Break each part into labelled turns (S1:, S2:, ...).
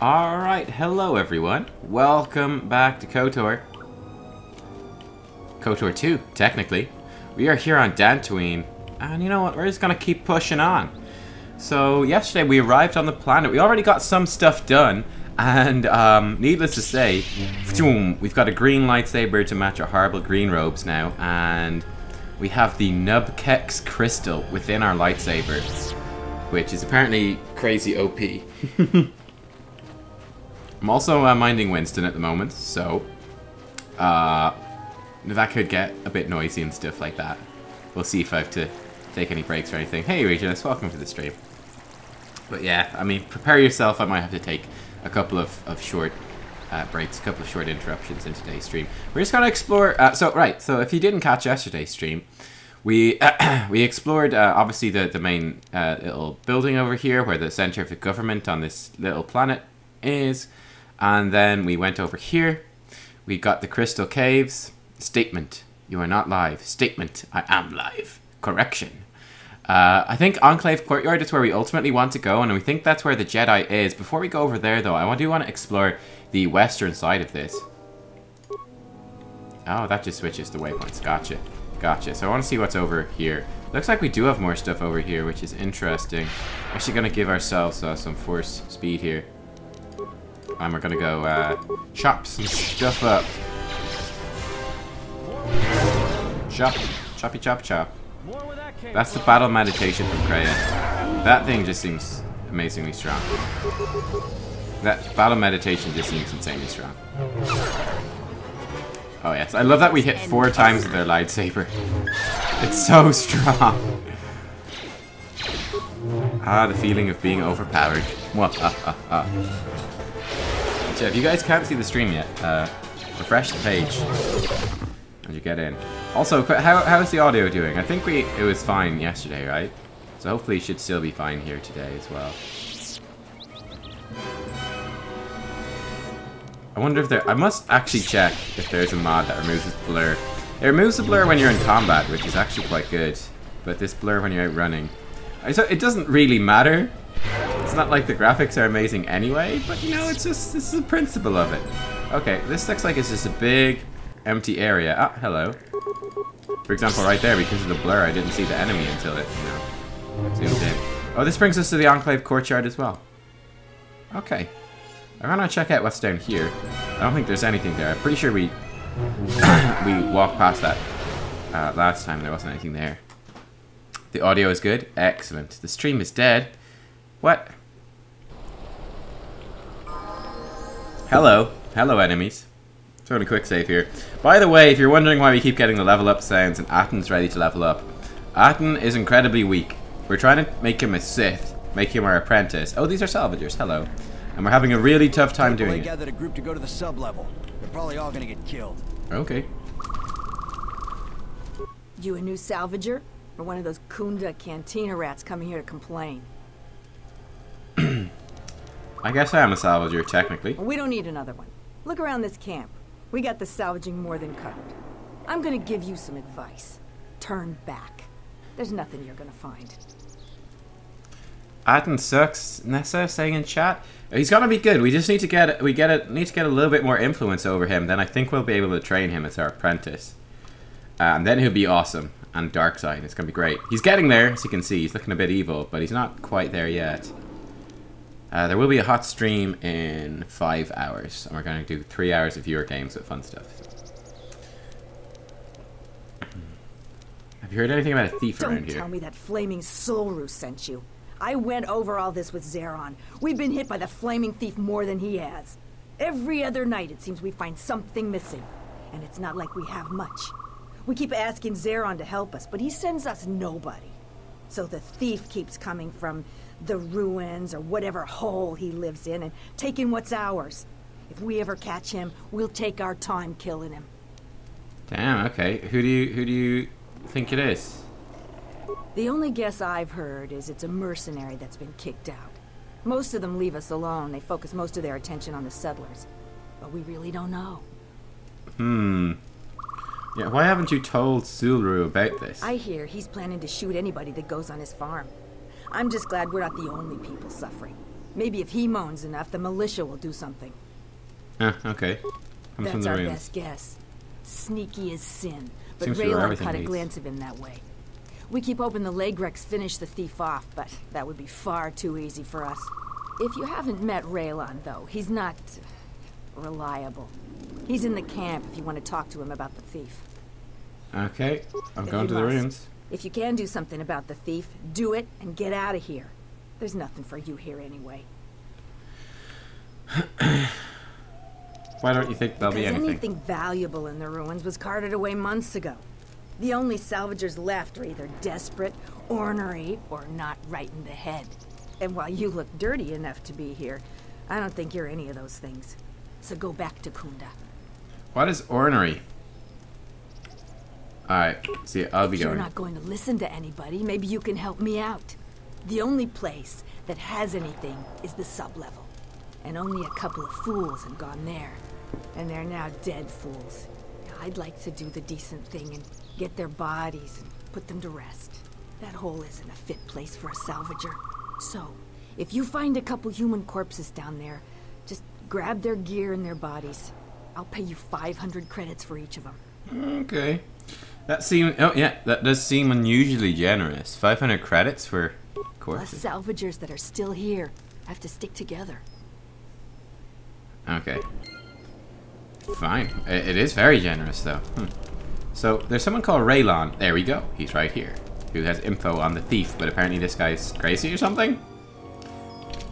S1: Alright, hello everyone. Welcome back to KOTOR. KOTOR 2, technically. We are here on Dantooine, and you know what, we're just gonna keep pushing on. So, yesterday we arrived on the planet. We already got some stuff done, and um, needless to say, we've got a green lightsaber to match our horrible green robes now, and we have the Nubkeks crystal within our lightsaber, which is apparently crazy OP. I'm also uh, minding Winston at the moment, so uh, that could get a bit noisy and stuff like that. We'll see if I have to take any breaks or anything. Hey, Regis, welcome to the stream. But yeah, I mean, prepare yourself. I might have to take a couple of, of short uh, breaks, a couple of short interruptions in today's stream. We're just going to explore... Uh, so, right, so if you didn't catch yesterday's stream, we we explored, uh, obviously, the, the main uh, little building over here where the center of the government on this little planet is. And then we went over here. We got the Crystal Caves. Statement. You are not live. Statement. I am live. Correction. Uh, I think Enclave Courtyard is where we ultimately want to go, and we think that's where the Jedi is. Before we go over there, though, I do want to explore the western side of this. Oh, that just switches the waypoints. Gotcha. Gotcha. So I want to see what's over here. Looks like we do have more stuff over here, which is interesting. Actually going to give ourselves uh, some force speed here. And we're gonna go uh, chop some stuff up. Chop, choppy chop chop. That's the battle meditation from Kreia. That thing just seems amazingly strong. That battle meditation just seems insanely strong. Oh yes, I love that we hit four times with their lightsaber. It's so strong. Ah, the feeling of being overpowered. So if you guys can't see the stream yet, uh, refresh the page and you get in. Also, how, how's the audio doing? I think we it was fine yesterday, right? So hopefully it should still be fine here today as well. I wonder if there... I must actually check if there's a mod that removes the blur. It removes the blur when you're in combat, which is actually quite good. But this blur when you're out running... So it doesn't really matter it's not like the graphics are amazing anyway, but you know, it's just, this is the principle of it. Okay, this looks like it's just a big, empty area. Ah, hello. For example, right there, because of the blur, I didn't see the enemy until it, you know, zoomed in. Oh, this brings us to the Enclave Courtyard as well. Okay. I'm gonna check out what's down here. I don't think there's anything there. I'm pretty sure we we walked past that uh, last time. There wasn't anything there. The audio is good. Excellent. The stream is dead. What? Hello. Hello, enemies. Throwing a quick save here. By the way, if you're wondering why we keep getting the level up sounds and Atton's ready to level up, Atton is incredibly weak. We're trying to make him a Sith, make him our apprentice. Oh, these are salvagers. Hello. And we're having a really tough time doing it.
S2: gathered a group to go to the sub level. They're probably all gonna get killed.
S1: Okay.
S3: You a new salvager? Or one of those Khoonda cantina rats coming here to complain?
S1: I guess I am a salvager, technically.
S3: We don't need another one. Look around this camp. We got the salvaging more than covered. I'm gonna give you some advice. Turn back. There's nothing you're gonna find.
S1: Atton sucks. Nessa saying in chat, he's gonna be good. We just need to get we get it need to get a little bit more influence over him. Then I think we'll be able to train him as our apprentice, uh, and then he'll be awesome. And dark side, it's gonna be great. He's getting there, as you can see. He's looking a bit evil, but he's not quite there yet. Uh, there will be a hot stream in five hours, and we're going to do three hours of your games with fun stuff. Have you heard anything about a thief
S3: Don't
S1: around here?
S3: Don't tell me that flaming Sulru sent you. I went over all this with Zherron. We've been hit by the flaming thief more than he has. Every other night it seems we find something missing. And it's not like we have much. We keep asking Zherron to help us, but he sends us nobody. So the thief keeps coming from the ruins or whatever hole he lives in and taking what's ours. If we ever catch him, we'll take our time killing him.
S1: Damn, okay. Who do you who do you think it is?
S3: The only guess I've heard is it's a mercenary that's been kicked out. Most of them leave us alone. They focus most of their attention on the settlers. But we really don't know.
S1: Hmm. Yeah, why haven't you told Sulru about this?
S3: I hear he's planning to shoot anybody that goes on his farm. I'm just glad we're not the only people suffering. Maybe if he moans enough, the militia will do something.
S1: Ah, okay. Comes from
S3: That's
S1: the
S3: our
S1: ruins.
S3: best guess. Sneaky as sin, but
S1: Seems to be where
S3: caught a glance of him that way. We keep hoping the Laigrek finish the thief off, but that would be far too easy for us. If you haven't met Raylon, though, he's not reliable. He's in the camp if you want to talk to him about the thief.
S1: Okay, I'm
S3: If
S1: going to the
S3: must. If you can do something about the thief, do it and get out of here. There's nothing for you here anyway.
S1: Why don't you think there'll be
S3: Because
S1: anything?
S3: anything valuable in the ruins was carted away months ago. The only salvagers left are either desperate, ornery, or not right in the head. And while you look dirty enough to be here, I don't think you're any of those things. So go back to Khoonda.
S1: What is ornery? Alright, see, I'll be
S3: If you're not going to listen to anybody, maybe you can help me out. The only place that has anything is the sublevel. And only a couple of fools have gone there. And they're now dead fools. I'd like to do the decent thing and get their bodies and put them to rest. That hole isn't a fit place for a salvager. So, if you find a couple human corpses down there, just grab their gear and their bodies. I'll pay you 500 credits for each of them.
S1: Okay. That seems. Oh, yeah, that does seem unusually generous. 500 credits for
S3: Us
S1: corpses.
S3: salvagers that are still here have to stick together.
S1: Okay. Fine. I- It is very generous, though. Hmm. So, there's someone called Raylon. There we go. He's right here. Who has info on the thief, but apparently this guy's crazy or something?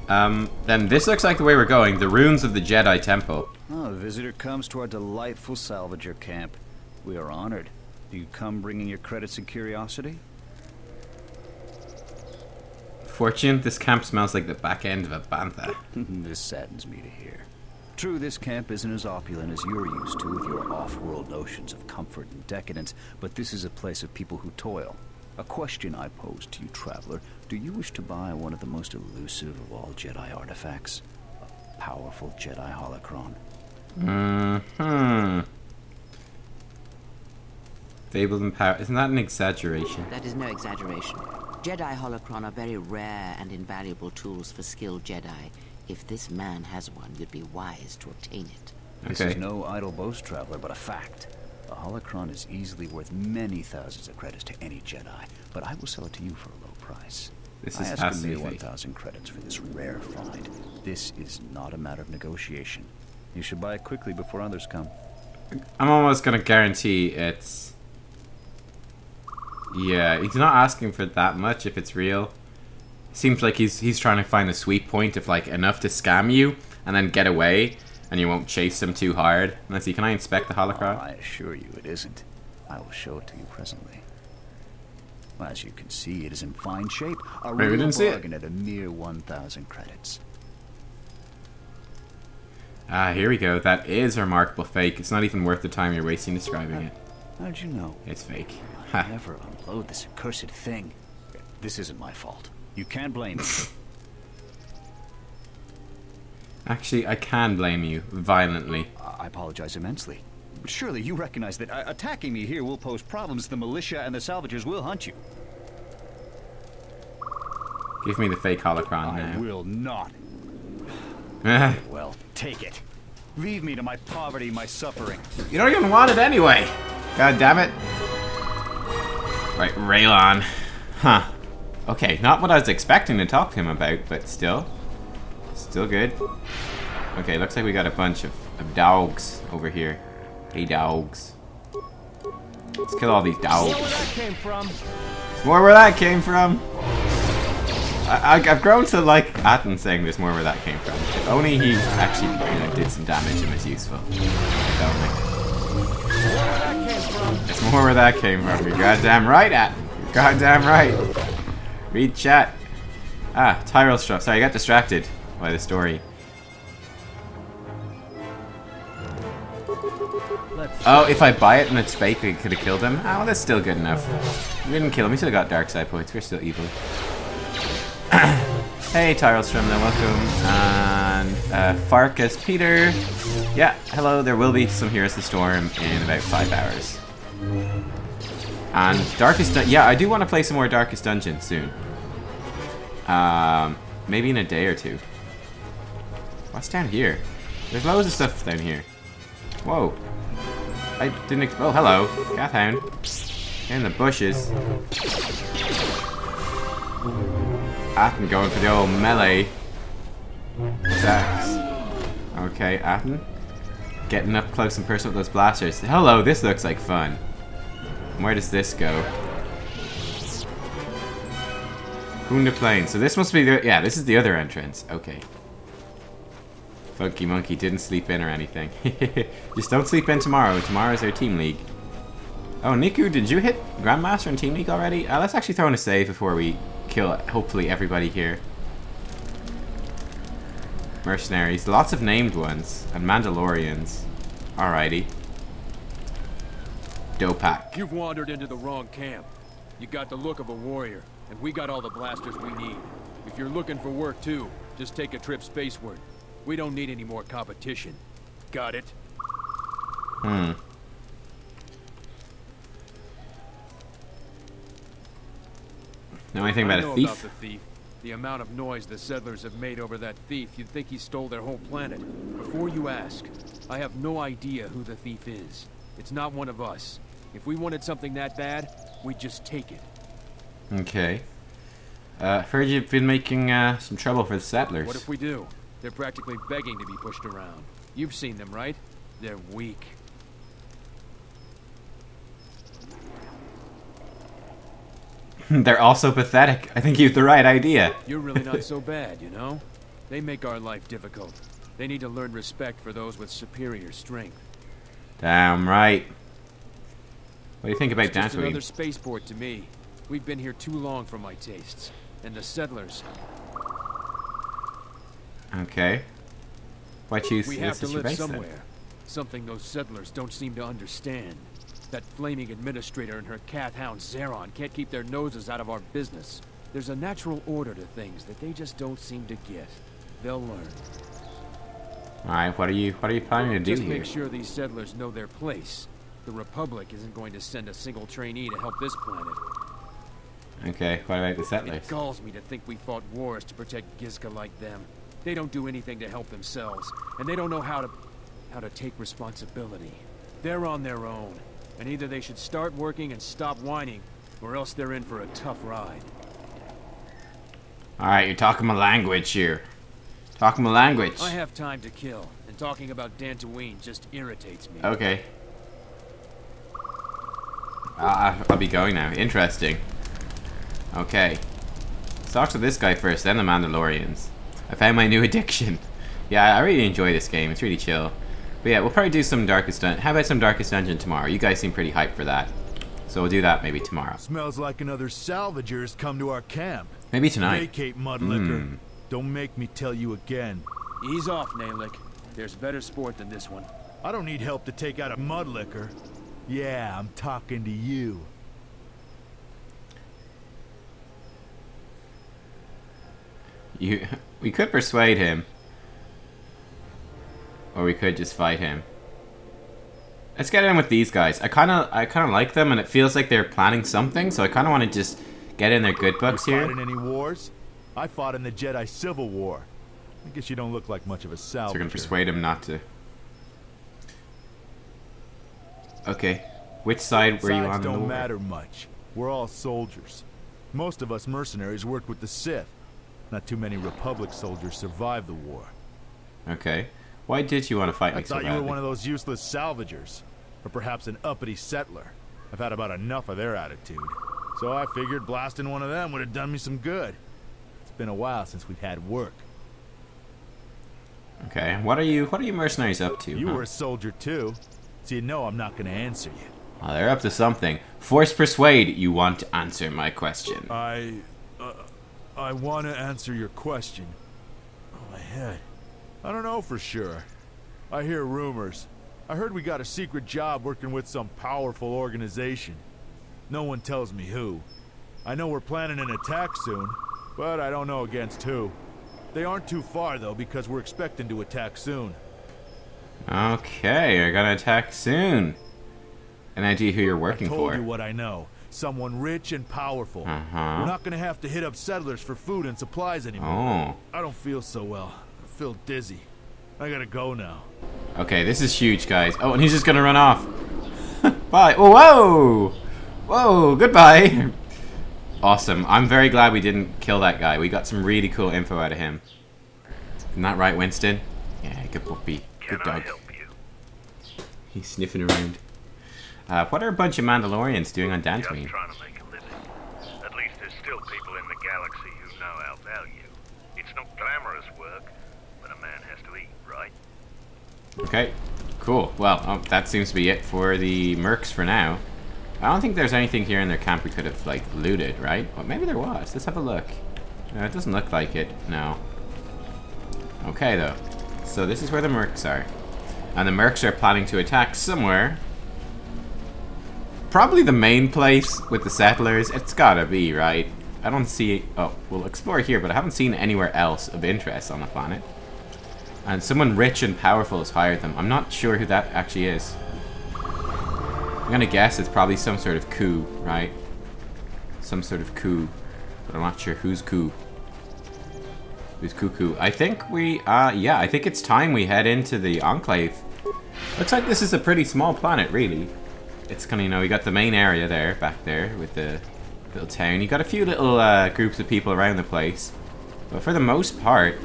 S1: Um, then this looks like the way we're going. The ruins of the Jedi Temple.
S2: Oh, a visitor comes to our delightful salvager camp. We are honored. Do you come bringing your credits and curiosity?
S1: Fortune, this camp smells like the back end of a bantha.
S2: this saddens me to hear. True, this camp isn't as opulent as you're used to with your off-world notions of comfort and decadence, but this is a place of people who toil. A question I pose to you, traveler. Do you wish to buy one of the most elusive of all Jedi artifacts? A powerful Jedi holocron?
S1: Hmm. Fabled and power. Isn't that an exaggeration?
S4: That is no exaggeration. Jedi holocron are very rare and invaluable tools for skilled Jedi. If this man has one, you'd be wise to obtain it.
S2: This is no idle boast, traveler, but a fact. A holocron is easily worth many thousands of credits to any Jedi, but I will sell it to you for a low price.
S1: This
S2: I
S1: is
S2: ask
S1: has
S2: a
S1: to be
S2: mere
S1: fake.
S2: 1,000 credits for this rare find. This is not a matter of negotiation. You should buy it quickly before others come.
S1: I'm almost gonna guarantee it's. Yeah, he's not asking for that much if it's real. Seems like he's he's trying to find a sweet point of like enough to scam you and then get away, and you won't chase him too hard. Let's see, can I inspect the holocron?
S2: I assure you it isn't. I will show it to you presently. Well, As you can see, it is in fine shape. A
S1: we
S2: real
S1: didn't see it.
S2: bargain at a mere 1,000 credits.
S1: Ah, here we go. That is a remarkable fake. It's not even worth the time you're wasting describing it.
S2: How did you know?
S1: It's fake.
S2: I never unload this accursed thing. This isn't my fault. You can't blame me.
S1: Actually, I can blame you violently.
S2: I apologize immensely. But surely you recognize that uh, attacking me here will pose problems. The militia and the salvagers will hunt you.
S1: Give me the fake holocron
S2: I
S1: now.
S2: will not. Well, take it. Leave me to my poverty, my suffering.
S1: you don't even want it anyway. God damn it. Right, Raylon. Huh. Okay, not what I was expecting to talk to him about, but still. Still good. Okay, looks like we got a bunch of, of dogs over here. Hey, dogs. Let's kill all these dogs. It's more where that came from. I, I've grown to like Atton saying there's more where that came from. If only he actually you know, did some damage and was useful. It's more where that came from. You're goddamn right, at. Goddamn right. Read chat. Ah, Tyrell Straw. Sorry, I got distracted by the story. Oh, if I buy it and it's fake, we could have killed him. Oh, that's still good enough. We didn't kill him. We still got dark side points. We're still evil. hey, Tyrell Stremna, welcome. And uh, Farkas Peter. Yeah, hello. There will be some Heroes of the Storm in about five hours. And Darkest Dun- Yeah, I do want to play some more Darkest Dungeon soon. Um, maybe in a day or two. What's down here? There's loads of stuff down here. Whoa. I didn't Oh, hello. Kath hound. In the bushes. Atton going for the old melee attacks. Okay, Atton. Getting up close and personal with those blasters. Hello, this looks like fun. Where does this go? Khoonda Plain. So this must be the... Yeah, this is the other entrance. Okay. Funky Monkey didn't sleep in or anything. Just don't sleep in tomorrow. Tomorrow's our team league. Oh, Niku, did you hit Grandmaster in Team League already? Uh, let's actually throw in a save before we kill, hopefully, everybody here. Mercenaries. Lots of named ones. And Mandalorians. Alrighty. Dopak.
S5: You've wandered into the wrong camp. You got the look of a warrior, and we got all the blasters we need. If you're looking for work too, just take a trip spaceward. We don't need any more competition. Got it?
S1: Hmm. Know anything about
S5: know
S1: a thief?
S5: about the thief. The amount of noise the settlers have made over that thief, you'd think he stole their whole planet. Before you ask, I have no idea who the thief is. It's not one of us. If we wanted something that bad, we'd just take it.
S1: Okay. Uh, heard you've been making uh, some trouble for the settlers.
S5: What if we do? They're practically begging to be pushed around. You've seen them, right? They're weak.
S1: They're also pathetic. I think you have the right idea.
S5: You're really not so bad, you know? They make our life difficult. They need to learn respect for those with superior strength.
S1: Damn right. What do you think about
S5: It's just another spaceport to me. We've been here too long for my tastes. And the settlers,
S1: Okay. Why choose
S5: we
S1: this
S5: have to live
S1: base then?
S5: somewhere. Something those settlers don't seem to understand. That flaming administrator and her kath hound Zherron can't keep their noses out of our business. There's a natural order to things that they just don't seem to get. They'll learn.
S1: Alright, what are you what are you planning to do
S5: Just
S1: here?
S5: make sure these settlers know their place. The Republic isn't going to send a single trainee to help this planet.
S1: Okay, what about the settlers?
S5: It galls me to think we fought wars to protect Gizka like them. They don't do anything to help themselves, and they don't know how to how to take responsibility. They're on their own, and either they should start working and stop whining, or else they're in for a tough ride.
S1: Alright, you're talking my language here. Talking my language.
S5: I have time to kill, and talking about Dantooine just irritates me.
S1: Okay. Ah, I'll be going now. Interesting. Okay. Let's talk to this guy first, then the Mandalorians. I found my new addiction. Yeah, I really enjoy this game. It's really chill. But yeah, we'll probably do some Darkest Dungeon. How about some Darkest Dungeon tomorrow? You guys seem pretty hyped for that. So we'll do that maybe tomorrow.
S6: Smells like another salvager's come to our camp.
S1: Maybe tonight.
S6: Vacate, Mudlicker.
S1: Hmm.
S6: Don't make me tell you again.
S5: Ease off, Nalik. There's better sport than this one.
S6: I don't need help to take out a mud Mudlicker. Yeah, I'm talking to you.
S1: You, we could persuade him. Or we could just fight him. Let's get in with these guys. I kind of I kind of like them and it feels like they're planning something, so I kind of want to just get in their good books
S6: you
S1: here.
S6: fought in any wars? I fought in the Jedi Civil War. I guess you don't look like much of a
S1: So
S6: salvager.
S1: we're gonna persuade him not to. Okay, which side were you on? in the
S6: don't
S1: war?
S6: matter much. We're all soldiers. Most of us mercenaries worked with the Sith. Not too many Republic soldiers survived the war.
S1: Okay, why did you want to fight
S6: I
S1: me so
S6: thought you were one of those useless salvagers. Or perhaps an uppity settler. I've had about enough of their attitude. So I figured blasting one of them would have done me some good. It's been a while since we've had work.
S1: Okay, what are you? What are you mercenaries up to?
S6: You
S1: huh?
S6: were a soldier too. So you know I'm not gonna answer you.
S1: Oh, they're up to something. Force persuade. You want to answer my question.
S6: I... Uh, I want to answer your question. Oh, my head. I don't know for sure. I hear rumors. I heard we got a secret job working with some powerful organization. No one tells me who. I know we're planning an attack soon, but I don't know against who. They aren't too far, though, because we're expecting to attack soon.
S1: Okay, you're gonna attack soon. An idea who you're working for.
S6: I told
S1: for?
S6: you what I know. Someone rich and powerful.
S1: Uh-huh.
S6: We're not gonna have to hit up settlers for food and supplies anymore.
S1: Oh,
S6: I don't feel so well. I feel dizzy. I gotta go now.
S1: Okay, this is huge, guys. Oh, and he's just gonna run off. Bye. Oh, whoa! Whoa, goodbye. Awesome. I'm very glad we didn't kill that guy. We got some really cool info out of him. Isn't that right, Winston? Yeah, good puppy. Good dog. He's sniffing around. Uh, what are a bunch of Mandalorians doing on
S7: Just
S1: Dantooine?
S7: trying to make a living. At least there's still people in the galaxy who know our value. It's not glamorous work, but a man has to eat, right?
S1: Okay, cool. Well, oh, that seems to be it for the mercs for now. I don't think there's anything here in their camp we could have, like, looted, right? Well, maybe there was. Let's have a look. No, it doesn't look like it. No. Okay, though. So this is where the mercs are. And the mercs are planning to attack somewhere. Probably the main place with the settlers. It's gotta be, right? I don't see... Oh, we'll explore here, but I haven't seen anywhere else of interest on the planet. And someone rich and powerful has hired them. I'm not sure who that actually is. I'm gonna guess it's probably some sort of coup, right? Some sort of coup. But I'm not sure who's coup. Who's cuckoo. I think we, uh, yeah, I think it's time we head into the Enclave. Looks like this is a pretty small planet, really. It's kind of, you know, you got the main area there, back there, with the little town. You got a few little uh, groups of people around the place. But for the most part...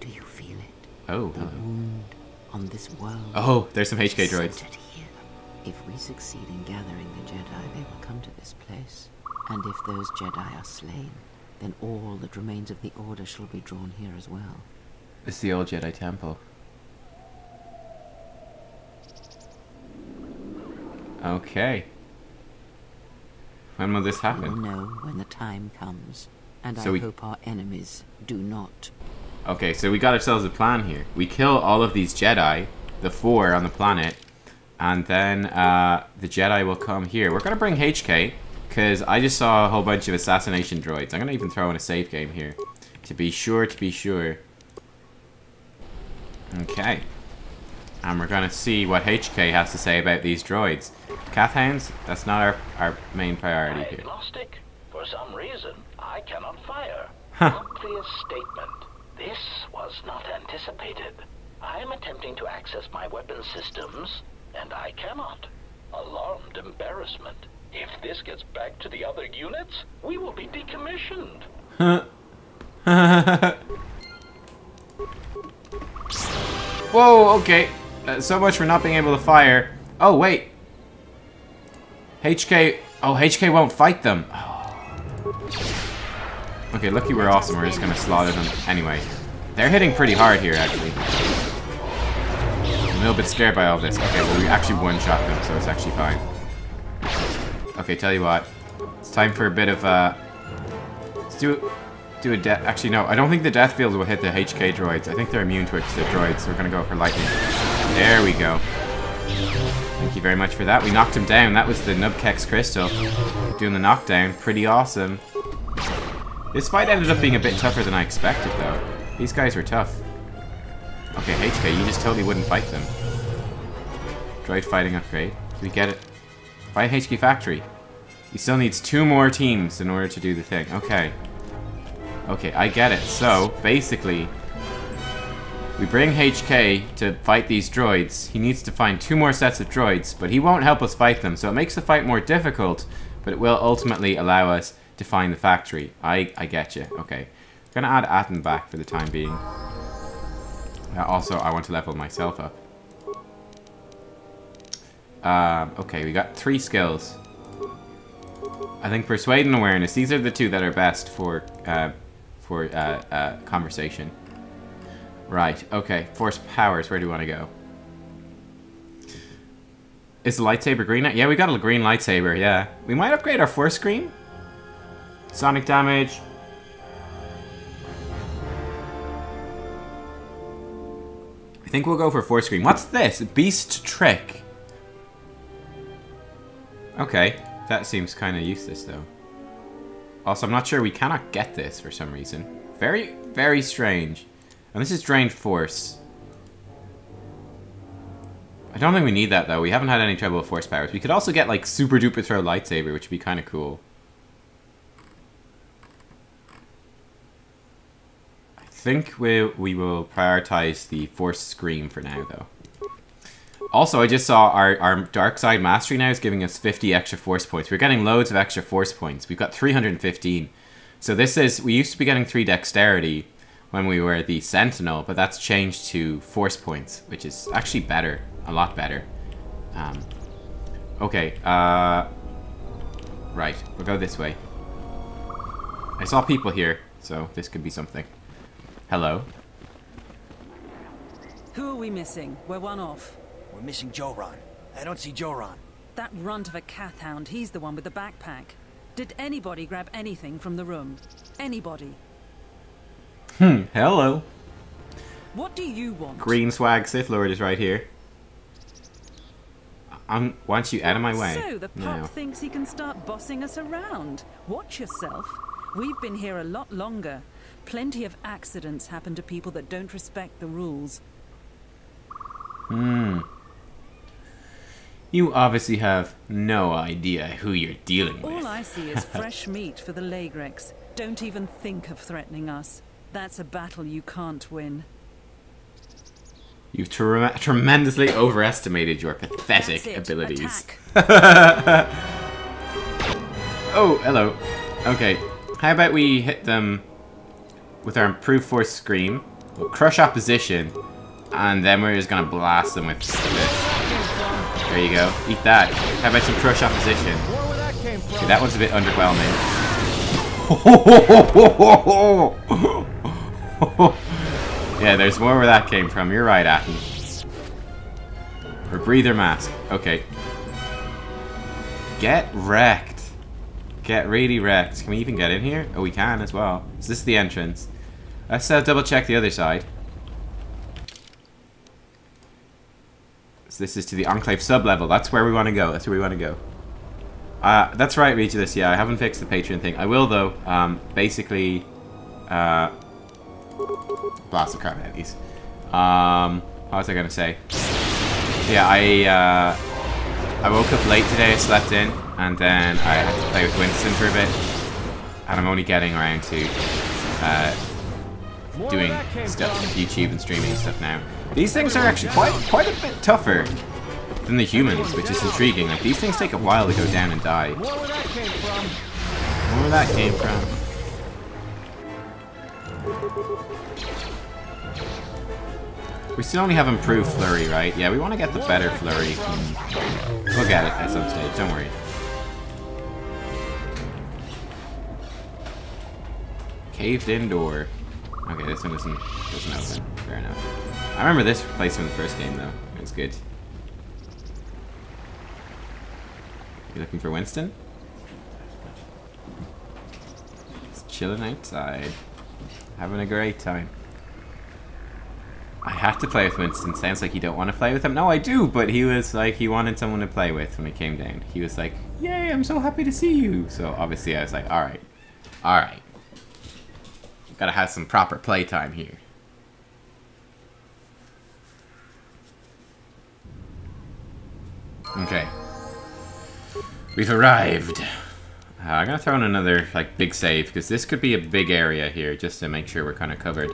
S4: Do you feel it?
S1: Oh,
S4: The
S1: hello.
S4: wound on this world.
S1: Oh, there's some HK droids.
S4: here. If we succeed in gathering the Jedi, they will come to this place. And if those Jedi are slain, then all that remains of the Order shall be drawn here as well.
S1: It's the old Jedi Temple. Okay. When will this happen?
S4: know when the time comes. And
S1: So
S4: I
S1: we-
S4: hope our enemies do not.
S1: Okay, so we got ourselves a plan here. We kill all of these Jedi, the four on the planet, and then uh, the Jedi will come here. We're gonna bring HK, because I just saw a whole bunch of assassination droids. I'm gonna even throw in a save game here. To be sure, to be sure. Okay. And we're gonna see what HK has to say about these droids. Kath hounds, that's not our, our main priority here.
S8: Agnostic. For some reason, I cannot fire.
S1: Huh.
S8: Obvious statement. This was not anticipated. I am attempting to access my weapon systems, and I cannot. Alarmed embarrassment. If this gets back to the other units, we will be decommissioned.
S1: Whoa, okay. Uh, so much for not being able to fire. Oh, wait. HK... Oh, HK won't fight them. Okay, lucky we're awesome. We're just gonna slaughter them anyway. They're hitting pretty hard here, actually. I'm a little bit scared by all this. Okay, well, we actually one-shot them, so it's actually fine. Okay, tell you what. It's time for a bit of, uh... Let's do, do a death... Actually, no. I don't think the death fields will hit the HK droids. I think they're immune to it 'cause they're droids, so we're gonna go for lightning. There we go. Thank you very much for that. We knocked him down. That was the Nubkeks Crystal. Doing the knockdown. Pretty awesome. This fight ended up being a bit tougher than I expected, though. These guys were tough. Okay, HK, you just totally wouldn't fight them. Droid fighting upgrade. We get it? Fight HK Factory. He still needs two more teams in order to do the thing. Okay. Okay, I get it. So, basically, we bring HK to fight these droids. He needs to find two more sets of droids, but he won't help us fight them, so it makes the fight more difficult, but it will ultimately allow us to find the factory. I, I get you. Okay. I'm gonna add Atton back for the time being. Uh, also, I want to level myself up. Um, okay, we got three skills. I think Persuade and Awareness. These are the two that are best for uh, for uh, uh, conversation. Right, okay. Force powers, where do we want to go? Is the lightsaber green? Yeah, we got a green lightsaber, yeah. We might upgrade our force scream. Sonic damage. I think we'll go for force scream. What's this? Beast trick. Okay, that seems kind of useless though. Also, I'm not sure we cannot get this for some reason. Very, very strange. And this is drained force. I don't think we need that though. We haven't had any trouble with force powers. We could also get like super duper throw lightsaber, which would be kind of cool. Think we we will prioritize the Force Scream for now, though. Also, I just saw our, our Dark Side Mastery now is giving us 50 extra Force points. We're getting loads of extra Force points. We've got 315. So this is... We used to be getting 3 Dexterity when we were the Sentinel, but that's changed to Force points, which is actually better. A lot better. Um, okay, uh... Right, we'll go this way. I saw people here, so this could be something. Hello.
S9: Who are we missing? We're one off.
S10: We're missing Joran. I don't see Joran.
S9: That runt of a kath hound, he's the one with the backpack. Did anybody grab anything from the room? Anybody?
S1: Hmm, hello.
S9: What do you want?
S1: Green Swag Sith Lord is right here. I want you out of my way.
S9: So the pup
S1: now.
S9: thinks he can start bossing us around. Watch yourself. We've been here a lot longer. Plenty of accidents happen to people that don't respect the rules.
S1: Hmm. You obviously have no idea who you're dealing with.
S9: All I see is fresh meat for the Laigrek. Don't even think of threatening us. That's a battle you can't win.
S1: You've tre- tremendously overestimated your pathetic abilities. Oh, hello. Okay, how about we hit them with our improved force scream, we'll crush opposition, and then we're just gonna blast them with this. There you go. Eat that. How about some crush opposition? Okay, that one's a bit underwhelming. yeah, there's more where that came from. You're right, Atton. Or breather mask. Okay. Get wrecked. Get really wrecked. Can we even get in here? Oh, we can as well. Is this the entrance? Let's uh, double check the other side. So this is to the Enclave sub-level. That's where we want to go. That's where we want to go. Uh, that's right, Regis. Yeah, I haven't fixed the Patreon thing. I will, though. Um, basically, uh, blast crap out of. Um, what was I going to say? Yeah, I, uh, I woke up late today, I slept in, and then I had to play with Winston for a bit. And I'm only getting around to, uh, doing stuff with YouTube and streaming and stuff now. These things are actually quite quite a bit tougher than the humans, which is intriguing. Like these things take a while to go down and die.
S5: More where that came from.
S1: Where that came from? We still only have improved flurry, right? Yeah, we want to get the better flurry. We'll get it at some stage. Don't worry. Caved in door. Okay, this one doesn't doesn't open. Fair enough. I remember this place from the first game though. It's good. You looking for Winston? Just chilling outside. Having a great time. I have to play with Winston. Sounds like you don't want to play with him. No, I do, but he was like, he wanted someone to play with when he came down. He was like, yay, I'm so happy to see you. So obviously I was like, alright. Alright. Gotta have some proper playtime here. Okay. We've arrived. Uh, I'm gonna throw in another like big save because this could be a big area here just to make sure we're kind of covered.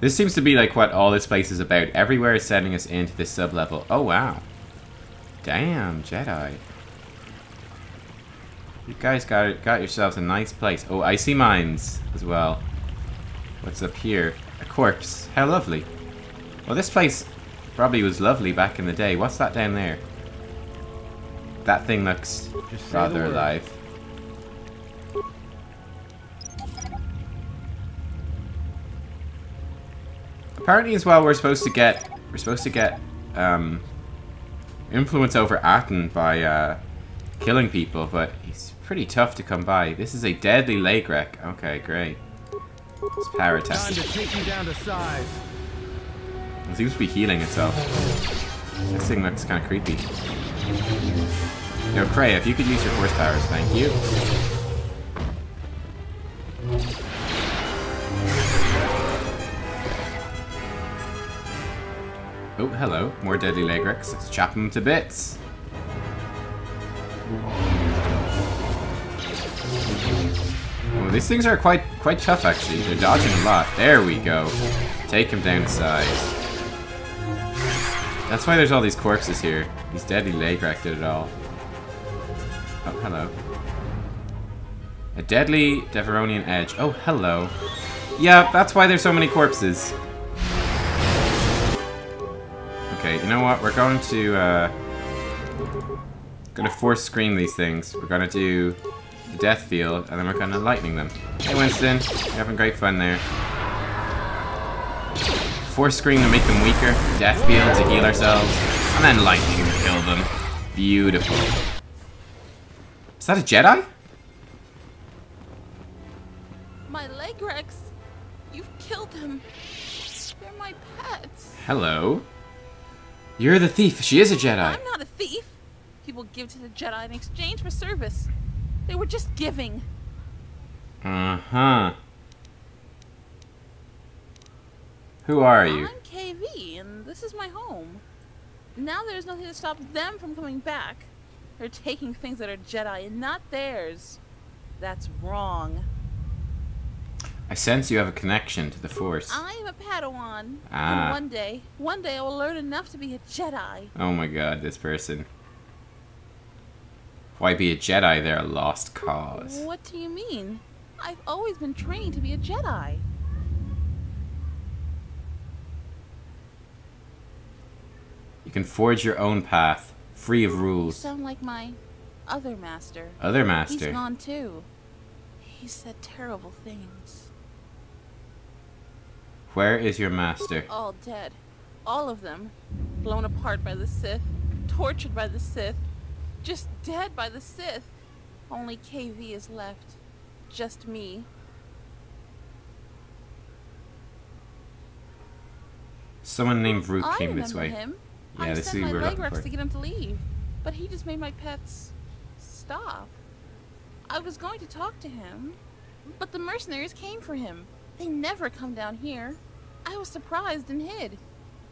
S1: This seems to be like what all this place is about. Everywhere is sending us into this sub-level. Oh wow. Damn, Jedi. You guys got got yourselves a nice place. Oh, icy mines as well. What's up here? A corpse. How lovely. Well, this place probably was lovely back in the day. What's that down there? That thing looks
S5: Just
S1: rather alive. Apparently, as well, we're supposed to get we're supposed to get um, influence over Atton by uh, killing people, but he's pretty tough to come by. This is a deadly laigrek. Okay, great. It's power
S5: Time to take you down to size.
S1: It seems to be healing itself. This thing looks kind of creepy. Yo, Kreia, if you could use your force powers, thank you. Oh, hello. More deadly Laigrek. Let's chop them to bits. Oh, these things are quite quite tough actually. They're dodging a lot. There we go. Take him down size. That's why there's all these corpses here. These deadly Laigrek did it all. Oh, hello. A deadly Deveronian edge. Oh, hello. Yeah, that's why there's so many corpses. Okay, you know what? We're going to, uh... Gonna force scream these things. We're gonna do death field, and then we're gonna lightning them. Hey, Winston. You're having great fun there. Force scream to make them weaker. Death field to heal ourselves. And then lightning to kill them. Beautiful. Is that a Jedi?
S11: My Laigreks! You've killed them! They're my pets!
S1: Hello. You're the thief. She is a Jedi.
S11: I'm not a thief! People give to the Jedi in exchange for service. They were just giving.
S1: Uh-huh. Who are you?
S11: I'm Kaevee, and this is my home. Now there's nothing to stop them from coming back. They're taking things that are Jedi and not theirs. That's wrong.
S1: I sense you have a connection to the Force.
S11: I'm a Padawan.
S1: Ah.
S11: And one day, one day I will learn enough to be a Jedi.
S1: Oh my god, this person. Why be a Jedi? They're a lost cause.
S11: What do you mean? I've always been trained to be a Jedi.
S1: You can forge your own path, free of rules.
S11: You sound like my other master.
S1: Other master?
S11: He's gone too. He said terrible things.
S1: Where is your master?
S11: All dead. All of them. Blown apart by the Sith. Tortured by the Sith. Just dead by the Sith. Only Kaevee is left. Just me.
S1: Someone named Rook
S11: I
S1: came this way.
S11: him.
S1: Yeah,
S11: I
S1: this is
S11: my
S1: we're
S11: leg reps to get him to leave, but he just made my pets stop. I was going to talk to him, but the mercenaries came for him. They never come down here. I was surprised and hid.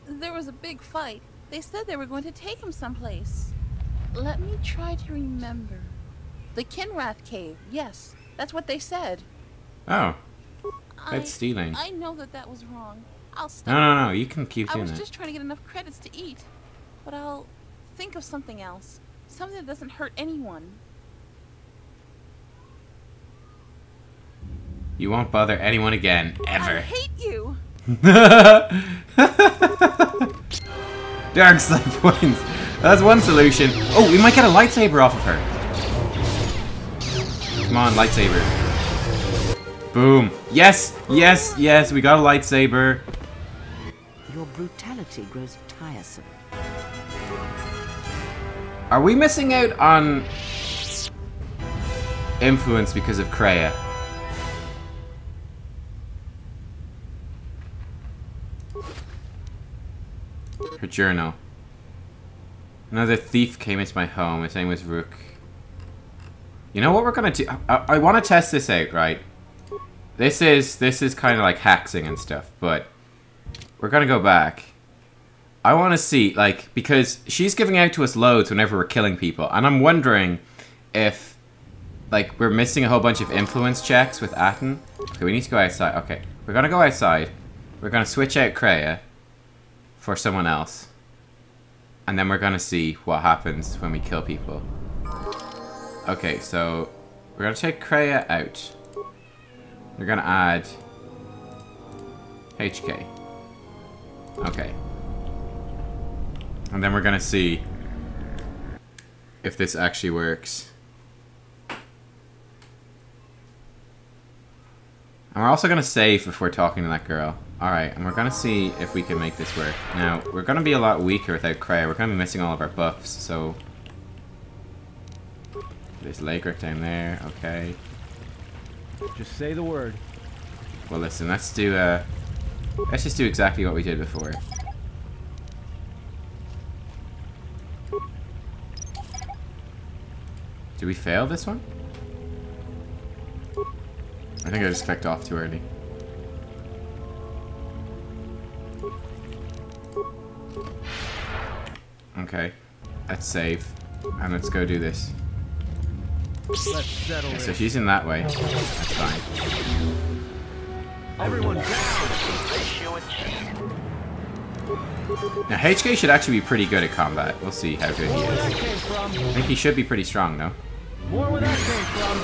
S11: There was a big fight. They said they were going to take him someplace. Let me try to remember. The Kinrath cave. Yes, that's what they said.
S1: Oh.
S11: I,
S1: That's stealing.
S11: I know that that was wrong. I'll stop.
S1: No, no, no. You can keep doing I
S11: was
S1: that.
S11: just trying to get enough credits to eat. But I'll think of something else. Something that doesn't hurt anyone.
S1: You won't bother anyone again, ever.
S11: I hate you!
S1: Dark side wins. That's one solution. Oh, we might get a lightsaber off of her. Come on, lightsaber. Boom. Yes, yes, yes, we got a lightsaber.
S4: Your brutality grows tiresome.
S1: Are we missing out on influence because of Kreia? Her journal. Another thief came into my home. His name was Rook. You know what we're gonna do? I, I want to test this out, right? This is this is kind of like haxing and stuff, but we're gonna go back. I want to see, like, because she's giving out to us loads whenever we're killing people, and I'm wondering if, like, we're missing a whole bunch of influence checks with Atton. Okay, we need to go outside. Okay, we're gonna go outside. We're gonna switch out Kreia for someone else, and then we're gonna see what happens when we kill people. Okay, so we're gonna take Kreia out. We're gonna add HK. Okay. And then we're gonna see if this actually works. And we're also gonna save before talking to that girl. Alright, and we're gonna see if we can make this work. Now, we're gonna be a lot weaker without Kreia. We're gonna be missing all of our buffs, so... There's Laigrek down there, okay.
S5: Just say the word.
S1: Well, listen, let's do, uh... Let's just do exactly what we did before. Did we fail this one? I think I just clicked off too early. Okay. Let's save. And let's go do this.
S5: Let's settle
S1: So
S5: this.
S1: she's in that way. That's fine.
S5: Everyone down.
S1: Now HK should actually be pretty good at combat. We'll see how good he
S5: More where that
S1: is.
S5: came from.
S1: I think he should be pretty strong though.
S5: More where that came from.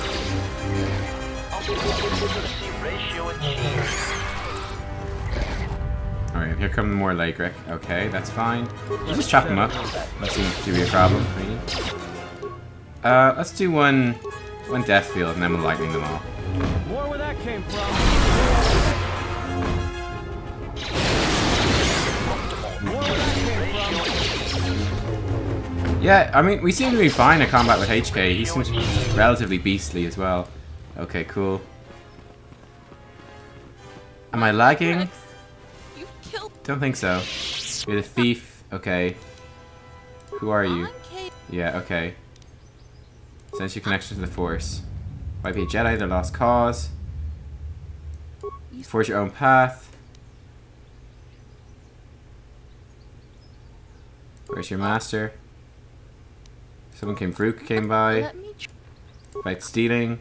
S8: Occupancy ratio achieved.
S1: Alright, here come more Laigrek. Okay, that's fine. We'll just chop him up. That seems to be a problem, really. Uh, let's do one one Death Field and then we'll lightning them all.
S5: More where that came from. More where that came from.
S1: Yeah, I mean, we seem to be fine at combat with HK. He seems relatively beastly as well. Okay, cool. Am I lagging?
S11: Rex, you've killed
S1: Don't think so. You're the thief. Okay. Who are you? Yeah, okay. Sense your connection to the Force. Might be a Jedi, their lost cause. Forge your own path. Where's your master? Someone came, Vrook came by.
S11: Let me tr-
S1: Fight stealing.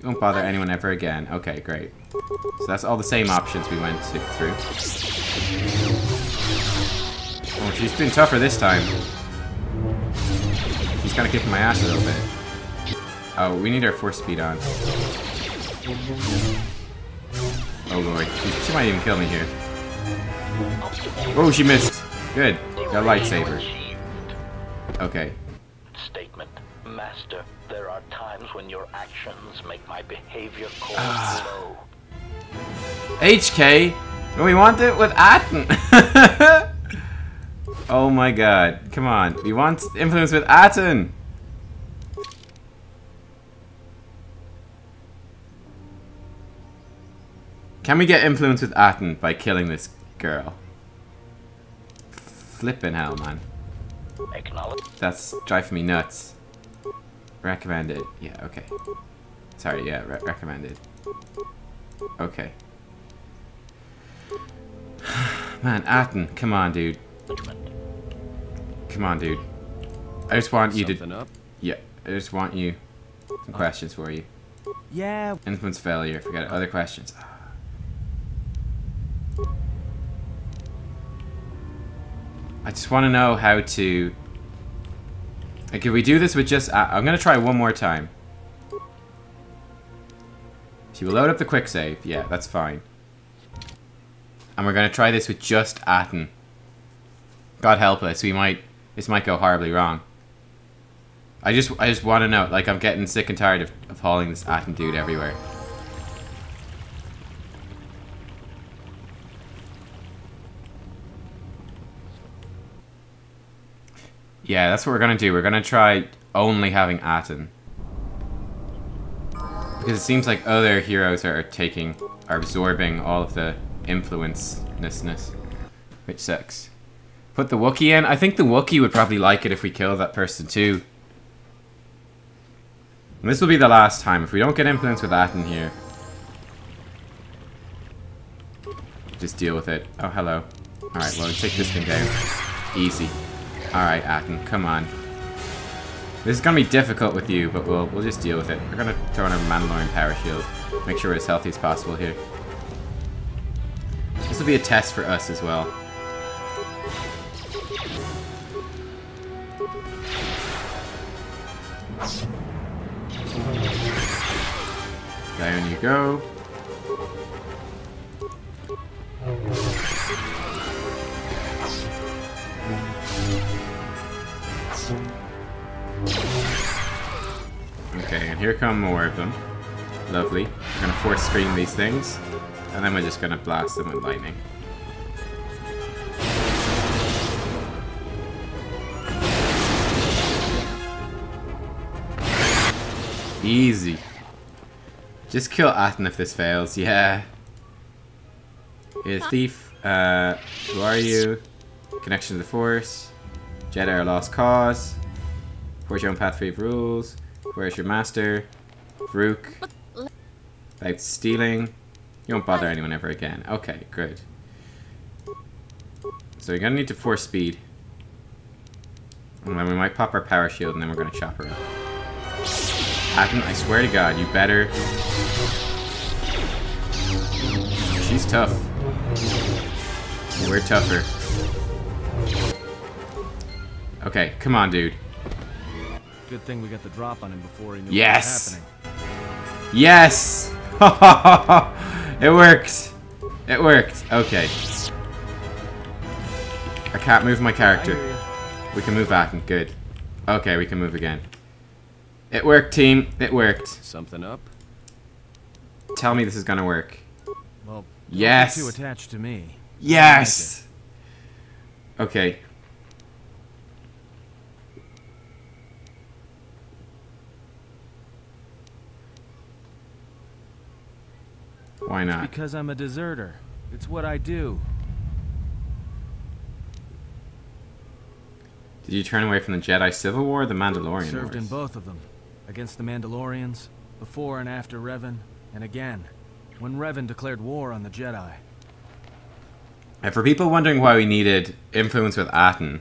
S1: You won't bother anyone ever again. Okay, great. So that's all the same options we went through. Oh, she's been tougher this time. She's kind of kicking my ass a little bit. Oh, we need our force speed on. Oh boy, she, she might even kill me here. Oh, she missed. Good. Got a lightsaber. Okay.
S8: Statement. Master, there are times when your actions make my behavior cold
S1: Ah.
S8: low.
S1: HK, we want it with Atton. oh my god, come on. We want influence with Atton. Can we get influence with Atton by killing this girl? Flippin' hell, man. That's driving me nuts. Recommended. Yeah, okay. Sorry, yeah, re recommended. Okay. Man, Atton, come on, dude. Come on, dude. I just want you to.
S12: Up?
S1: Yeah, I just want you. Some questions for you.
S5: Yeah.
S1: Influence failure. Forget it. Other questions. I just want to know how to. Like, if we do this with just. I'm gonna try one more time. She will load up the quick save. Yeah, that's fine. And we're gonna try this with just Atton. God help us, we might. This might go horribly wrong. I just, I just want to know. Like, I'm getting sick and tired of, of hauling this Atton dude everywhere. Yeah, that's what we're gonna do. We're gonna try only having Atton. Because it seems like other heroes are taking, are absorbing all of the influence-ness, which sucks. Put the Wookiee in. I think the Wookiee would probably like it if we kill that person too. And this will be the last time. If we don't get influence with Atton here, just deal with it. Oh, hello. Alright, well, take this thing down. Easy. Alright, Atton, come on. This is gonna be difficult with you, but we'll we'll just deal with it. We're gonna throw in a Mandalorian power shield. Make sure we're as healthy as possible here. This will be a test for us as well. Down you go. Okay, and here come more of them. Lovely. We're gonna force scream these things, and then we're just gonna blast them with lightning. Easy. Just kill Atton if this fails, yeah. You're a thief. Uh, who are you? Connection to the Force. Jedi are lost cause. Forge your own path free of rules. Where's your master? Vrook. About stealing. You won't bother anyone ever again. Okay, good. So you're gonna need to force speed. And then we might pop our power shield and then we're gonna chop her up. Atton, I swear to God, you better. She's tough. We're tougher. Okay, come on, dude.
S5: Good thing we got the drop on him before he knew
S1: Yes!
S5: what was happening.
S1: Yes! it works. It worked. Okay. I can't move my character. We can move back and good. Okay, we can move again. It worked, team. It worked.
S5: Something up?
S1: Tell me this is gonna work.
S5: Well, don't
S1: Yes.
S5: Too attached to me.
S1: Yes! Okay. Why
S5: It's
S1: not?
S5: because I'm a deserter. It's what I do.
S1: Did you turn away from the Jedi Civil War or the Mandalorian
S5: Served in both of them. Against the Mandalorians, before and after Revan, and again, when Revan declared war on the Jedi.
S1: And for people wondering why we needed influence with Atton,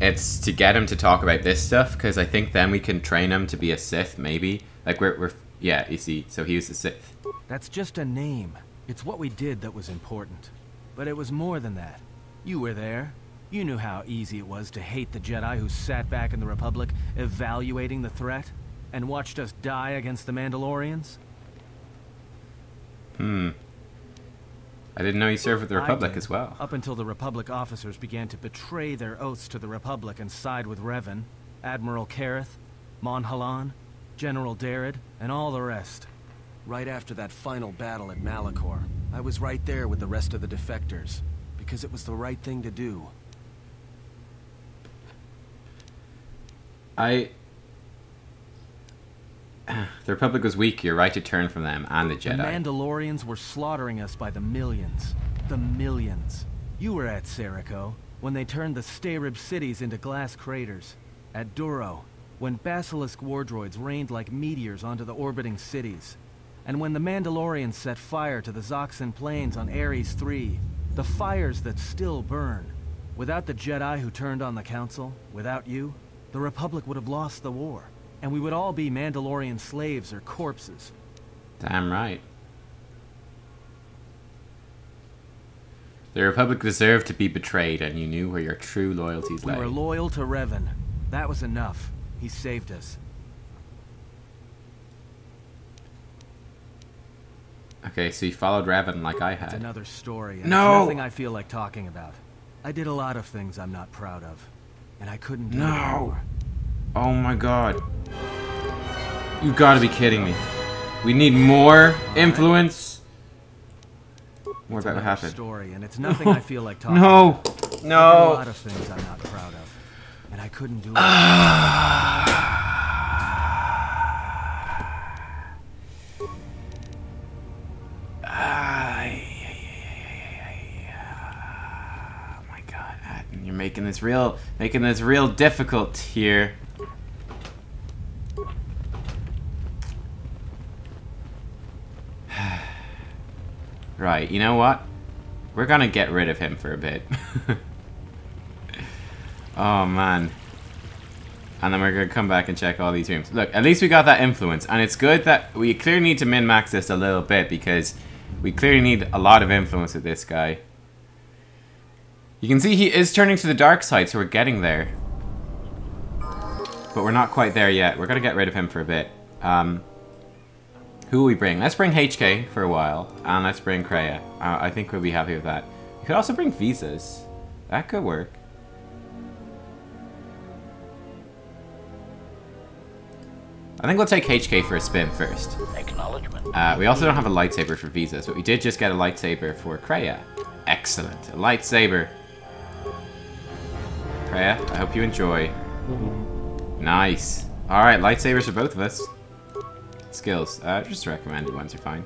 S1: it's to get him to talk about this stuff, because I think then we can train him to be a Sith, maybe. Like, we're, we're, yeah, you see, so he was a Sith.
S5: That's just a name. It's what we did that was important. But it was more than that. You were there. You knew how easy it was to hate the Jedi who sat back in the Republic, evaluating the threat, and watched us die against the Mandalorians.
S1: Hmm. I didn't know you served with the Republic as well.
S5: Up until the Republic officers began to betray their oaths to the Republic and side with Revan, Admiral Karath, Mon Halan, General Darad, and all the rest. Right after that final battle at Malachor, I was right there with the rest of the defectors, because it was the right thing to do.
S1: I. The Republic was weak. You're right to turn from them and the Jedi. The.
S5: Mandalorians were slaughtering us by the millions. The millions. You were at Serico, when they turned the Starib cities into glass craters. At Duro, when Basilisk war droids rained like meteors onto the orbiting cities. And when the Mandalorians set fire to the Zoxan plains on Ares III. The fires that still burn. Without the Jedi who turned on the Council, without you, the Republic would have lost the war. And we would all be Mandalorian slaves or corpses.
S1: Damn right. The Republic deserved to be betrayed, and you knew where your true loyalties lay.
S5: We were loyal to Revan. That was enough. He saved us.
S1: Okay, so you followed Revan like I
S5: It's
S1: had.
S5: another story. And
S1: No!
S5: It's nothing I feel like talking about. I did a lot of things I'm not proud of. And I couldn't do
S1: No!
S5: anymore.
S1: Oh my god. You gotta be kidding me. We need more influence. More
S5: It's
S1: about what
S5: another
S1: happened.
S5: story, and it's nothing I feel like talking
S1: No!
S5: about. I did a lot of things I'm not proud of. And I couldn't do it.
S1: this real, making this real difficult here. right, you know what? We're gonna get rid of him for a bit. oh man. And then we're gonna come back and check all these rooms. Look, at least we got that influence, and it's good that we clearly need to min-max this a little bit because we clearly need a lot of influence with this guy. You can see he is turning to the dark side, so we're getting there. But we're not quite there yet. We're gonna get rid of him for a bit. Um, who will we bring? Let's bring HK for a while, and let's bring Kreia. Uh, I think we'll be happy with that. We could also bring visas. That could work. I think we'll take HK for a spin first.
S8: Acknowledgement.
S1: Uh, we also don't have a lightsaber for visas, but we did just get a lightsaber for Kreia. Excellent. A lightsaber. Kreia, I hope you enjoy. Nice. Alright, lightsabers for both of us. Skills. Uh, just recommended ones are fine.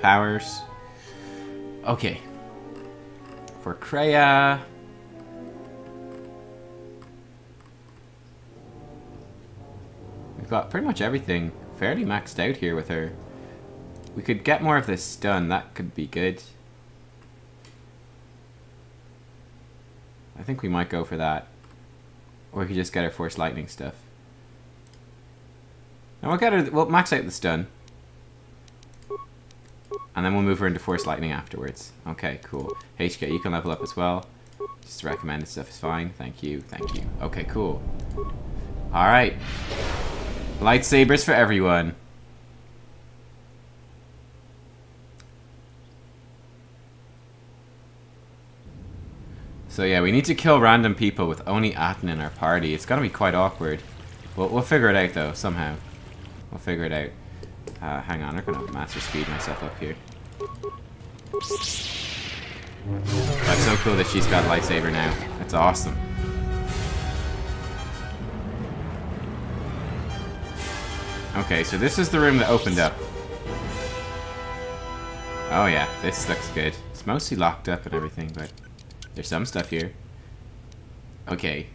S1: Powers. Okay. For Kreia... We've got pretty much everything fairly maxed out here with her. We could get more of this stun, that could be good. I think we might go for that. Or we could just get our Force Lightning stuff. Now we'll get her. We'll max out the stun, and then we'll move her into force lightning afterwards. Okay, cool. HK, you can level up as well. Just recommended stuff is fine. Thank you. Thank you. Okay, cool. All right. Lightsabers for everyone. So yeah, we need to kill random people with only Atton in our party. It's gonna be quite awkward. We'll, we'll figure it out though, somehow. We'll figure it out. Uh, hang on, I'm gonna master speed myself up here. That's so cool that she's got lightsaber now. That's awesome. Okay, so this is the room that opened up. Oh yeah, this looks good. It's mostly locked up and everything, but there's some stuff here. Okay.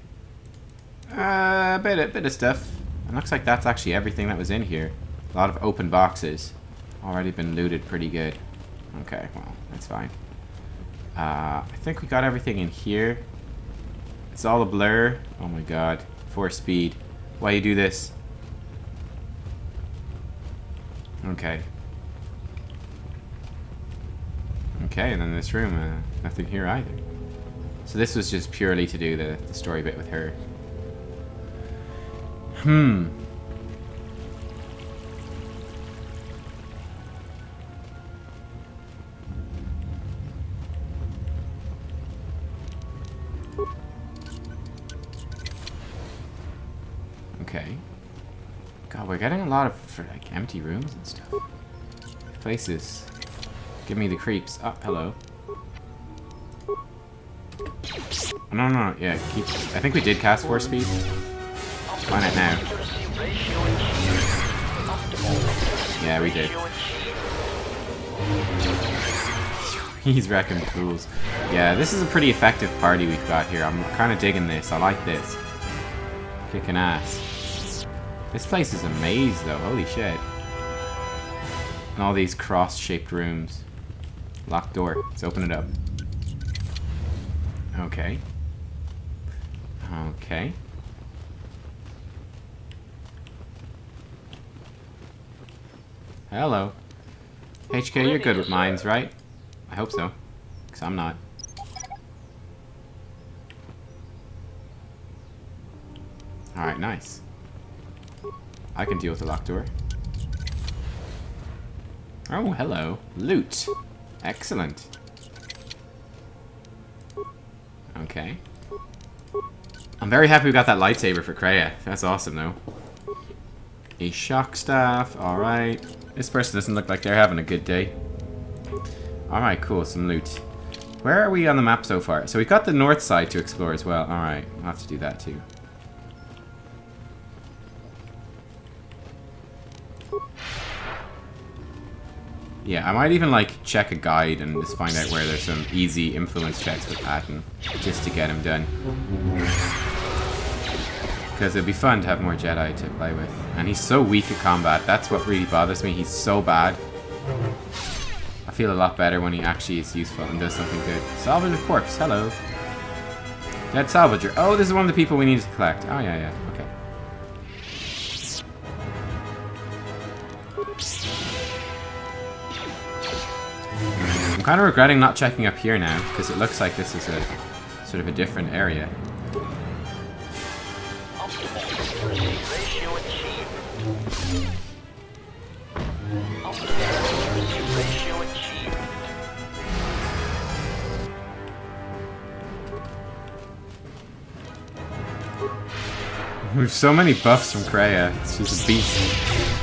S1: Uh, a bit, a bit of stuff. It looks like that's actually everything that was in here. A lot of open boxes. Already been looted pretty good. Okay, well, that's fine. Uh, I think we got everything in here. It's all a blur. Oh my god. Force speed. Why you do this? Okay. Okay, and then this room, uh, nothing here either. So this was just purely to do the, the story bit with her. Hmm. Okay. God, we're getting a lot of for, like empty rooms and stuff. Places. Give me the creeps. Oh, hello. No, no, no, yeah, keep. I think we did cast force speed. Why not now? Yeah, we did. He's wrecking fools. Yeah, this is a pretty effective party we've got here. I'm kind of digging this. I like this. Kicking ass. This place is a maze, though. Holy shit. And all these cross-shaped rooms. Locked door. Let's open it up. Okay. Okay. Hello. HK, you're good with mines, right? I hope so. Because I'm not. Alright, nice. I can deal with the locked door. Oh, hello. Loot. Excellent. Okay. I'm very happy we got that lightsaber for Kreia. That's awesome, though. A shock staff. Alright. This person doesn't look like they're having a good day. Alright, cool. Some loot. Where are we on the map so far? So we've got the north side to explore as well. Alright, I'll have to do that too. Yeah, I might even like check a guide and just find out where there's some easy influence checks with Atton, just to get him done. Because it'd be fun to have more Jedi to play with. And he's so weak at combat, that's what really bothers me, he's so bad. I feel a lot better when he actually is useful and does something good. Salvage of corpse, hello. Dead salvager. Oh, this is one of the people we need to collect. Oh, yeah, yeah, kind of regretting not checking up here now, because it looks like this is a sort of a different area. We have so many buffs from Kreia. She's a beast.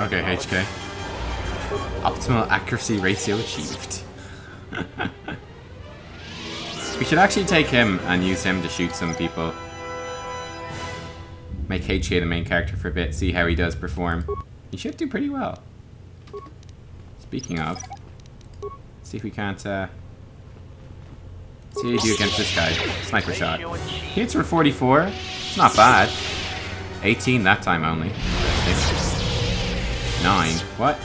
S1: Okay, HK. Optimal accuracy ratio achieved. we should actually take him and use him to shoot some people. Make HK the main character for a bit, see how he does perform. He should do pretty well. Speaking of, see if we can't, uh, see how you do against this guy. Sniper shot. Hits for 44. It's not bad. 18 that time only. 9. What?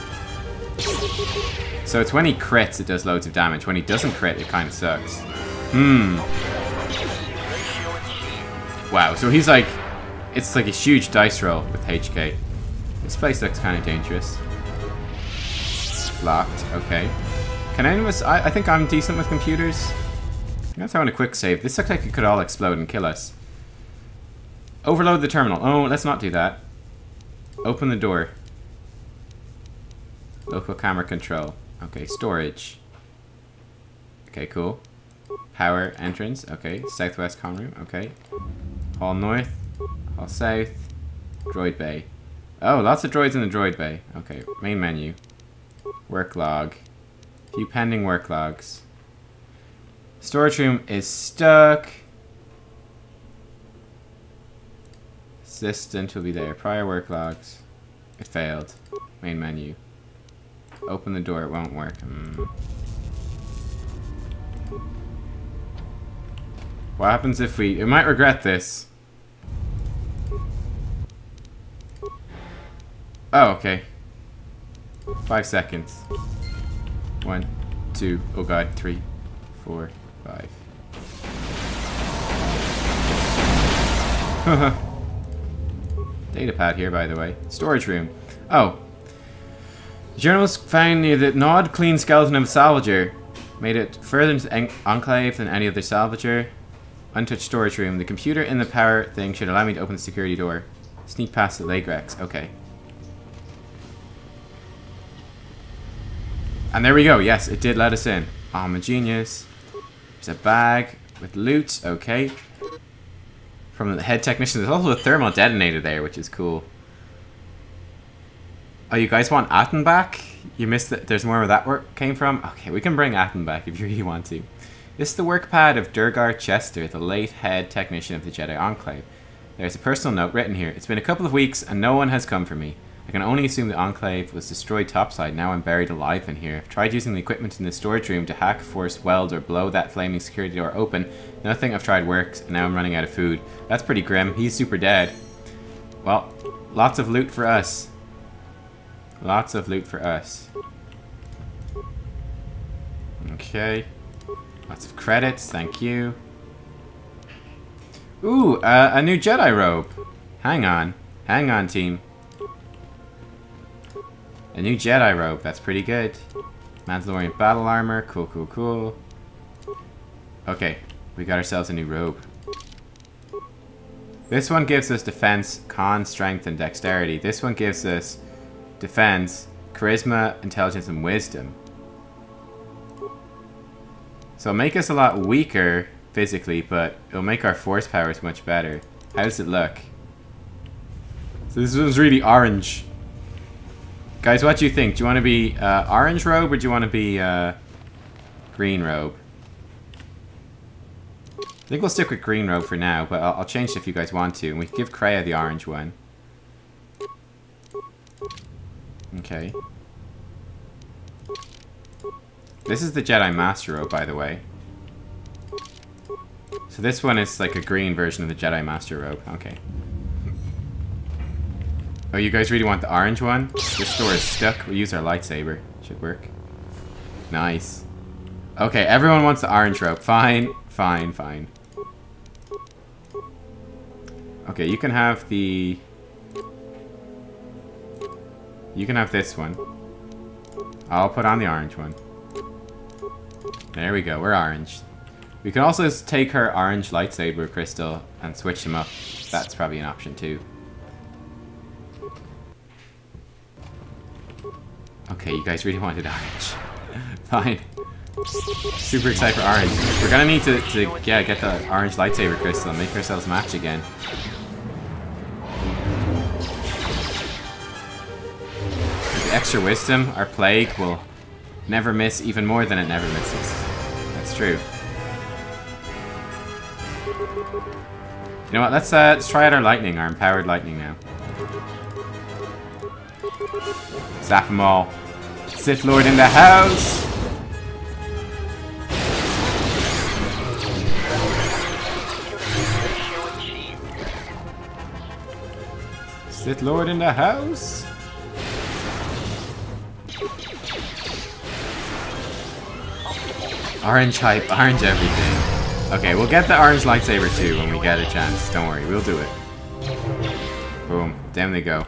S1: So it's when he crits it does loads of damage. When he doesn't crit, it kind of sucks. Hmm. Wow, so he's like... It's like a huge dice roll with HK. This place looks kind of dangerous. Locked, okay. Can any of us... I, I think I'm decent with computers. I'm gonna throw in a quick save. This looks like it could all explode and kill us. Overload the terminal. Oh, let's not do that. Open the door. Local camera control. Okay, storage. Okay, cool. Power entrance. Okay, southwest con room. Okay. Hall north. Hall south. Droid bay. Oh, lots of droids in the droid bay. Okay, main menu. Work log. Few pending work logs. Storage room is stuck. Assistant will be there. Prior work logs. It failed. Main menu. Open the door, it won't work. Mm. What happens if we... We might regret this. Oh, okay. Five seconds. One, two, oh god, three, four, five. Data pad here, by the way. Storage room. Oh. Journalists found the gnawed clean skeleton of a salvager. Made it further into the enclave than any other salvager. Untouched storage room. The computer in the power thing should allow me to open the security door. Sneak past the Laigreks. Okay. And there we go. Yes, it did let us in. Oh, I'm a genius. There's a bag with loot. Okay. From the head technician. There's also a thermal detonator there, which is cool. Oh, you guys want Atton back? You missed it. There's more where that work came from? Okay, we can bring Atton back if you really want to. This is the work pad of Durgar Chester, the late head technician of the Jedi Enclave. There's a personal note written here. It's been a couple of weeks and no one has come for me. I can only assume the Enclave was destroyed topside. Now I'm buried alive in here. I've tried using the equipment in the storage room to hack, force, weld, or blow that flaming security door open. Nothing I've tried works, and now I'm running out of food. That's pretty grim. He's super dead. Well, lots of loot for us. Lots of loot for us. Okay. Lots of credits, thank you. Ooh, uh, a new Jedi robe. Hang on. Hang on, team. A new Jedi robe, that's pretty good. Mandalorian battle armor, cool, cool, cool. Okay, we got ourselves a new robe. This one gives us defense, con, strength, and dexterity. This one gives us defense, charisma, intelligence, and wisdom. So it'll make us a lot weaker physically, but it'll make our force powers much better. How does it look? So this one's really orange. Guys, what do you think? Do you want to be uh, orange robe or do you want to be uh, green robe? I think we'll stick with green robe for now, but I'll, I'll change it if you guys want to. And we give Kreia the orange one. Okay. This is the Jedi Master Robe, by the way. So this one is like a green version of the Jedi Master Robe. Okay. Oh, you guys really want the orange one? This door is stuck. We'll use our lightsaber. Should work. Nice. Okay, everyone wants the orange robe. Fine, fine, fine. Okay, you can have the... You can have this one. I'll put on the orange one. There we go, we're orange. We can also take her orange lightsaber crystal and switch them up. That's probably an option too. Okay, you guys really wanted orange. Fine. Super excited for orange. We're gonna need to, to yeah, get the orange lightsaber crystal and make ourselves match again. With extra wisdom, our plague will never miss even more than it never misses. That's true. You know what, let's, uh, let's try out our lightning, our empowered lightning now. Zap them all. Sith Lord in the house! Sith Lord in the house! Orange hype, orange everything. Okay, we'll get the orange lightsaber too when we get a chance. Don't worry, we'll do it. Boom. Down they go.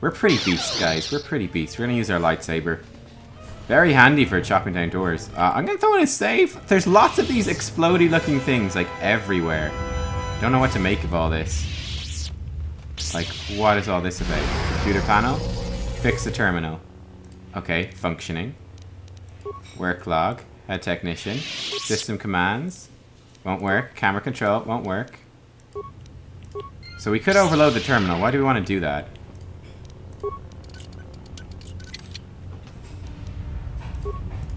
S1: We're pretty beasts, guys. We're pretty beasts. We're gonna use our lightsaber. Very handy for chopping down doors. Uh, I'm gonna throw in a save. There's lots of these explody looking things, like, everywhere. Don't know what to make of all this. Like, what is all this about? Computer panel? Fix the terminal. Okay, functioning. Work log. Head technician. System commands. Won't work. Camera control. Won't work. So we could overload the terminal. Why do we want to do that?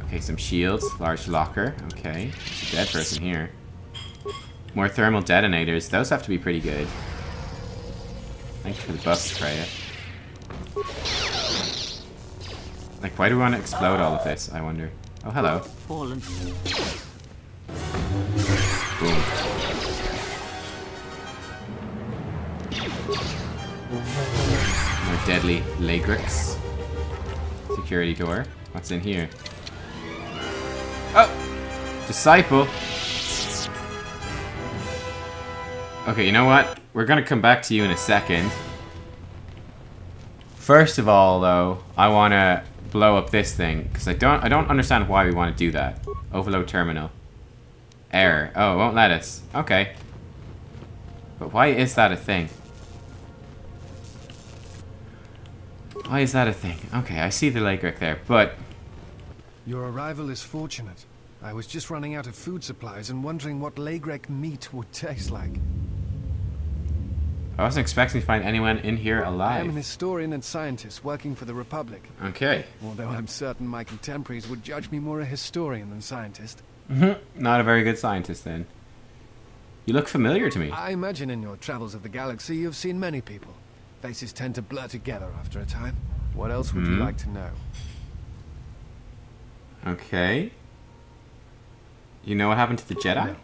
S1: Okay, some shields. Large locker. Okay. There's a dead person here. More thermal detonators. Those have to be pretty good. Thanks for the buff spray. Like, why do we want to explode all of this, I wonder? Oh, hello.
S4: Fallen.
S1: Boom. More deadly Laigreks. Security door. What's in here? Oh! Disciple! Okay, you know what? We're gonna come back to you in a second. First of all, though, I wanna blow up this thing because I don't I don't understand why we want to do that. Overload terminal. Error. Oh, it won't let us. Okay. But why is that a thing? Why is that a thing? Okay, I see the leg right there, but
S13: Your arrival is fortunate. I was just running out of food supplies and wondering what Laigrek meat would taste like.
S1: I wasn't expecting to find anyone in here alive.
S13: I am an historian and scientist working for the Republic.
S1: Okay.
S13: Although I'm certain my contemporaries would judge me more a historian than scientist.
S1: Not a very good scientist then. You look familiar to me.
S13: I imagine in your travels of the galaxy you've seen many people. Faces tend to blur together after a time. What else would you
S1: Hmm.
S13: like to know?
S1: Okay. You know what happened to the Jedi?
S13: No.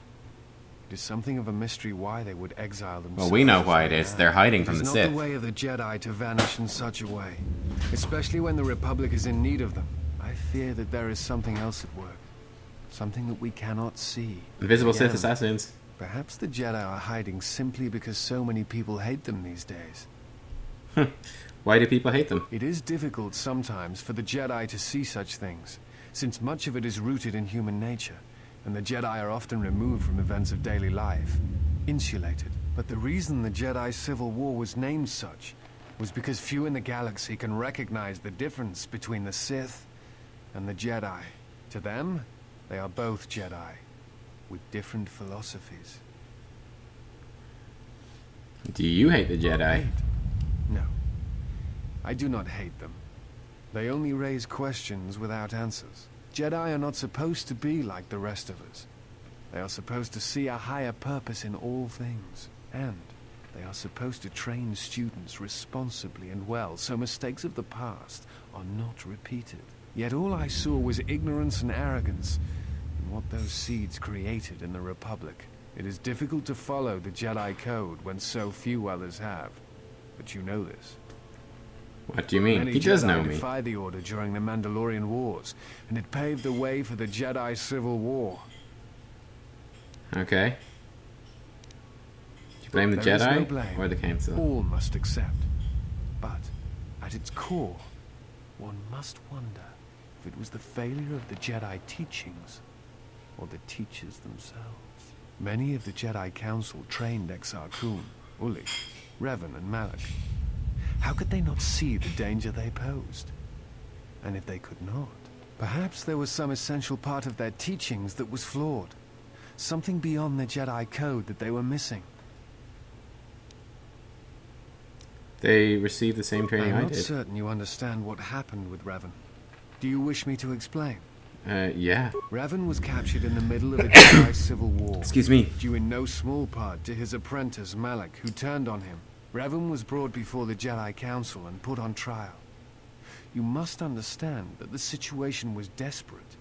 S13: It is something of a mystery why they would exile themselves.
S1: Well, we know why it is. They're hiding
S13: It
S1: from
S13: is
S1: the
S13: not
S1: Sith.
S13: the way of the Jedi to vanish in such a way, especially when the Republic is in need of them. I fear that there is something else at work, something that we cannot see.
S1: Invisible Sith assassins.
S13: Perhaps the Jedi are hiding simply because so many people hate them these days. Hmm.
S1: Why do people hate them?
S13: It is difficult sometimes for the Jedi to see such things, since much of it is rooted in human nature, and the Jedi are often removed from events of daily life, insulated. But the reason the Jedi Civil War was named such was because few in the galaxy can recognize the difference between the Sith and the Jedi. To them, they are both Jedi, with different philosophies.
S1: Do you hate the Jedi?
S13: No. I do not hate them. They only raise questions without answers. Jedi are not supposed to be like the rest of us. They are supposed to see a higher purpose in all things. And they are supposed to train students responsibly and well so mistakes of the past are not repeated. Yet all I saw was ignorance and arrogance and what those seeds created in the Republic. It is difficult to follow the Jedi Code when so few others have. But you know this.
S1: What do you mean?
S13: Many
S1: He does
S13: Jedi
S1: know me.
S13: defied the Order during the Mandalorian Wars, and it paved the way for the Jedi Civil War.
S1: Okay. Do you blame the
S13: is no
S1: Jedi
S13: blame.
S1: or the Council?
S13: All must accept. But, at its core, one must wonder if it was the failure of the Jedi teachings or the teachers themselves. Many of the Jedi Council trained Exar Kun, Ulic, Revan, and Malak. How could they not see the danger they posed? And if they could not, perhaps there was some essential part of their teachings that was flawed. Something beyond the Jedi Code that they were missing.
S1: They received the same training
S13: I'm
S1: I
S13: not
S1: did.
S13: certain you understand what happened with Revan. Do you wish me to explain?
S1: Uh, yeah.
S13: Revan was captured in the middle of a Jedi civil war.
S1: Excuse me.
S13: Due in no small part to his apprentice Malak, who turned on him. Revan was brought before the Jedi Council and put on trial. You must understand that the situation was desperate,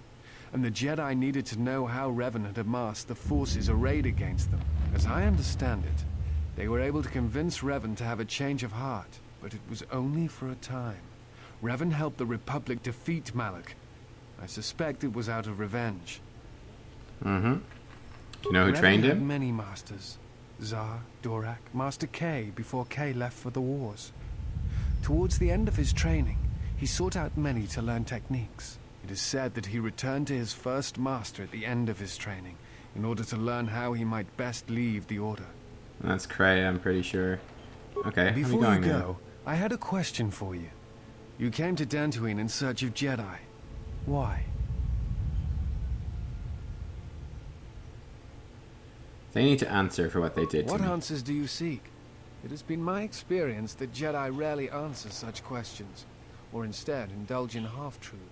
S13: and the Jedi needed to know how Revan had amassed the forces arrayed against them. As I understand it, they were able to convince Revan to have a change of heart, but it was only for a time. Revan helped the Republic defeat Malak. I suspect it was out of revenge.
S1: Mm-hmm. you know who
S13: Revan
S1: trained him?
S13: many masters. Zhar, Dorak, Master K before K left for the wars. Towards the end of his training, he sought out many to learn techniques. It is said that he returned to his first master at the end of his training in order to learn how he might best leave the Order.
S1: That's Kreia, I'm pretty sure. Okay, how are we
S13: Before
S1: going
S13: you
S1: now?
S13: go, I had a question for you. You came to Dantooine in search of Jedi. Why?
S1: They need to answer for what they did
S13: What
S1: to
S13: answers do you seek? It has been my experience that Jedi rarely answer such questions, or instead indulge in half-truths.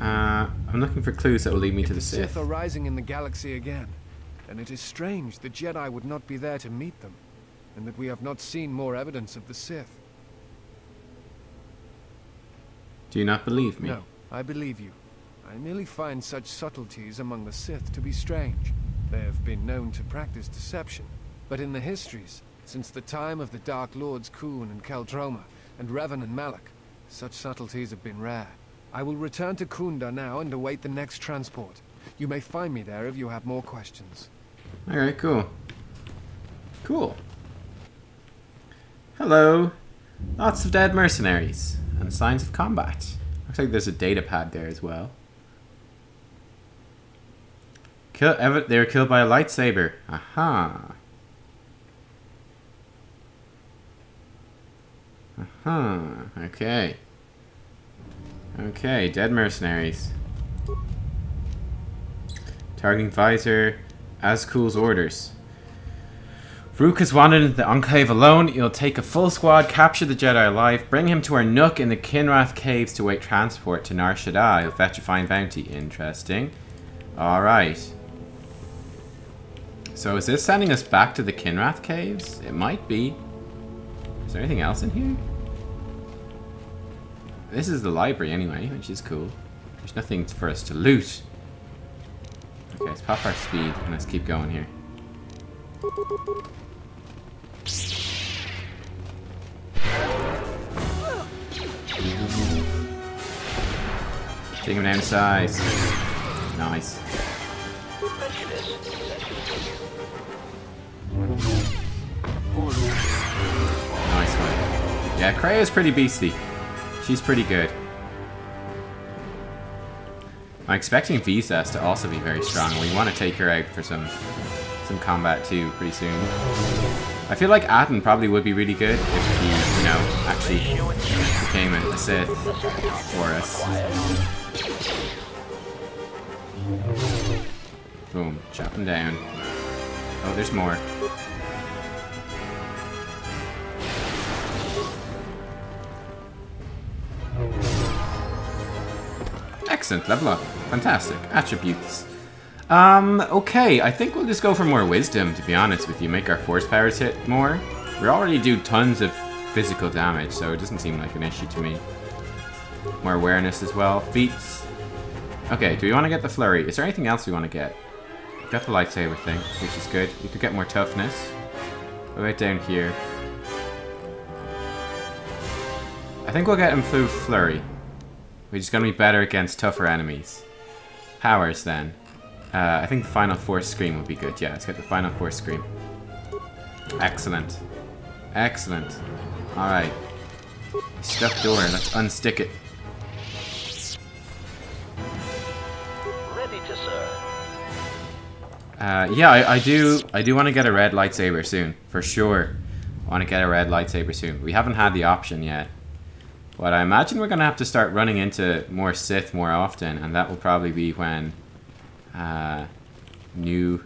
S1: Uh, I'm looking for clues that will lead me to the
S13: The Sith
S1: Sith.
S13: are rising in the galaxy again, and it is strange the Jedi would not be there to meet them, and that we have not seen more evidence of the Sith.
S1: Do you not believe me?
S13: No, I believe you. I merely find such subtleties among the Sith to be strange. They have been known to practice deception, but in the histories, since the time of the Dark Lords Kun and Qel-Droma, and Revan and Malak, such subtleties have been rare. I will return to Khoonda now and await the next transport. You may find me there if you have more questions.
S1: Alright, cool. Cool. Hello. Lots of dead mercenaries and signs of combat. Looks like there's a data pad there as well. Kill, they were killed by a lightsaber. Aha. Aha. Okay. Okay, dead mercenaries. Targeting visor. Azkul's orders. Vrook has wandered into the Enclave alone. You'll take a full squad, capture the Jedi alive, bring him to our nook in the Kinrath Caves to wait transport to Nar Shaddaa. You'll fetch a fine bounty. Interesting. Alright. So is this sending us back to the Kinrath Caves? It might be. Is there anything else in here? This is the library anyway, which is cool. There's nothing for us to loot. Okay, let's pop our speed and let's keep going here. Take him down to size. Nice. Nice one. Yeah, Kreia's pretty beastly. She's pretty good. I'm expecting Visas to also be very strong. We want to take her out for some some combat too pretty soon. I feel like Atton probably would be really good if he, you know, actually became a Sith for us. Boom, chop him down. Oh, there's more. Excellent, level up. Fantastic. Attributes. Um, okay, I think we'll just go for more wisdom, to be honest with you. Make our force powers hit more. We already do tons of physical damage, so it doesn't seem like an issue to me. More awareness as well. Feats. Okay, do we want to get the flurry? Is there anything else we want to get? Got the lightsaber thing, which is good. We could get more toughness. What about down here? I think we'll get improved flurry. Which is going to be better against tougher enemies. Powers, then. Uh, I think the Final Force Scream would be good. Yeah, let's get the Final Force Scream. Excellent. Excellent. Alright. Stuck door. Let's unstick it.
S8: Ready to serve.
S1: Uh, yeah, I, I do. I do want to get a red lightsaber soon, for sure. I want to get a red lightsaber soon. We haven't had the option yet, but I imagine we're gonna have to start running into more Sith more often, and that will probably be when uh, new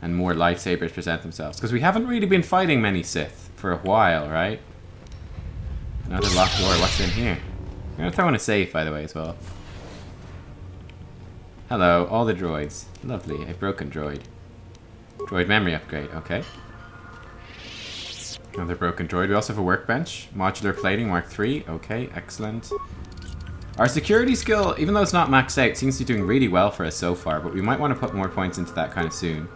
S1: and more lightsabers present themselves. Because we haven't really been fighting many Sith for a while, right? Another locked door. What's in here? I'm gonna throw in a safe, by the way, as well. Hello, all the droids. Lovely, a broken droid. Droid memory upgrade, okay. Another broken droid. We also have a workbench. Modular plating, Mark 3. Okay, excellent. Our security skill, even though it's not maxed out, seems to be doing really well for us so far, but we might want to put more points into that kind of soon.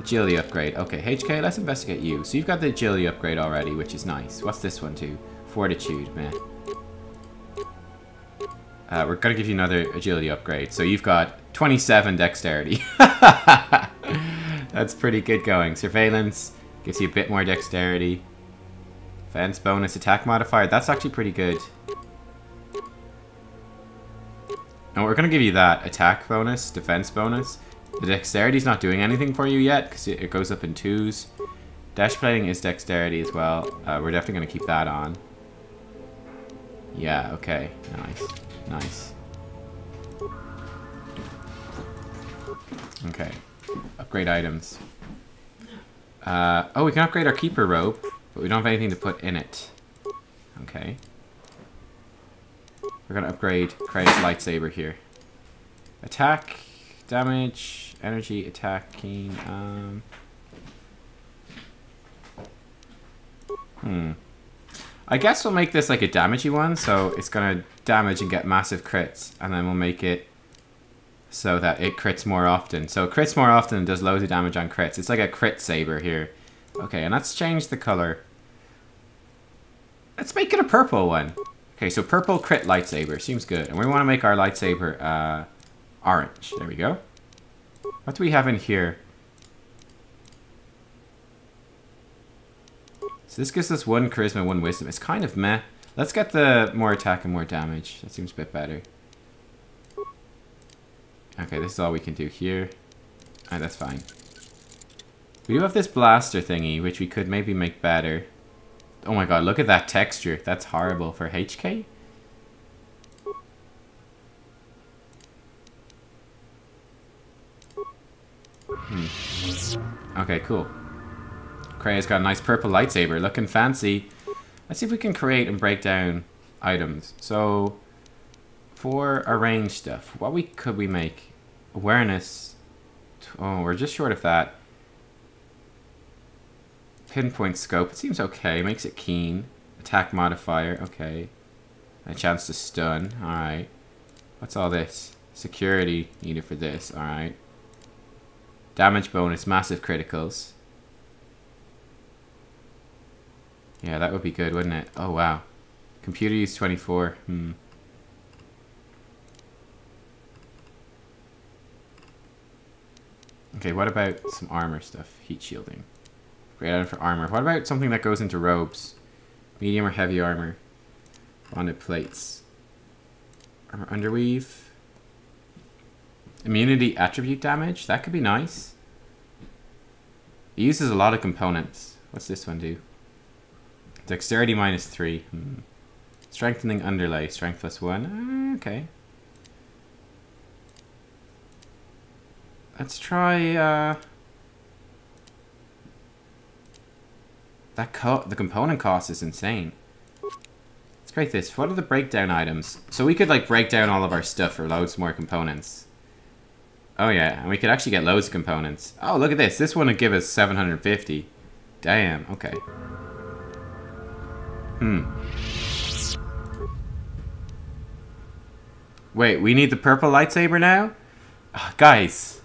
S1: Agility upgrade. Okay, HK, let's investigate you. So you've got the agility upgrade already, which is nice. What's this one too? Fortitude, man. Uh, we're gonna give you another agility upgrade. So you've got 27 dexterity. That's pretty good going. Surveillance gives you a bit more dexterity. Fence bonus attack modifier. That's actually pretty good. And we're going to give you that attack bonus, defense bonus. The dexterity's not doing anything for you yet because it goes up in twos. Dash plating is dexterity as well. Uh, we're definitely going to keep that on. Yeah, okay. Nice. Nice. Okay. Upgrade items. Uh, oh, we can upgrade our keeper rope, but we don't have anything to put in it. Okay. We're gonna upgrade Kreia's lightsaber here. Attack, damage, energy, attacking, um... Hmm. I guess we'll make this like a damagey one, so it's gonna damage and get massive crits, and then we'll make it so that it crits more often. So it crits more often and does loads of damage on crits. It's like a crit saber here. Okay, and let's change the color. Let's make it a purple one. Okay, so purple crit lightsaber. Seems good. And we want to make our lightsaber uh, orange. There we go. What do we have in here? So this gives us one charisma, one wisdom. It's kind of meh. Let's get the more attack and more damage. That seems a bit better. Okay, this is all we can do here. Alright, that's fine. We do have this blaster thingy, which we could maybe make better. Oh my god, look at that texture. That's horrible for HK. Hmm. Okay, cool. Kreia's got a nice purple lightsaber, looking fancy. Let's see if we can create and break down items. So, for our range stuff, what we could we make? Awareness. Oh, we're just short of that. Pinpoint scope. It seems okay. Makes it keen. Attack modifier. Okay. A chance to stun. Alright. What's all this? Security needed for this. Alright. Damage bonus. Massive criticals. Yeah, that would be good, wouldn't it? Oh, wow. Computer use 24. Hmm. Okay, what about some armor stuff? Heat shielding. Great item for armor. What about something that goes into robes? Medium or heavy armor? Bonded plates. Armor underweave. Immunity attribute damage? That could be nice. It uses a lot of components. What's this one do? Dexterity minus 3. Hmm. Strengthening underlay. Strength plus 1. Uh, okay. Let's try, uh... That co the component cost is insane. Let's create this. What are the breakdown items? So we could, like, break down all of our stuff for loads more components. Oh, yeah. And we could actually get loads of components. Oh, look at this. This one would give us 750. Damn. Okay. Hmm. Wait, we need the purple lightsaber now? Oh, guys.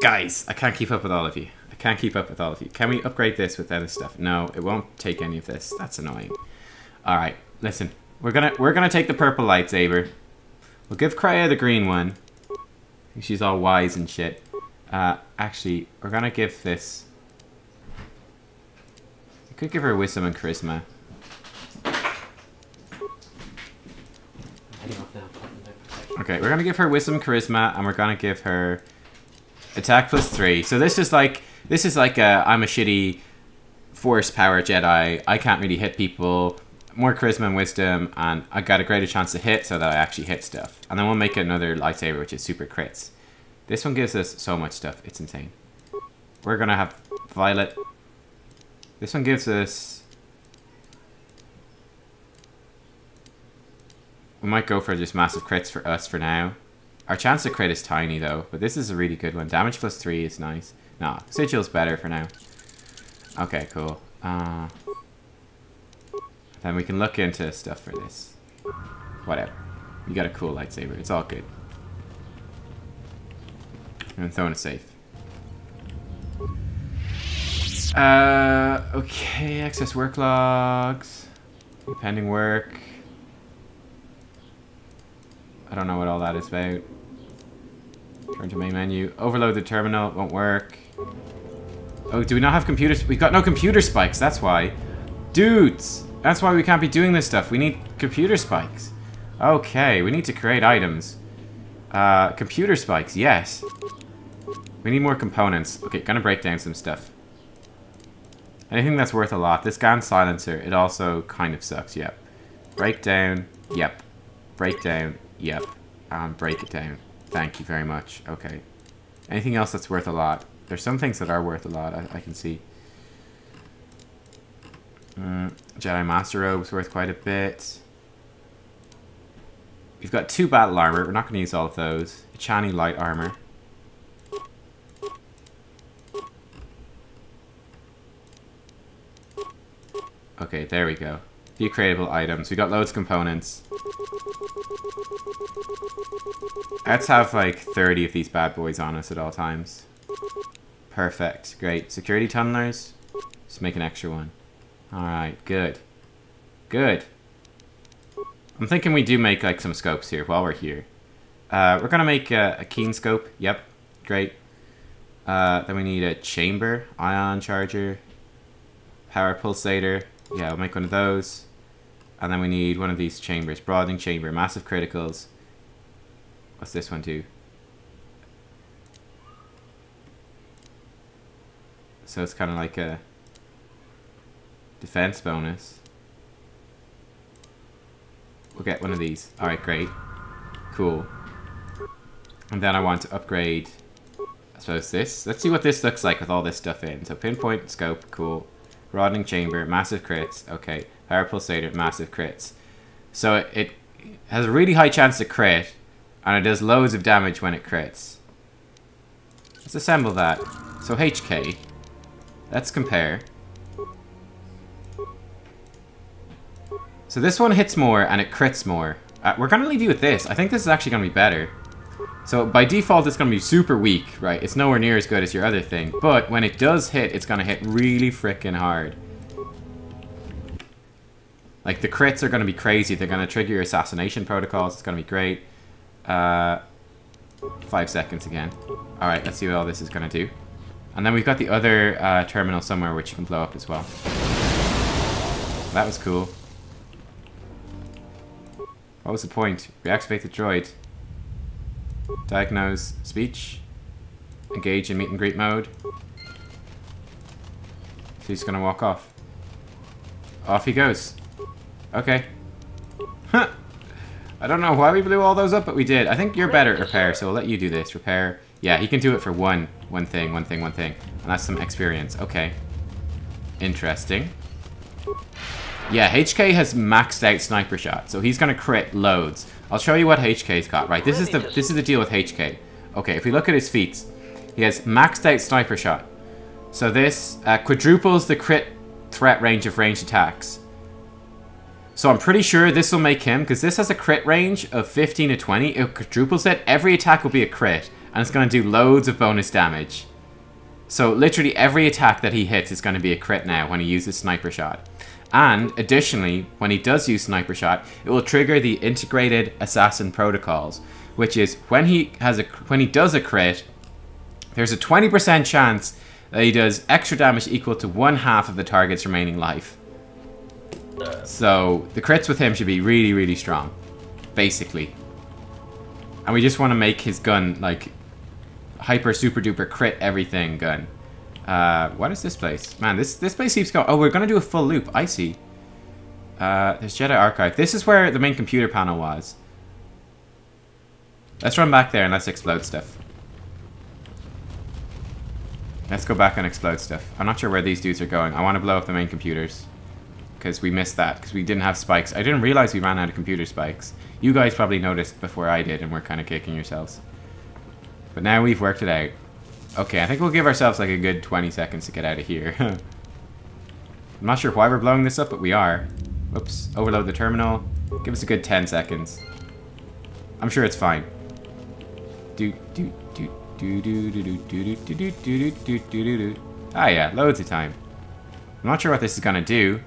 S1: Guys, I can't keep up with all of you. I can't keep up with all of you. Can we upgrade this with other stuff? No, it won't take any of this. That's annoying. Alright, listen. We're gonna we're gonna take the purple lightsaber. We'll give Kreia the green one. She's all wise and shit. Uh, actually, we're gonna give this... We could give her wisdom and charisma. Okay, we're gonna give her wisdom, charisma, and we're gonna give her attack plus three. So this is like this is like a I'm a shitty force power Jedi. I can't really hit people. More charisma and wisdom, and I got a greater chance to hit, so that I actually hit stuff. And then we'll make another lightsaber, which is super crits. This one gives us so much stuff. It's insane. We're gonna have violet. This one gives us We might go for just massive crits for us for now. Our chance to crit is tiny though, but this is a really good one. Damage plus 3 is nice. Nah, Sigil's better for now. Okay, cool. Uh, then we can look into stuff for this. Whatever. You got a cool lightsaber. It's all good. I'm throwing it safe. Uh, okay, access work logs. Pending work. I don't know what all that is about. Turn to main menu. Overload the terminal. Won't work. Oh, do we not have computers? We've got no computer spikes. That's why. Dudes! That's why we can't be doing this stuff. We need computer spikes. Okay, we need to create items. Uh, computer spikes. Yes. We need more components. Okay, gonna break down some stuff. Anything that's worth a lot. This GAN silencer, it also kind of sucks. Yep. Break down. Yep. Break down. Yep. Um, break it down. Thank you very much. Okay. Anything else that's worth a lot? There's some things that are worth a lot, I, I can see. Mm, Jedi Master Robe's worth quite a bit. We've got two battle armor. We're not going to use all of those. Chani light armor. Okay, there we go. Few creatable items. We got loads of components. Let's have like 30 of these bad boys on us at all times. Perfect. Great. Security tunnelers. Just make an extra one. Alright, good. Good. I'm thinking we do make like some scopes here while we're here. Uh, we're gonna make a, a keen scope. Yep. Great. Uh, then we need a chamber, ion charger, power pulsator. Yeah, we'll make one of those. And then we need one of these chambers. Broadening chamber, massive criticals. What's this one do? So it's kind of like a defense bonus. We'll get one of these. Alright, great. Cool. And then I want to upgrade, I suppose this. Let's see what this looks like with all this stuff in. So pinpoint, scope, cool. Broadening chamber, massive crits. Okay. Power massive crits. So it, it has a really high chance to crit, and it does loads of damage when it crits. Let's assemble that. So HK. Let's compare. So this one hits more and it crits more. Uh, we're going to leave you with this. I think this is actually going to be better. So by default, it's going to be super weak, right? It's nowhere near as good as your other thing. But when it does hit, it's going to hit really freaking hard. Like, the crits are going to be crazy. They're going to trigger your assassination protocols. It's going to be great. Uh, five seconds again. Alright, let's see what all this is going to do. And then we've got the other uh, terminal somewhere which you can blow up as well. That was cool. What was the point? Reactivate the droid. Diagnose speech. Engage in meet and greet mode. So he's gonna walk off. Off he goes. Okay. Huh. I don't know why we blew all those up, but we did. I think you're better at repair, so we'll let you do this. Repair. Yeah, he can do it for one, one thing, one thing, one thing. And that's some experience. Okay. Interesting. Yeah, HK has maxed out sniper shot, so he's gonna crit loads. I'll show you what HK's got. Right, this is the this is the deal with HK. Okay, if we look at his feats, he has maxed out sniper shot. So this uh, quadruples the crit threat range of ranged attacks. So I'm pretty sure this will make him, because this has a crit range of 15 to 20. It quadruples it. Every attack will be a crit, and it's going to do loads of bonus damage. So literally every attack that he hits is going to be a crit now when he uses sniper shot. And additionally, when he does use sniper shot, it will trigger the integrated assassin protocols, which is when he has a when he does a crit, there's a 20% chance that he does extra damage equal to one half of the target's remaining life. So the crits with him should be really, really strong, basically. And we just want to make his gun like hyper super duper crit everything gun. Uh, what is this place? Man, this this place keeps going. Oh, we're gonna do a full loop. I see. Uh, there's Jedi Archive. This is where the main computer panel was. Let's run back there and let's explode stuff. Let's go back and explode stuff. I'm not sure where these dudes are going. I want to blow up the main computers. Because we missed that. Because we didn't have spikes. I didn't realize we ran out of computer spikes. You guys probably noticed before I did and we're kind of kicking yourselves. But now we've worked it out. Okay, I think we'll give ourselves like a good 20 seconds to get out of here. I'm not sure why we're blowing this up, but we are. Oops. Overload the terminal. Give us a good 10 seconds. I'm sure it's fine. Do do do do do do do do do do do do do do do. Ah yeah, loads of time. I'm not sure what this is gonna do.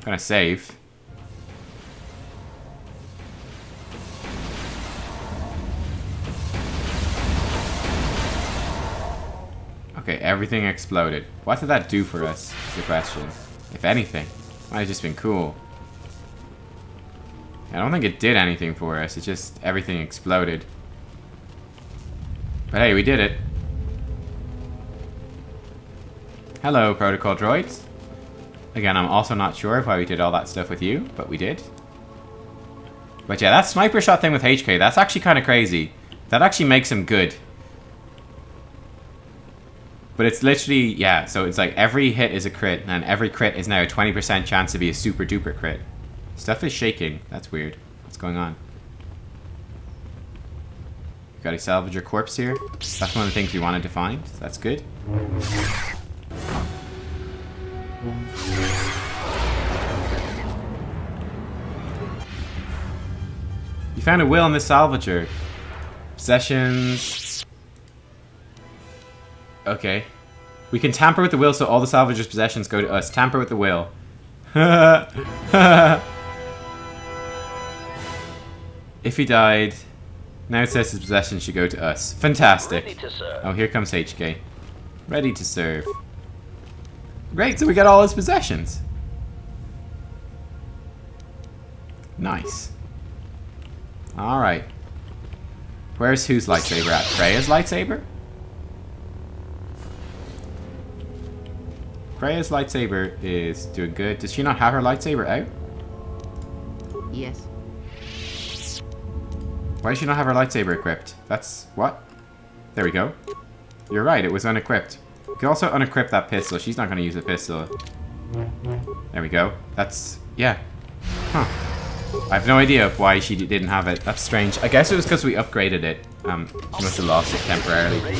S1: I'm gonna save. Okay, everything exploded. What did that do for us, is the question. If anything. Might have just been cool. I don't think it did anything for us, it just, everything exploded. But hey, we did it. Hello, protocol droids. Again, I'm also not sure why we did all that stuff with you, but we did. But yeah, that sniper shot thing with HK, that's actually kind of crazy. That actually makes him good. But it's literally, yeah, so it's like every hit is a crit, and every crit is now a 20% chance to be a super duper crit. Stuff is shaking. That's weird. What's going on? You got a salvager corpse here. That's one of the things we wanted to find. That's good. You found a will in the salvager. Possessions. Okay. We can tamper with the will so all the salvager's possessions go to us. Tamper with the will. if he died, now it says his possessions should go to us. Fantastic. Oh, here comes HK. Ready to serve. Great, so we got all his possessions. Nice. Alright. Where's whose lightsaber at? Kreia's lightsaber? Kreia's lightsaber is doing good. Does she not have her lightsaber out?
S4: Yes.
S1: Why does she not have her lightsaber equipped? That's... what? There we go. You're right, it was unequipped. Can also unequip that pistol. She's not going to use the pistol. There we go. That's... yeah. Huh. I have no idea why she didn't have it. That's strange. I guess it was because we upgraded it. Um, she must have lost it temporarily.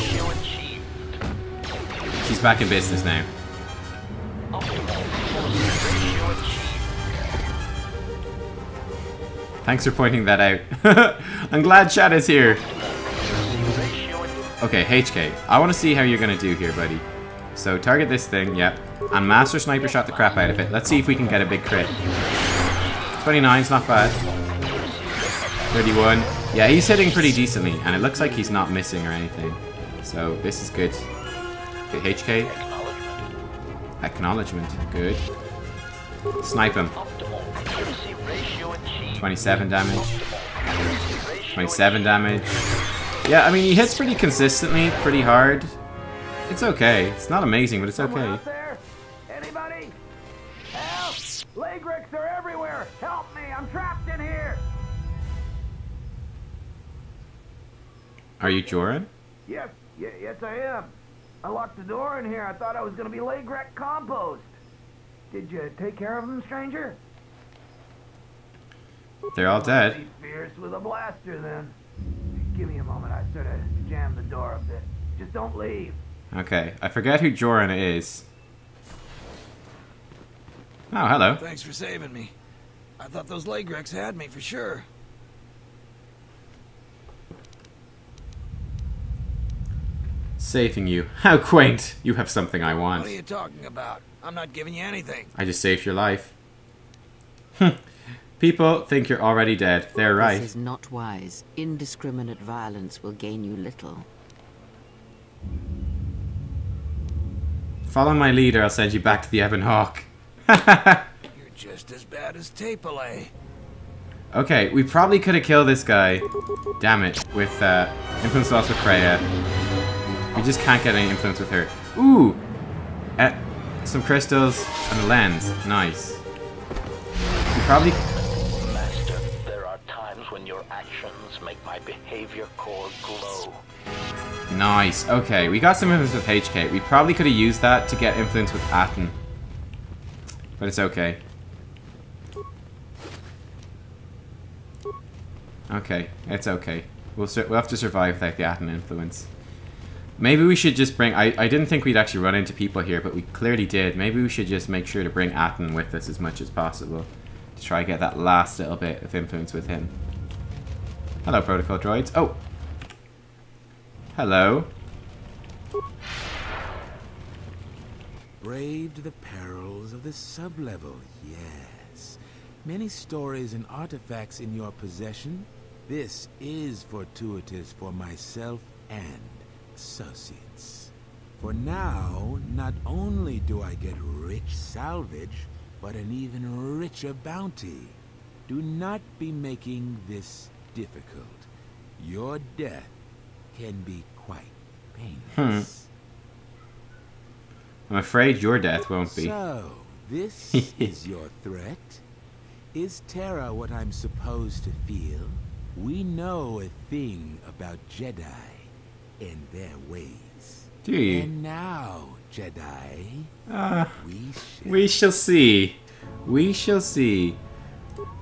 S1: She's back in business now. Thanks for pointing that out. I'm glad Chad is here. Okay, HK. I want to see how you're going to do here, buddy. So target this thing, yep. And Master Sniper shot the crap out of it. Let's see if we can get a big crit. 29's not bad. 31. Yeah, he's hitting pretty decently, and it looks like he's not missing or anything. So this is good. Okay, HK. Acknowledgement. Good. Snipe him. 27 damage. 27 damage. Yeah, I mean, he hits pretty consistently, pretty hard. It's okay. It's not amazing, but it's okay.
S14: Anybody? Help! Are everywhere! Help me! I'm trapped in here!
S1: Are you Joran?
S14: Yes, yes I am. I locked the door in here. I thought I was gonna be Laigrek compost. Did you take care of them, stranger?
S1: They're all dead.
S14: Fierce with a blaster, then. Give me a moment. I sort of jammed the door a bit. Just don't leave.
S1: Okay, I forget who Joran is. Oh, hello.
S10: Thanks for saving me. I thought those Laigreks had me for sure.
S1: Saving you. How quaint. You have something I want.
S10: What are you talking about? I'm not giving you anything.
S1: I just saved your life. People think you're already dead. They're right.
S4: This is not wise. Indiscriminate violence will gain you little.
S1: Follow my leader, I'll send you back to the Ebon Hawk.
S10: You're just as bad as Tapele.
S1: Okay, we probably could have killed this guy. Damn it. With uh, influence loss with Kreia. We just can't get any influence with her. Ooh! Uh, some crystals and a lens. Nice. We probably... Nice. Okay, we got some influence with HK. We probably could have used that to get influence with Atton. But it's okay. Okay, it's okay. We'll, we'll have to survive without the Atton influence. Maybe we should just bring... I, I didn't think we'd actually run into people here, but we clearly did. Maybe we should just make sure to bring Atton with us as much as possible. To try to get that last little bit of influence with him. Hello, protocol droids. Oh! Hello.
S15: braved the perils of the sublevel, yes. Many stories and artifacts in your possession. This is fortuitous for myself and associates. For now, not only do I get rich salvage, but an even richer bounty. Do not be making this difficult. Your death can be quite painless.
S1: I'm afraid your death won't be.
S15: So, this is your threat? Is Terra what I'm supposed to feel? We know a thing about Jedi and their ways.
S1: Do you?
S15: And now, Jedi,
S1: Uh,
S15: we shall
S1: we shall see. We shall see.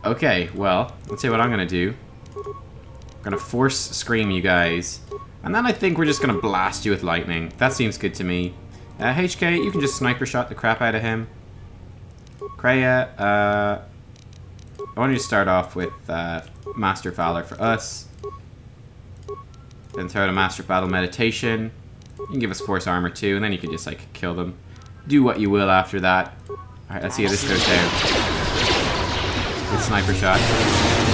S1: Okay, well, let's see what I'm gonna do. I'm gonna force scream you guys. And then I think we're just gonna blast you with lightning. That seems good to me. Uh, HK, you can just sniper shot the crap out of him. Kreia, uh, I want you to start off with uh, Master Valor for us. Then throw out a Master Battle Meditation. You can give us Force Armor too, and then you can just like kill them. Do what you will after that. Alright, let's see how this goes down. With Sniper Shot.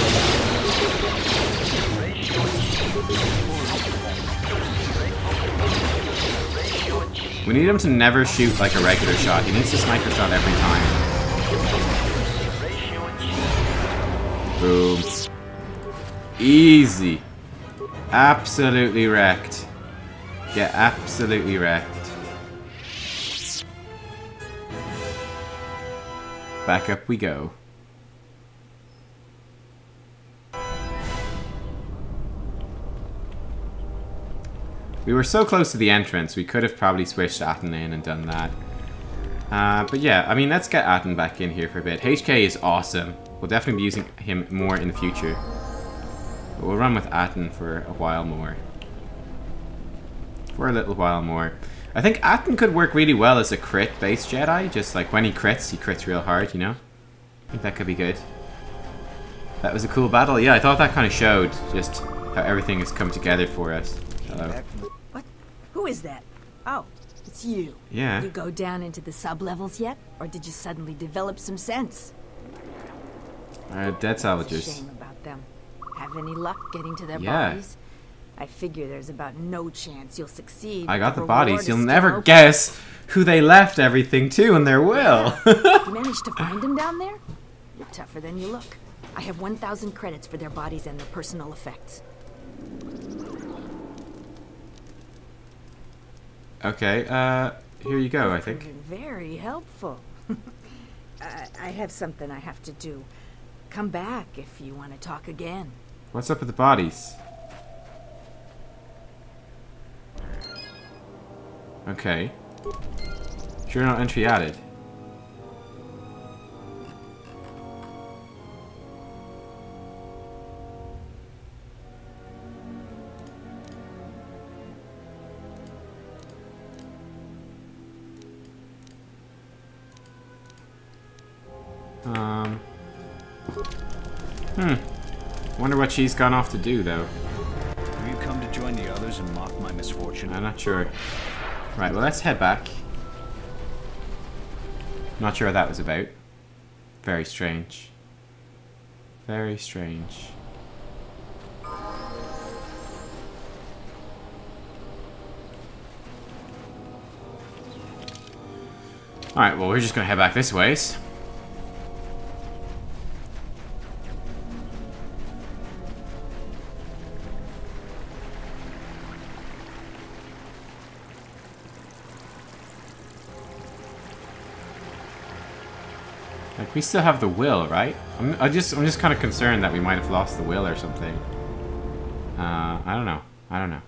S1: We need him to never shoot like a regular shot. He needs to sniper shot every time. Boom. Easy. Absolutely wrecked. Get absolutely wrecked. Back up we go. We were so close to the entrance, we could have probably switched Atton in and done that. Uh, but yeah, I mean, let's get Atton back in here for a bit. HK is awesome. We'll definitely be using him more in the future. But we'll run with Atton for a while more. For a little while more. I think Atton could work really well as a crit-based Jedi. Just like when he crits, he crits real hard, you know? I think that could be good. That was a cool battle. Yeah, I thought that kind of showed just how everything has come together for us. Hello.
S3: Who is that? Oh, it's you.
S1: Yeah.
S3: You go down into the sub-levels yet? Or did you suddenly develop some sense?
S1: Uh, dead
S3: It's a
S1: salvagers.
S3: shame about them. Have any luck getting to their
S1: Yeah.
S3: bodies? I figure there's about no chance you'll succeed.
S1: I got the
S3: reward
S1: bodies. You'll never
S3: open.
S1: guess who they left everything to in their will.
S3: you managed to find them down there? You're tougher than you look. I have 1,000 credits for their bodies and their personal effects.
S1: Okay, uh, here you go, I think.
S3: Very helpful. I, I have something I have to do. Come back if you want to talk again.
S1: What's up with the bodies? Okay. Journal entry added. Um. Hmm. Wonder what she's gone off to do, though.
S2: Have you come to join the others and mock my misfortune?
S1: I'm not sure. Right, well, let's head back. Not sure what that was about. Very strange. Very strange. Alright, well, we're just gonna head back this ways. We still have the will, right? I'm, I just, I'm just kind of concerned that we might have lost the will or something. Uh, I don't know. I don't know.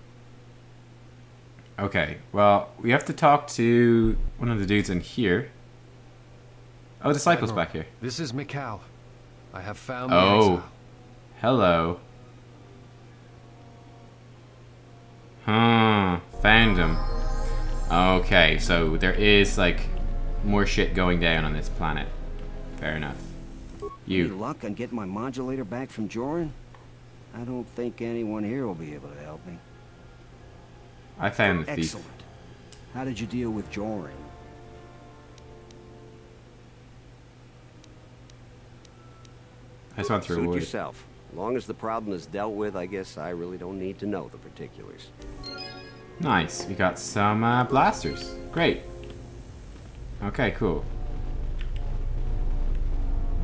S1: Okay, well, we have to talk to one of the dudes in here. Oh, Disciple's
S13: Admiral,
S1: back here.
S13: This is Mical. I have found
S1: Oh, hello. Found him. Okay, so there is like more shit going down on this planet. Fair enough. You.
S16: Any luck on getting my modulator back from Joran? I don't think anyone here will be able to help me.
S1: I found the thief.
S16: Excellent. How did you deal with Joran?
S1: I just went through
S16: Suit
S1: wood.
S16: yourself. As long as the problem is dealt with, I guess I really don't need to know the particulars.
S1: Nice. We got some uh, blasters. Great. Okay, cool.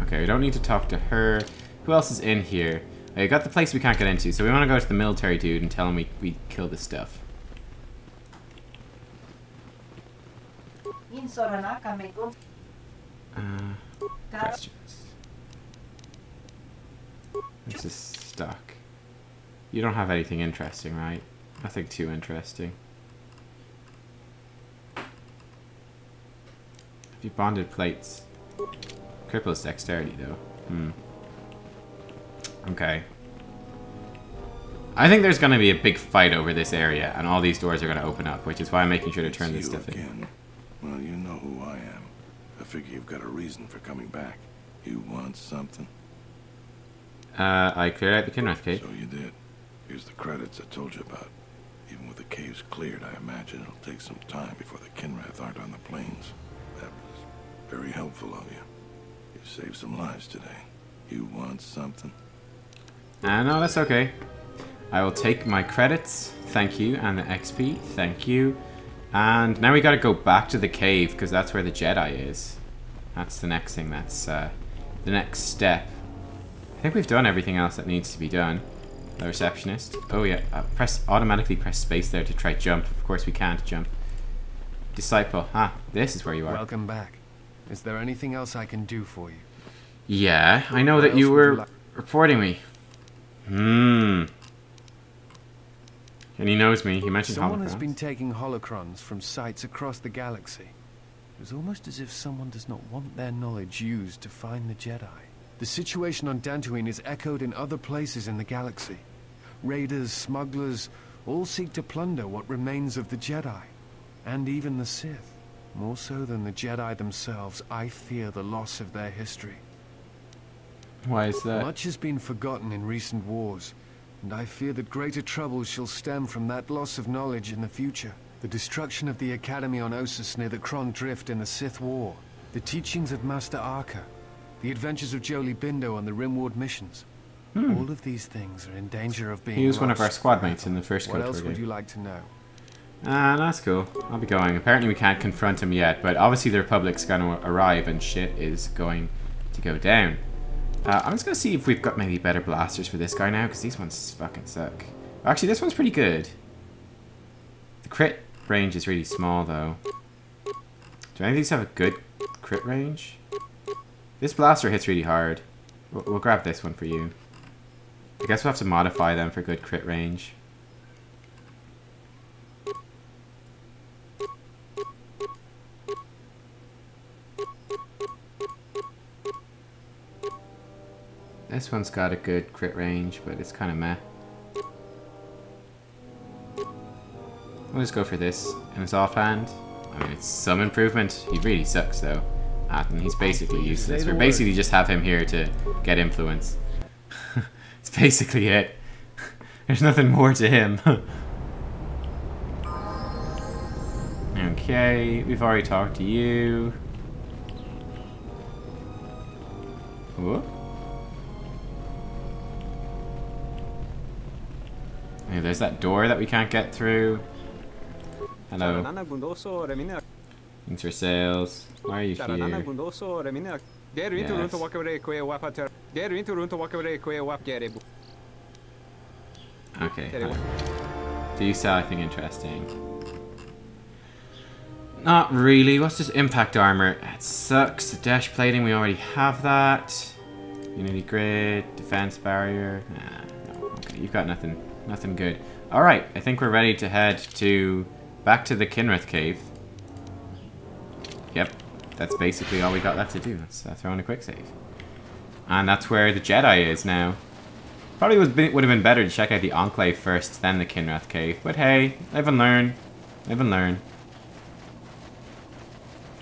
S1: Okay, we don't need to talk to her. Who else is in here? I got the place we can't get into, so we want to go to the military dude and tell him we, we killed this stuff. Uh, questions. This is stuck. You don't have anything interesting, right? Nothing too interesting. Have you bonded plates? Cripples dexterity, though. Hmm. Okay. I think there's gonna be a big fight over this area, and all these doors are gonna open up, which is why I'm making sure to turn this stuff in.
S17: again. Well, you know who I am. I figure you've got a reason for coming back. You want something?
S1: Uh, I cleared out the Kinrath cave.
S17: So you did. Here's the credits I told you about. Even with the caves cleared, I imagine it'll take some time before the Kinrath aren't on the plains. That was very helpful of you. You saved some lives today. You want something?
S1: Uh, no, that's okay. I will take my credits, thank you, and the XP, thank you. And now we gotta go back to the cave, because that's where the Jedi is. That's the next thing, that's uh, the next step. I think we've done everything else that needs to be done. The receptionist. Oh yeah, uh, press automatically press space there to try jump. Of course we can't jump. Disciple. Ah, this is where you are.
S13: Welcome back. Is there anything else I can do for you?
S1: Yeah, I know that you were
S13: like?
S1: reporting me. Hmm. And he knows me. He mentioned
S13: Someone
S1: holocrons.
S13: has been taking holocrons from sites across the galaxy. It was almost as if someone does not want their knowledge used to find the Jedi. The situation on Dantooine is echoed in other places in the galaxy. Raiders, smugglers, all seek to plunder what remains of the Jedi. And even the Sith. More so than the Jedi themselves, I fear the loss of their history.
S1: Why is that?
S13: Much has been forgotten in recent wars, and I fear that greater troubles shall stem from that loss of knowledge in the future. The destruction of the Academy on Ossus near the Cron Drift in the Sith War, the teachings of Master Arca, the adventures of Jolee Bindo on the Rimward missions.
S1: Hmm.
S13: All of these things are in danger of being
S1: He was one of our
S13: lost
S1: squad mates in the first
S13: What else would
S1: game.
S13: you like to know?
S1: Ah, that's cool. I'll be going. Apparently we can't confront him yet, but obviously the Republic's gonna arrive and shit is going to go down. Uh, I'm just gonna see if we've got maybe better blasters for this guy now, because these ones fucking suck. Actually, this one's pretty good. The crit range is really small, though. Do any of these have a good crit range? This blaster hits really hard. We'll, we'll grab this one for you. I guess we'll have to modify them for good crit range. This one's got a good crit range, but it's kind of meh. We'll just go for this in his offhand. I mean, it's some improvement. He really sucks, though. Ah, and he's basically useless.
S12: Say the
S1: We basically just have him here to get influence. it's basically it. There's nothing more to him. okay, we've already talked to you. Whoop. Hey, there's that door that we can't get through. Hello. Thanks for sales. Why are you here? Yes. Okay. Do you sell anything interesting? Not really. What's this impact armor? It sucks. The dash plating, we already have that. Unity grid, defense barrier. Nah, no. Okay, you've got nothing, nothing good. All right, I think we're ready to head to back to the Kinrath cave. Yep, that's basically all we got left to do. Let's uh, throw in a quick save. And that's where the Jedi is now. Probably was would have been better to check out the Enclave first, then the Kinrath Cave. But hey, live and learn. Live and learn.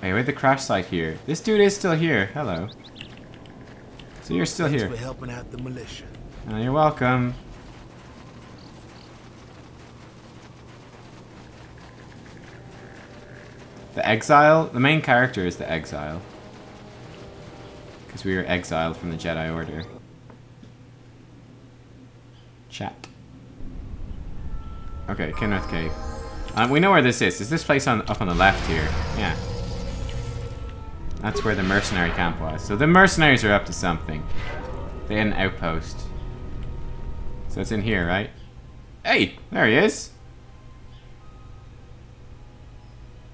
S1: Hey, where'd the crash site here? This dude is still here. Hello. So you're still
S15: Thanks
S1: here.
S15: for helping out the militia.
S1: Oh, you're welcome. The exile? The main character is the exile. Because we were exiled from the Jedi Order. Chat. Okay, Kinrath Cave. Um, we know where this is. Is this place on up on the left here? Yeah. That's where the mercenary camp was. So the mercenaries are up to something. They had an outpost. So it's in here, right? Hey, there he is.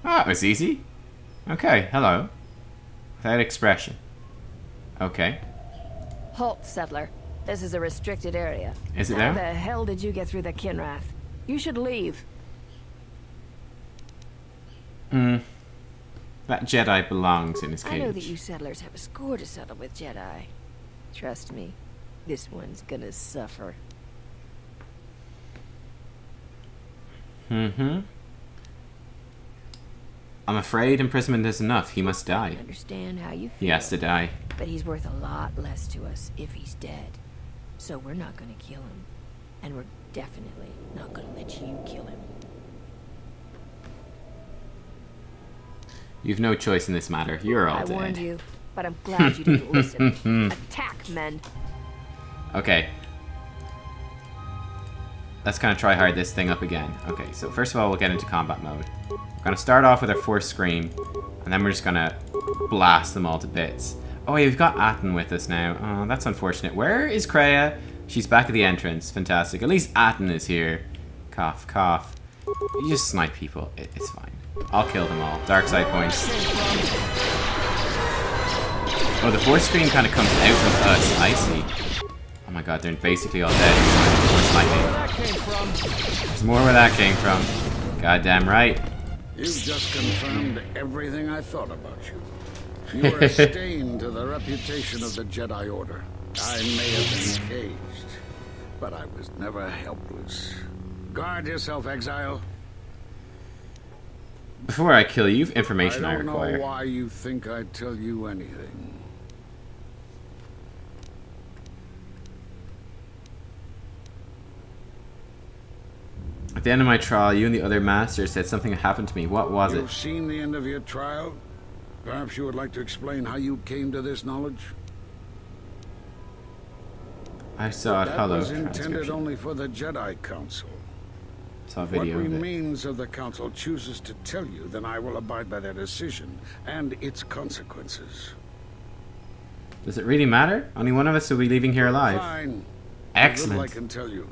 S1: Oh, that was easy. Okay, hello. Without expression. Okay.
S18: Halt, settler. This is a restricted area.
S1: Is it
S18: How
S1: now?
S18: the hell did you get through the Kinrath? You should leave.
S1: Hmm. That Jedi belongs in his cage.
S18: I know that you settlers have a score to settle with Jedi. Trust me, this one's gonna suffer.
S1: Mm-hmm. I'm afraid imprisonment is enough. He must die.
S18: Understand how you feel.
S1: He has to die.
S18: But he's worth a lot less to us if he's dead. So we're not gonna kill him. And we're definitely not gonna let you kill him.
S1: You've no choice in this matter. You're all
S18: I
S1: dead.
S18: warned you, but I'm glad you didn't listen. Attack, men.
S1: Okay. Let's kind of try hard this thing up again. Okay, so first of all, we'll get into combat mode. We're going to start off with our force scream, and then we're just going to blast them all to bits. Oh, yeah, we've got Atton with us now. Oh, that's unfortunate. Where is Kreia? She's back at the entrance. Fantastic. At least Atton is here. Cough, cough. You just snipe people. It, it's fine. I'll kill them all. Dark side points. Oh, the force scream kind of comes out of us. I see. Oh my god, they're basically all dead. There's more where that came from. Goddamn right.
S19: You've just confirmed everything I thought about you. You were a stain to the reputation of the Jedi Order. I may have been caged, but I was never helpless. Guard yourself, exile.
S1: Before I kill you, information I,
S19: I don't
S1: require.
S19: know why you think I'd tell you anything.
S1: At the end of my trial, you and the other masters said something had happened to me. What was
S19: You've
S1: it?
S19: seen the end of your trial? Perhaps you would like to explain how you came to this knowledge?
S1: I saw it.
S19: that
S1: Hello.
S19: was intended only for the Jedi Council.
S1: Saw a video
S19: what
S1: of it.
S19: remains of the Council chooses to tell you, then I will abide by their decision and its consequences.
S1: Does it really matter? Only one of us will be leaving here alive.
S19: Fine.
S1: Excellent.
S19: I can tell you.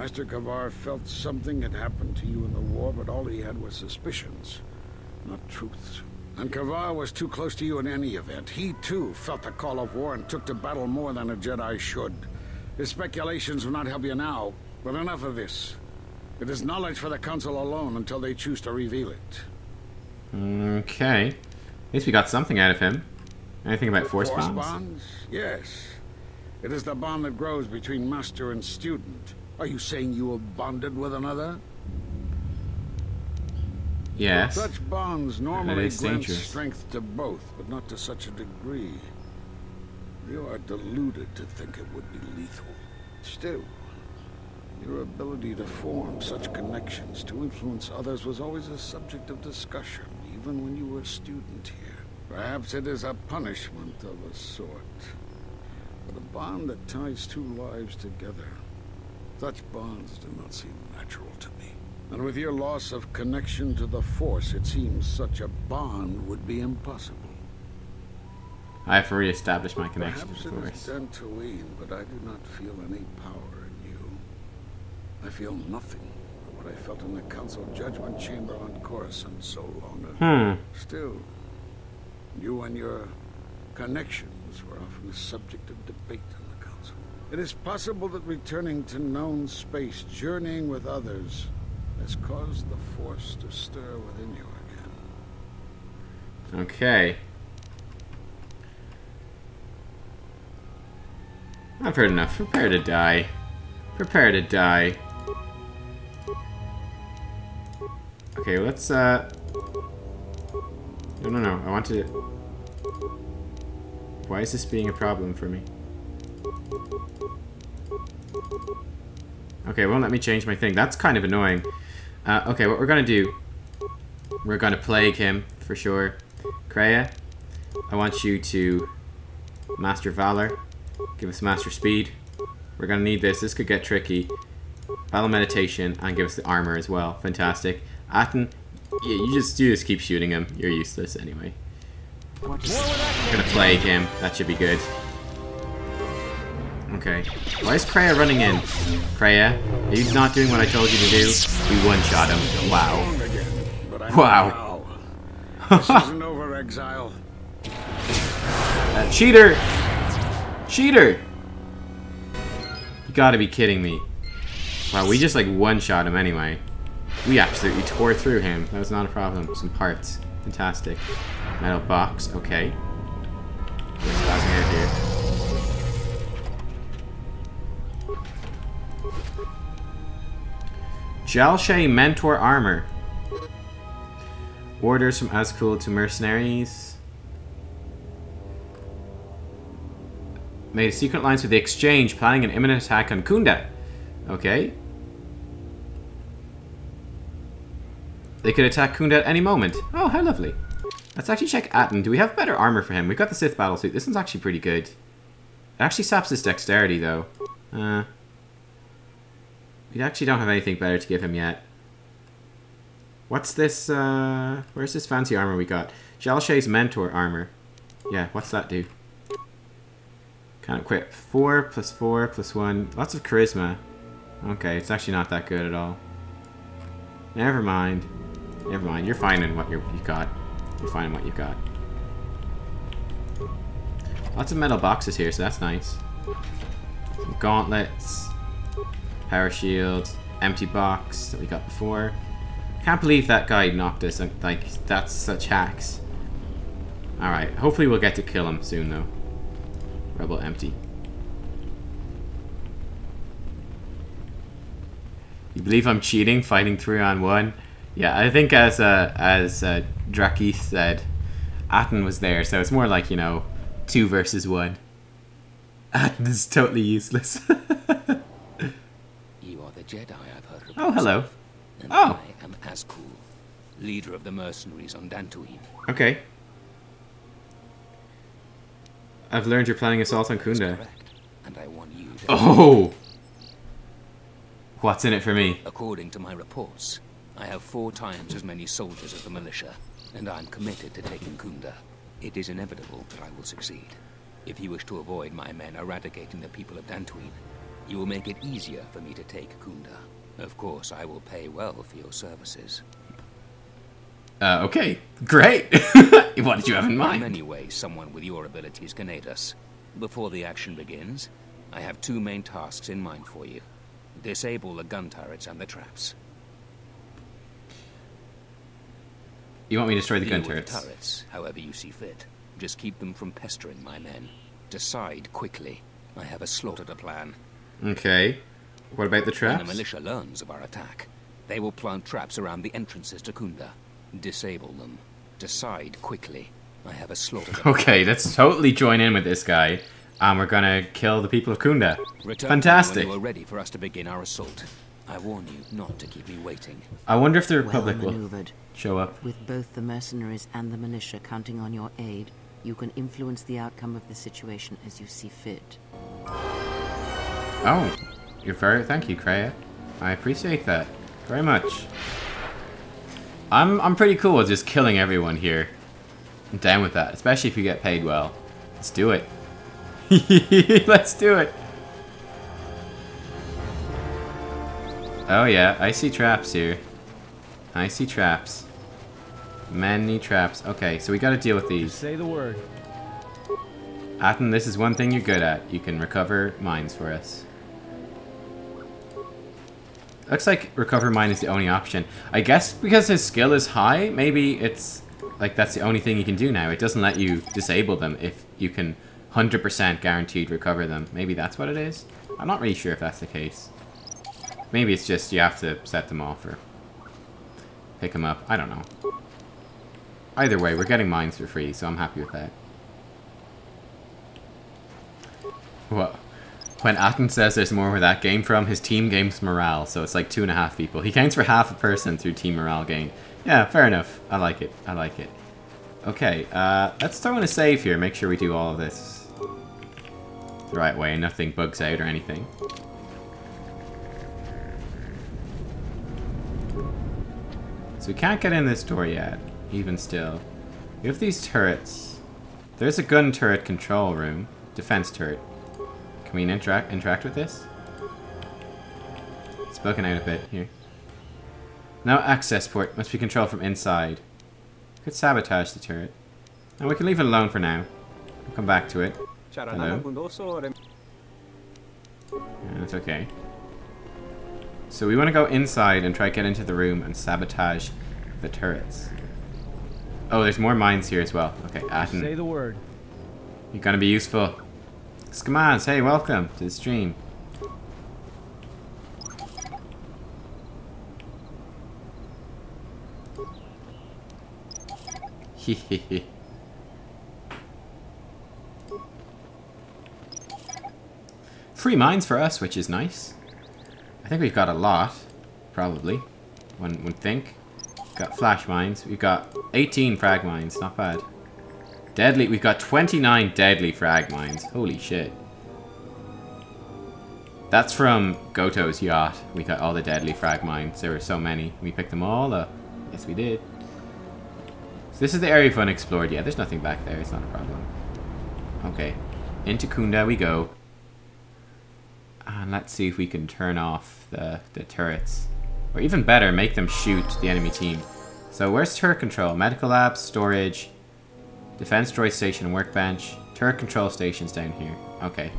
S19: Master Kavar felt something had happened to you in the war, but all he had was suspicions, not truths. And Kavar was too close to you in any event. He, too, felt the call of war and took to battle more than a Jedi should. His speculations will not help you now, but enough of this. It is knowledge for the Council alone until they choose to reveal it.
S1: Okay. At least we got something out of him. Anything about force,
S19: Force
S1: bombs?
S19: bonds? Yes. It is the bond that grows between master and student. Are you saying you have bonded with another?
S1: Yes.
S19: Such bonds normally grant strength to both, but not to such a degree. You are deluded to think it would be lethal. Still, your ability to form such connections to influence others was always a subject of discussion, even when you were a student here. Perhaps it is a punishment of a sort. But a bond that ties two lives together. Such bonds do not seem natural to me. And with your loss of connection to the Force, it seems such a bond would be impossible.
S1: I have to re-establish my connection
S19: Perhaps
S1: to
S19: it
S1: the
S19: is
S1: force.
S19: Dantooine, but I do not feel any power in you. I feel nothing but what I felt in the Council Judgment Chamber on Coruscant so long ago.
S1: Hmm.
S19: Still, you and your connections were often a subject of debate the. It is possible that returning to known space, journeying with others, has caused the Force to stir within you again.
S1: Okay. I've heard enough. Prepare to die. Prepare to die. Okay, let's, uh... No, no, no. I want to... Why is this being a problem for me? Okay, won't let me change my thing. That's kind of annoying. Uh, okay, what we're gonna do... We're gonna plague him, for sure. Kreia, I want you to Master Valor. Give us Master Speed. We're gonna need this. This could get tricky. Battle meditation and give us the armor as well. Fantastic. Atton, yeah, you just you just keep shooting him. You're useless anyway. We're gonna plague him. That should be good. Okay. Why is Kreia running in? Kreia, are you not doing what I told you to do? We one-shot him. Wow. Wow.
S19: this over, Exile.
S1: Uh, cheater! Cheater! You gotta be kidding me. Wow, we just like one-shot him anyway. We absolutely tore through him. That was not a problem. Some parts. Fantastic. Metal box. Okay. Here. Jal Shey Mentor Armor. Orders from Azkul to mercenaries. Made secret lines with the Exchange, planning an imminent attack on Khoonda. Okay. They could attack Khoonda at any moment. Oh, how lovely. Let's actually check Atton. Do we have better armor for him? We've got the Sith battle suit. This one's actually pretty good. It actually saps his dexterity, though. Uh, we actually don't have anything better to give him yet. What's this, uh... Where's this fancy armor we got? Jal Shey's Mentor armor. Yeah, what's that do? Can't equip. 4 plus 4 plus 1. Lots of charisma. Okay, it's actually not that good at all. Never mind. Never mind. You're fine in what you're, you got. You're fine in what you've got. Lots of metal boxes here, so that's nice. Some gauntlets. Power shield. Empty box that we got before. Can't believe that guy knocked us. Like, that's such hacks. Alright, hopefully we'll get to kill him soon, though. Rebel empty. You believe I'm cheating, fighting three on one? Yeah, I think as uh, as uh, Drakith said, Atton was there, so it's more like, you know, two versus one. Atton is totally useless.
S20: you are the Jedi I've heard of.
S1: Oh, hello. Oh.
S20: And
S1: Oh.
S20: I am Azkul, leader of the mercenaries on Dantooine.
S1: Okay. I've learned you're planning assault on Khoonda.
S20: Correct, And I want you to...
S1: Oh! What's in it for me?
S20: According to my reports, I have four times as many soldiers as the militia, and I'm committed to taking Khoonda. It is inevitable that I will succeed. If you wish to avoid my men eradicating the people of Dantooine, you will make it easier for me to take Khoonda. Of course, I will pay well for your services.
S1: Uh, okay. Great! what did you have in mind?
S20: In many ways, someone with your abilities can aid us. Before the action begins, I have two main tasks in mind for you. Disable the gun turrets and the traps.
S1: You want me to destroy the gun turrets?
S20: The turrets, however you see fit. Just keep them from pestering my men. Decide quickly. I have a slaughter to plan.
S1: Okay. What about the traps?
S20: When the militia learns of our attack, they will plant traps around the entrances to Khoonda. Disable them. Decide quickly. I have a slaughter
S1: Okay, let's totally join in with this guy. And we're gonna kill the people of Khoonda.
S20: Return
S1: Fantastic.
S20: to me when you are ready for us to begin our assault. I warn you not to keep me waiting.
S1: I wonder if the
S4: Well
S1: Republic will
S4: maneuvered.
S1: show up.
S4: With both the mercenaries and the militia counting on your aid, you can influence the outcome of the situation as you see fit.
S1: Oh, you're very. Thank you, Kreia. I appreciate that very much. I'm I'm pretty cool with just killing everyone here. I'm down with that, especially if you get paid well. Let's do it. Let's do it. Oh yeah, I see traps here. I see traps. Many traps. Okay, so we gotta deal with these.
S5: Say the word.
S1: Atton, this is one thing you're good at. You can recover mines for us. Looks like recover mine is the only option. I guess because his skill is high, maybe it's like that's the only thing you can do now. It doesn't let you disable them if you can 100% guaranteed recover them. Maybe that's what it is? I'm not really sure if that's the case. Maybe it's just you have to set them off or pick them up. I don't know. Either way, we're getting mines for free, so I'm happy with that. What? When Atton says there's more where that came from, his team gains morale, so it's like two and a half people. He counts for half a person through team morale gain. Yeah, fair enough. I like it. I like it. Okay, uh, let's throw in a save here, make sure we do all of this. the right way and nothing bugs out or anything. So we can't get in this door yet, even still. We have these turrets. There's a gun turret control room. Defense turret. Can we interact interact with this? Spoken out a bit here. No access port. Must be controlled from inside. Could sabotage the turret. And we can leave it alone for now. We'll come back to it. Hello. Yeah, that's okay. So we want to go inside and try to get into the room and sabotage the turrets. Oh, there's more mines here as well. Okay.
S5: Say the word.
S1: You're gonna be useful. Skamaz, hey, welcome to the stream. Hehehe. Free mines for us, which is nice. I think we've got a lot, probably. One would think. Got flash mines. We've got 18 frag mines, not bad. Deadly, we've got 29 deadly frag mines. Holy shit. That's from Goto's yacht. We got all the deadly frag mines. There were so many. We picked them all up. Yes, we did. So this is the area we've unexplored. Yeah, there's nothing back there. It's not a problem. Okay. Into Khoonda we go. And let's see if we can turn off the, the turrets. Or even better, make them shoot the enemy team. So where's turret control? Medical labs, storage, defense droid station workbench. Turret control stations down here. Okay.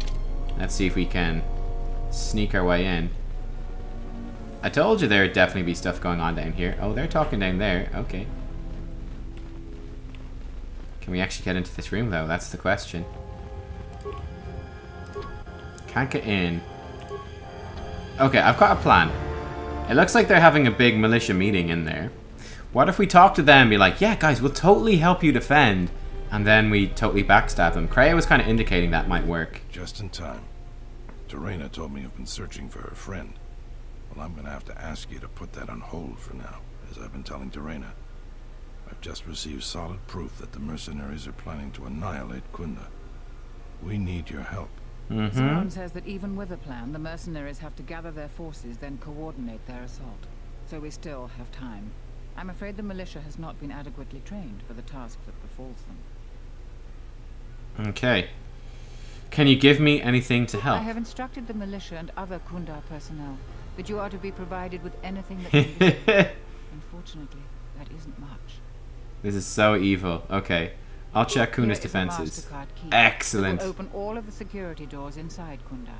S1: Let's see if we can sneak our way in. I told you there'd definitely be stuff going on down here. Oh, they're talking down there. Okay. Can we actually get into this room, though? That's the question. Can't get in. Okay, I've got a plan. It looks like they're having a big militia meeting in there. What if we talk to them and be like, yeah, guys, we'll totally help you defend, and then we totally backstab them? Kreia was kind of indicating that might work.
S17: Just in time. Terena told me you've been searching for her friend. Well, I'm going to have to ask you to put that on hold for now, as I've been telling Terena. I've just received solid proof that the mercenaries are planning to annihilate Khoonda. We need your help.
S1: Mm-hmm.
S21: Someone says that even with a plan, the mercenaries have to gather their forces, then coordinate their assault. So we still have time. I'm afraid the militia has not been adequately trained for the task that befalls them.
S1: Okay. Can you give me anything to help?
S21: I have instructed the militia and other Khoonda personnel that you are to be provided with anything that can be Unfortunately, that isn't much.
S1: This is so evil. Okay. I'll check
S21: Here
S1: Khoonda's
S21: is a
S1: defenses. Excellent.
S21: Open all of the security doors inside Khoonda.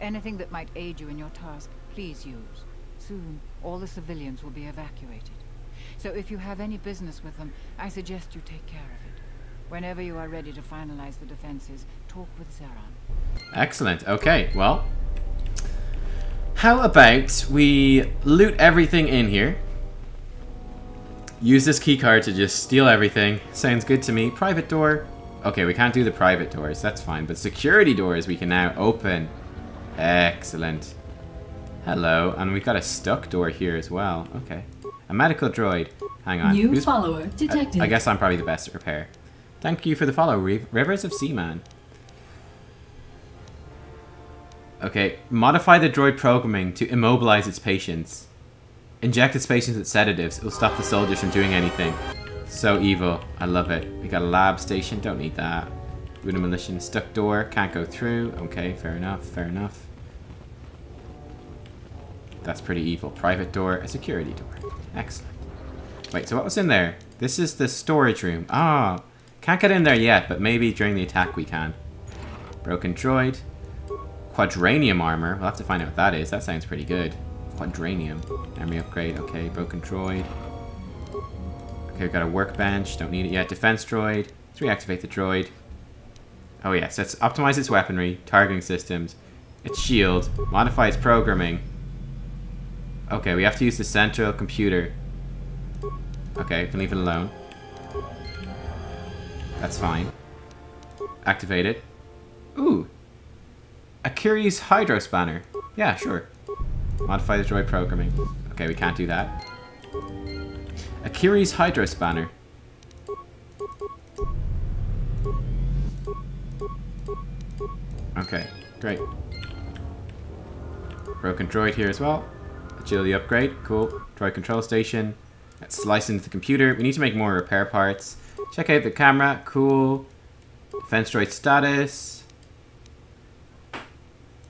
S21: Anything that might aid you in your task, please use. Soon, all the civilians will be evacuated. So if you have any business with them, I suggest you take care of it. Whenever you are ready to finalize the defenses, talk with Zherron.
S1: Excellent. Okay, well. How about we loot everything in here? Use this key card to just steal everything. Sounds good to me. Private door. Okay, we can't do the private doors. That's fine. But security doors we can now open. Excellent. Hello. And we've got a stuck door here as well. Okay. A medical droid. Hang on.
S22: New
S1: Who's-
S22: follower detected.
S1: I, I guess I'm probably the best at repair. Thank you for the follow, Riv- Rivers of Seaman. Okay, modify the droid programming to immobilize its patients. Inject its patients with sedatives. It will stop the soldiers from doing anything. So evil. I love it. We got a lab station. Don't need that. With a militia stuck door. Can't go through. Okay, fair enough. Fair enough. That's pretty evil. Private door. A security door. Excellent. Wait, so what was in there? This is the storage room. Ah, can't get in there yet, but maybe during the attack we can. Broken droid. Quadranium armor. We'll have to find out what that is. That sounds pretty good. Quadranium. Army upgrade. Okay, broken droid. Okay, we've got a workbench. Don't need it yet. Defense droid. Let's reactivate the droid. Oh yes, let's optimize its weaponry, targeting systems, its shield, modify its programming. Okay, we have to use the central computer. Okay, we can leave it alone. That's fine. Activate it. Ooh. Akkere's Hydro Spanner. Yeah, sure. Modify the droid programming. Okay, we can't do that. Akkere's Hydro Spanner. Okay, great. Broken droid here as well. Agility upgrade, cool. Droid control station. Let's slice into the computer. We need to make more repair parts. Check out the camera, cool. Defense droid status.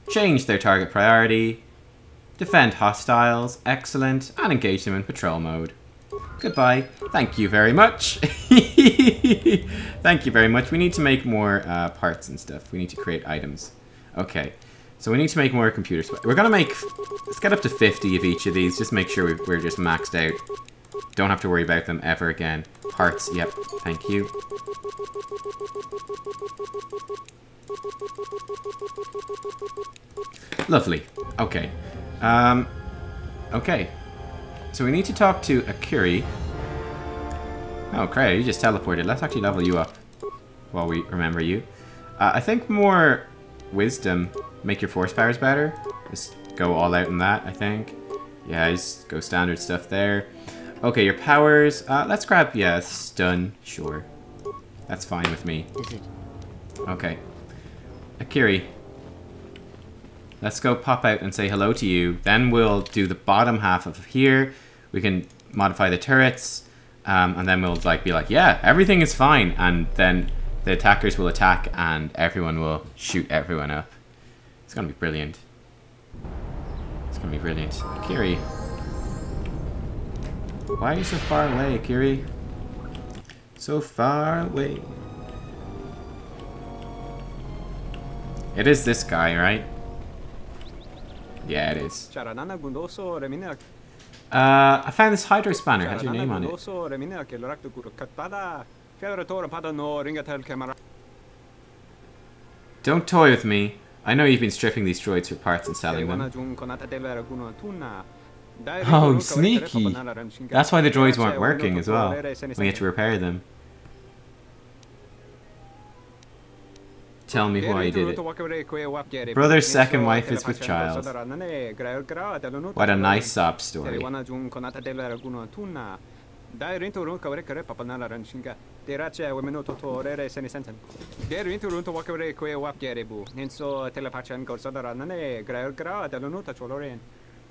S1: Change their target priority. Defend hostiles, excellent. And engage them in patrol mode. Goodbye. Thank you very much. Thank you very much. We need to make more uh, parts and stuff. We need to create items. Okay. So we need to make more computers. We're going to make... Let's get up to 50 of each of these. Just make sure we're just maxed out. Don't have to worry about them ever again. Parts, yep. Thank you. Lovely. Okay. Um, okay. So we need to talk to Akkere. Oh, great, you just teleported. Let's actually level you up while we remember you. Uh, I think more wisdom make your force powers better. Just go all out in that, I think. Yeah, just go standard stuff there. Okay, your powers. Uh, let's grab, yeah, stun. Sure. That's fine with me. Okay. Akkere. Let's go pop out and say hello to you. Then we'll do the bottom half of here. We can modify the turrets. Um, and then we'll like be like, yeah, everything is fine. And then the attackers will attack and everyone will shoot everyone up. It's gonna be brilliant. It's gonna be brilliant. Akkere. Why are you so far away, Akkere? So far away. It is this guy, right? Yeah, it is. Uh, I found this hydro spanner. Has your name on it. Don't toy with me. I know you've been stripping these droids for parts and selling them. Oh, sneaky! That's why the droids weren't working as well. We had to repair them. Tell me why you did it. Brother's second wife is with child. What a nice sob story.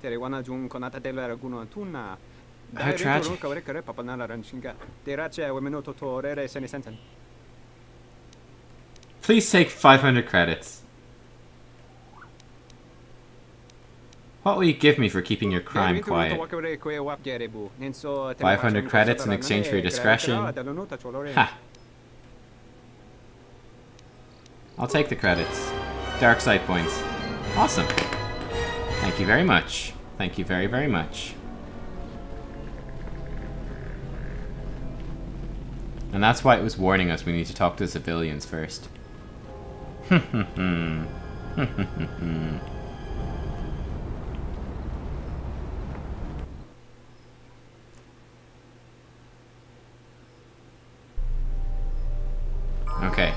S1: Dai rinto run kawre kare papa nala ran shinga. Derache we meno toto rere seni senten. Der rinto run to wakare kwe wap gere bu. Nenso telepachan kor sadara nane graer gra de no ta choloren. Tere wana jun konata de la guno tunna. Dai rinto run kawre papa nala ran shinga. Derache we meno toto rere seni senten. Please take 500 credits. What will you give me for keeping your crime quiet? 500 credits in exchange for your discretion? Ha! I'll take the credits. Dark side points. Awesome. Thank you very much. Thank you very, very much. And that's why it was warning us we need to talk to the civilians first. Okay.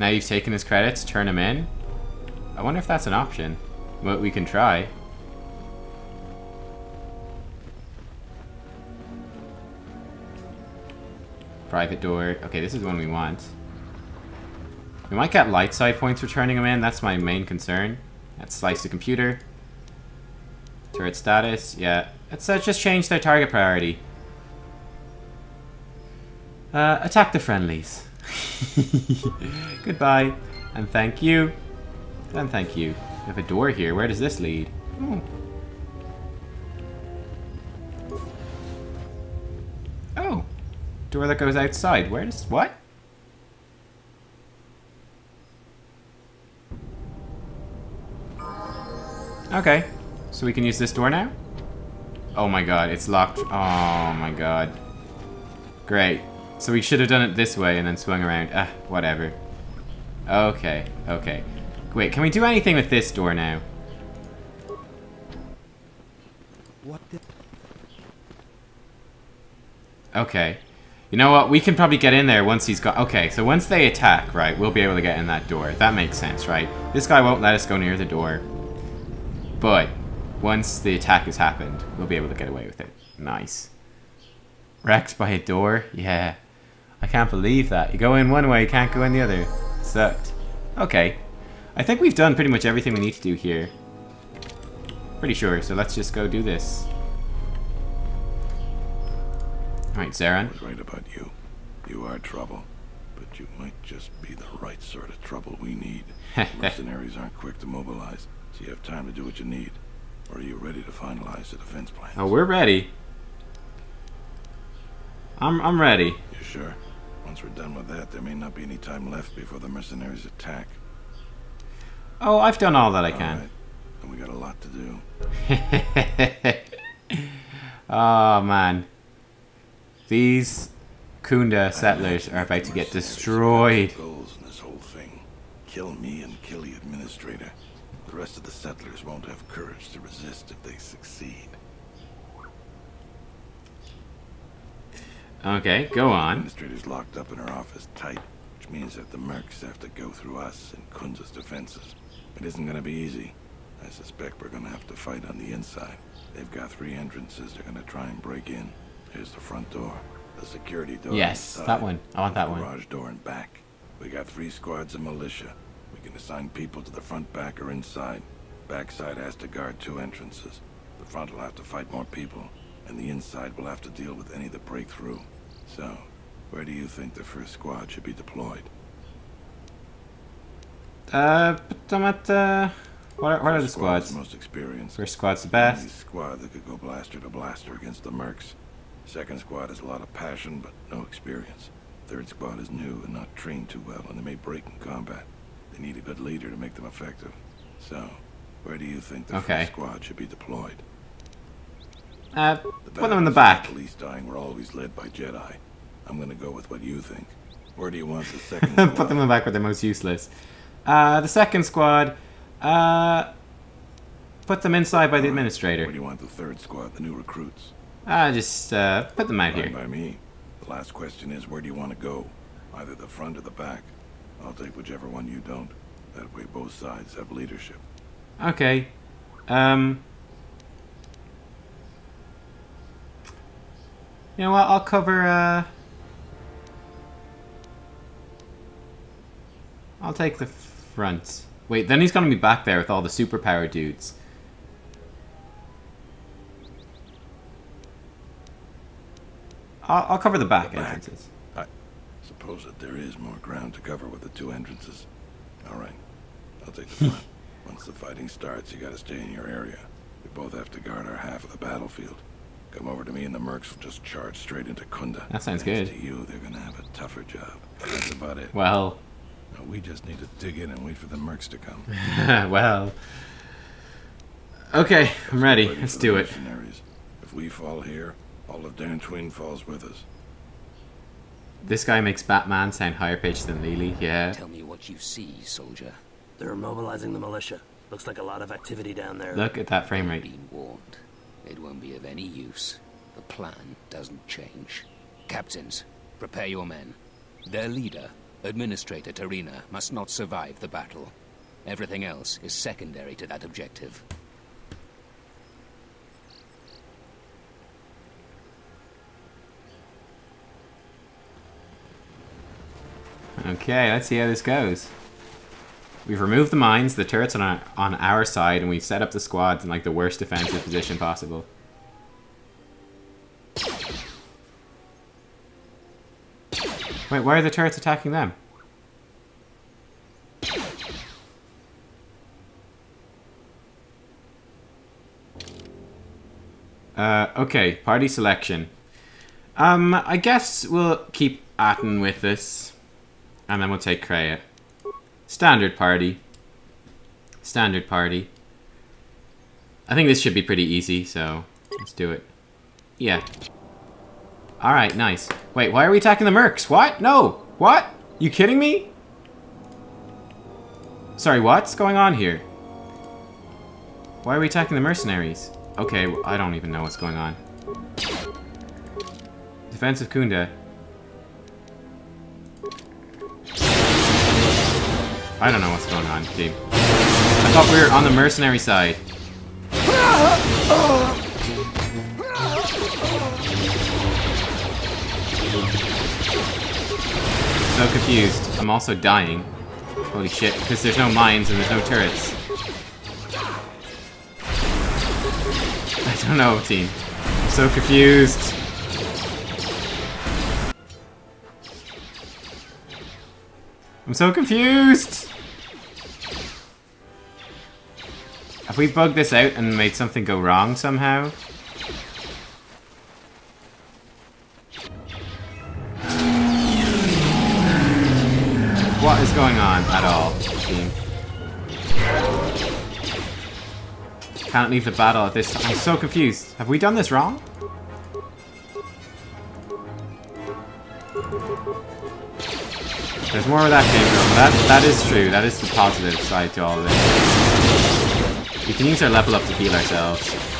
S1: Now you've taken his credits, turn him in. I wonder if that's an option. What we can try. Private door. Okay, this is one we want. We might get light side points for turning him in. That's my main concern. Let's slice the computer. Turret status. Yeah. Let's uh, just change their target priority. Uh, attack the friendlies. Goodbye. And thank you. And thank you. We have a door here. Where does this lead? Oh. oh. Door that goes outside. Where does... What? Okay. So we can use this door now? Oh my god, it's locked. Oh my god. Great. So we should have done it this way and then swung around. Ah, whatever. Okay, okay. Wait, can we do anything with this door now?
S10: What.
S1: Okay. You know what? We can probably get in there once he's got... Okay, so once they attack, right, we'll be able to get in that door. That makes sense, right? This guy won't let us go near the door. But once the attack has happened, we'll be able to get away with it. Nice. Wrecked by a door? Yeah. I can't believe that. You go in one way, you can't go in the other. Sucked. Okay. I think we've done pretty much everything we need to do here. Pretty sure, so let's just go do this. Alright, Zherron.
S17: I was right about you. You are trouble. But you might just be the right sort of trouble we need. Mercenaries aren't quick to mobilize, so you have time to do what you need. Or are you ready to finalize the defense plan?
S1: Oh, we're ready. I'm I'm ready.
S17: You sure? Once we're done with that, there may not be any time left before the mercenaries attack.
S1: Oh, I've done all that I can.
S17: Right. And we got a lot to do.
S1: oh man. These Khoonda settlers are about to get destroyed.
S17: Goals in this whole thing. Kill me and kill the administrator. The rest of the settlers won't have courage to resist if they succeed.
S1: Okay, go on.
S17: The Administrator's locked up in her office tight, which means that the mercs have to go through us and Khoonda's defenses. It isn't gonna be easy. I suspect we're gonna have to fight on the inside. They've got three entrances they're gonna try and break in. Here's the front door. The security door.
S1: Yes, that one. I want that
S17: the
S1: one.
S17: Garage door and back. We got three squads of militia. We can assign people to the front, back, or inside. Backside has to guard two entrances. The front will have to fight more people, and the inside will have to deal with any that break through. So, where do you think the first squad should be deployed?
S1: Uh, but I'm at, uh, what are, what are the
S17: squad's
S1: squads?
S17: most experienced.
S1: First squad's the best.
S17: squad that could go blaster to blaster against the mercs. Second squad has a lot of passion, but no experience. Third squad is new and not trained too well, and they may break in combat. They need a good leader to make them effective. So, where do you think the
S1: Okay.
S17: first squad should be deployed?
S1: Uh,
S17: The
S1: put them in the back.
S17: The least dying were always led by Jedi. I'm gonna go with what you think. Where do you want the second?
S1: Put them in the back where they're most useless. Uh, the second squad, uh, put them inside by the administrator.
S17: Where do you want the third squad, the new recruits?
S1: Uh, just, uh, put them out
S17: Fine
S1: here.
S17: by me. The last question is, where do you want to go? Either the front or the back. I'll take whichever one you don't. That way both sides have leadership.
S1: Okay. Um. You know what? I'll cover. Uh, I'll take the front. Wait, then he's gonna be back there with all the superpower dudes. I'll, I'll cover the back
S17: The back. I suppose that there is more ground to cover with the two entrances. All right. I'll take the front. Once the fighting starts, you gotta stay in your area. We both have to guard our half of the battlefield. Come over to me and the mercs will just charge straight into Khoonda.
S1: That sounds
S17: Thanks
S1: good.
S17: to you, they're gonna have a tougher job. That's about it.
S1: Well,
S17: Now, we just need to dig in and wait for the mercs to come.
S1: well. Okay, I'm ready.
S17: Ready
S1: Let's do it.
S17: If we fall here, all of Dantooine falls with us.
S1: This guy makes Batman sound higher pitched than Lily. Yeah.
S20: Tell me what you see, soldier.
S23: They're mobilizing the militia. Looks like a lot of activity down there.
S1: Look at that frame rate.
S20: Been warned. It won't be of any use. The plan doesn't change. Captains, prepare your men. Their leader, Administrator Terena, must not survive the battle. Everything else is secondary to that objective.
S1: Okay, let's see how this goes. We've removed the mines, the turrets on our, on our side, and we've set up the squads in like the worst defensive position possible. Wait, why are the turrets attacking them? Uh, okay, party selection. Um, I guess we'll keep Atton with us. And then we'll take Kreia. Standard party. Standard party. I think this should be pretty easy, so let's do it. Yeah. Alright, nice. Wait, why are we attacking the mercs? What? No! What? You kidding me? Sorry, what's going on here? Why are we attacking the mercenaries? Okay, I don't even know what's going on. Defense of Khoonda. I don't know what's going on, team. I thought we were on the mercenary side. So confused. I'm also dying. Holy shit, because there's no mines and there's no turrets. I don't know, team. I'm so confused. I'm so confused! Have we bugged this out and made something go wrong somehow? What is going on at all, team? Can't leave the battle at this time. I'm so confused. Have we done this wrong? There's more where that came from. That that is true. That is the positive side to all of this. We can use our level up to heal ourselves.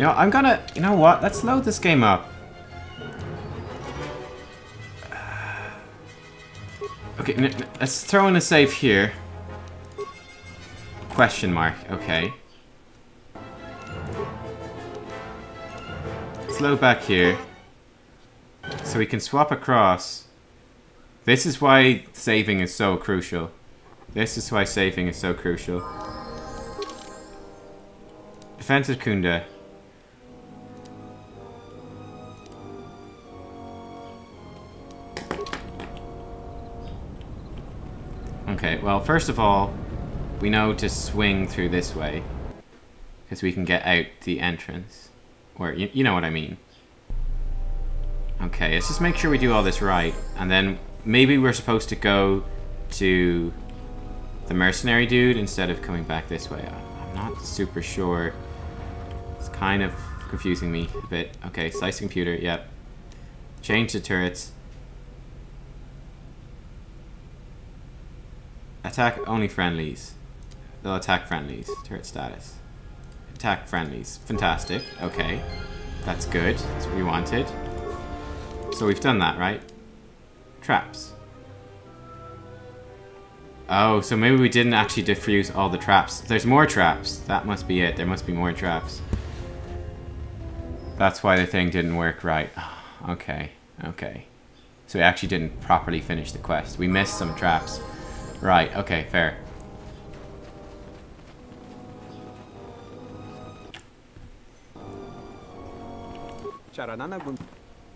S1: You know, I'm gonna... You know what? Let's load this game up. Okay, let's throw in a save here. Question mark, okay. Let's load back here. So we can swap across. This is why saving is so crucial. This is why saving is so crucial. Defensive Khoonda. Okay, well, first of all, we know to swing through this way. Because we can get out the entrance. Or, you, you know what I mean. Okay, let's just make sure we do all this right. And then maybe we're supposed to go to the mercenary dude instead of coming back this way. I'm not super sure. It's kind of confusing me a bit. Okay, slice computer, yep. Change the turrets. Attack only friendlies. They'll attack friendlies. Turret status. Attack friendlies. Fantastic. Okay. That's good. That's what we wanted. So we've done that, right? Traps. Oh, so maybe we didn't actually defuse all the traps. There's more traps. That must be it. There must be more traps. That's why the thing didn't work right. Okay. Okay. So we actually didn't properly finish the quest. We missed some traps. Right, okay, fair.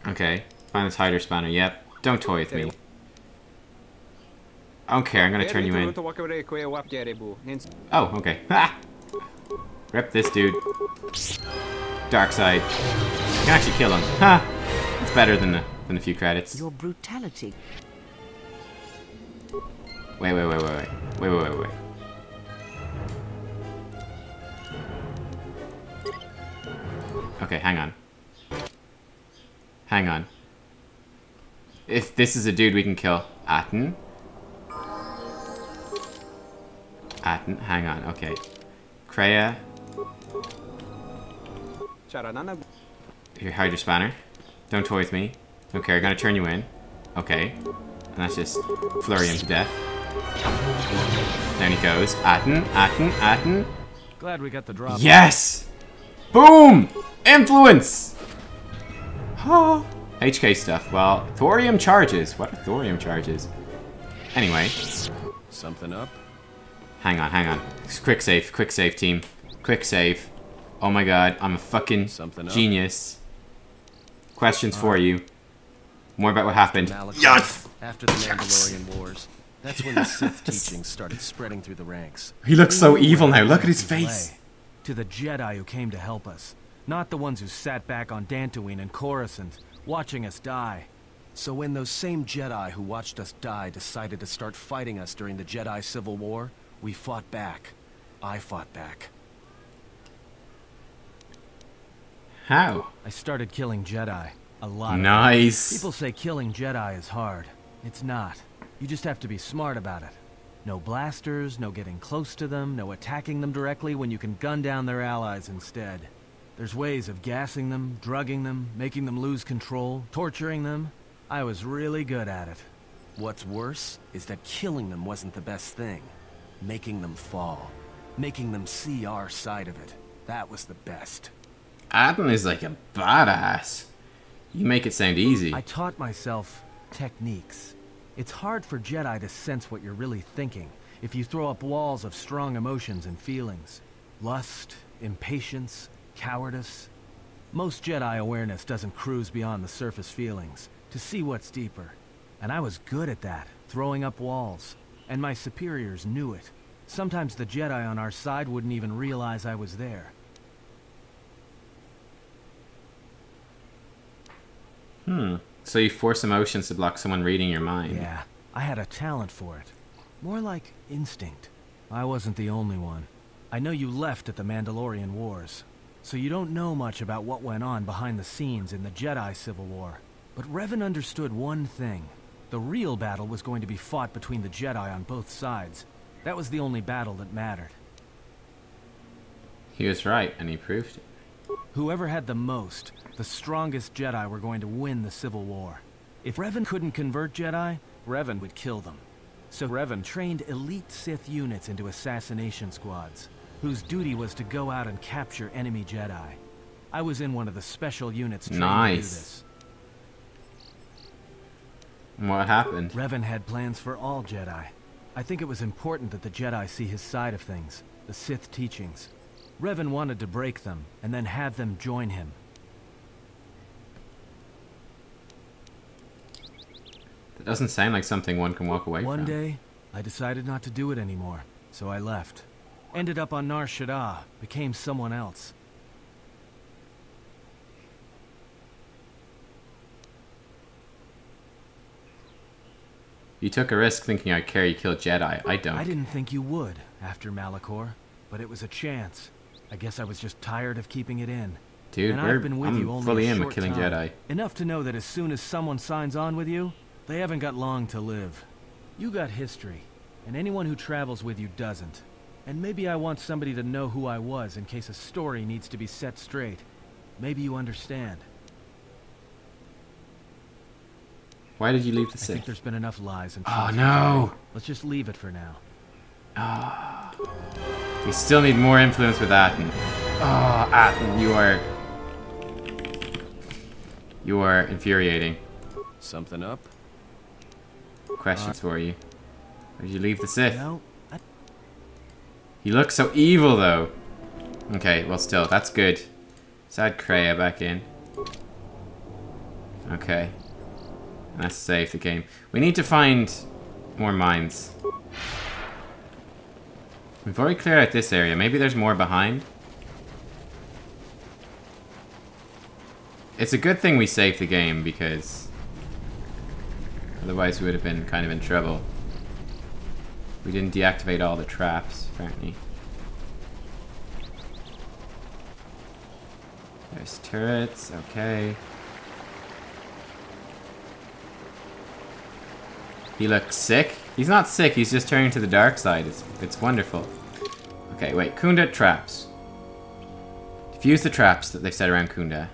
S1: Okay, find this hydro spanner. Yep, don't toy with me. I don't care, I'm gonna turn you in. Oh, okay. Ha! Rip this dude. Dark side. You can actually kill him. Ha! It's better than a, than a few credits.
S4: Your brutality.
S1: Wait, wait, wait, wait, wait. Wait, wait, wait, wait. Okay, hang on. Hang on. If this is a dude we can kill. Atton? Atton, hang on, okay. Kreia. Here, hide your spanner. Don't toy with me. Okay, I'm gonna turn you in. Okay. And that's just flurry him to death. There he goes. Atton, Atton, Atton.
S5: Glad we got the drop.
S1: Yes! Boom! Influence! Oh. HK stuff. Well, thorium charges. What are thorium charges? Anyway.
S13: Something up?
S1: Hang on, hang on. Quick save, quick save, team. Quick save. Oh my god, I'm a fucking
S13: Something
S1: genius. Questions for you. More about what happened.
S5: Yes! After the Mandalorian Wars, that's when the Sith teachings started spreading through the ranks.
S1: He looks so evil now. Look at his face.
S5: To the Jedi who came to help us. Not the ones who sat back on Dantooine and Coruscant, watching us die.
S24: So when those same Jedi who watched us die decided to start fighting us during the Jedi Civil War, we fought back. I fought back.
S1: How?
S5: I started killing Jedi. A lot. of.
S1: Nice.
S5: People say killing Jedi is hard. It's not. You just have to be smart about it. No blasters, no getting close to them, no attacking them directly when you can gun down their allies instead. There's ways of gassing them, drugging them, making them lose control, torturing them. I was really good at it.
S24: What's worse is that killing them wasn't the best thing. Making them fall. making them see our side of it. That was the best.
S1: Atton is like a badass. You make it sound easy.
S5: I taught myself techniques. It's hard for Jedi to sense what you're really thinking if you throw up walls of strong emotions and feelings. Lust, impatience, cowardice. Most Jedi awareness doesn't cruise beyond the surface feelings to see what's deeper. And I was good at that, throwing up walls. And my superiors knew it. Sometimes the Jedi on our side wouldn't even realize I was there.
S1: Hmm. So you force emotions to block someone reading your mind.
S5: Yeah, I had a talent for it. More like instinct. I wasn't the only one. I know you left at the Mandalorian Wars, so you don't know much about what went on behind the scenes in the Jedi Civil War. But Revan understood one thing. The real battle was going to be fought between the Jedi on both sides. That was the only battle that mattered.
S1: He was right, and he proved it.
S5: Whoever had the most, the strongest Jedi were going to win the Civil War. If Revan couldn't convert Jedi, Revan would kill them. So Revan trained elite Sith units into assassination squads, whose duty was to go out and capture enemy Jedi. I was in one of the special units trained
S1: Nice.
S5: to do this.
S1: What happened?
S5: Revan had plans for all Jedi. I think it was important that the Jedi see his side of things, the Sith teachings. Revan wanted to break them, and then have them join him.
S1: That doesn't sound like something one can walk away
S5: One
S1: from.
S5: One day, I decided not to do it anymore, so I left. Ended up on Nar Shaddaa, became someone else.
S1: You took a risk thinking I'd carry kill Jedi. I don't.
S5: I didn't think you would, after Malachor, but it was a chance. I guess I was just tired of keeping it in.
S1: Dude,
S5: and
S1: we're-
S5: I've been with
S1: I'm
S5: you only
S1: fully
S5: a
S1: in with killing
S5: time.
S1: Jedi.
S5: Enough to know that as soon as someone signs on with you, they haven't got long to live. You got history, and anyone who travels with you doesn't. And maybe I want somebody to know who I was in case a story needs to be set straight. Maybe you understand.
S1: Why did you leave the city?
S5: I think there's been enough lies and
S1: Oh, no.
S5: Let's just leave it for now. Ah.
S1: We still need more influence with Atton. Oh, ah, Atton, you are... You are infuriating.
S24: Something up?
S1: Questions for you. Where'd you leave the Sith?
S5: No,
S1: He looks so evil, though. Okay, well, still, that's good. Let's add Kreia back in. Okay. Let's save the game. We need to find more mines. We've already cleared out this area. Maybe there's more behind. It's a good thing we saved the game because otherwise we would have been kind of in trouble. We didn't deactivate all the traps, apparently. There's turrets, okay. He looks sick. He's not sick, he's just turning to the dark side. It's, it's wonderful. Okay, wait. Khoonda traps. Defuse the traps that they've set around Khoonda.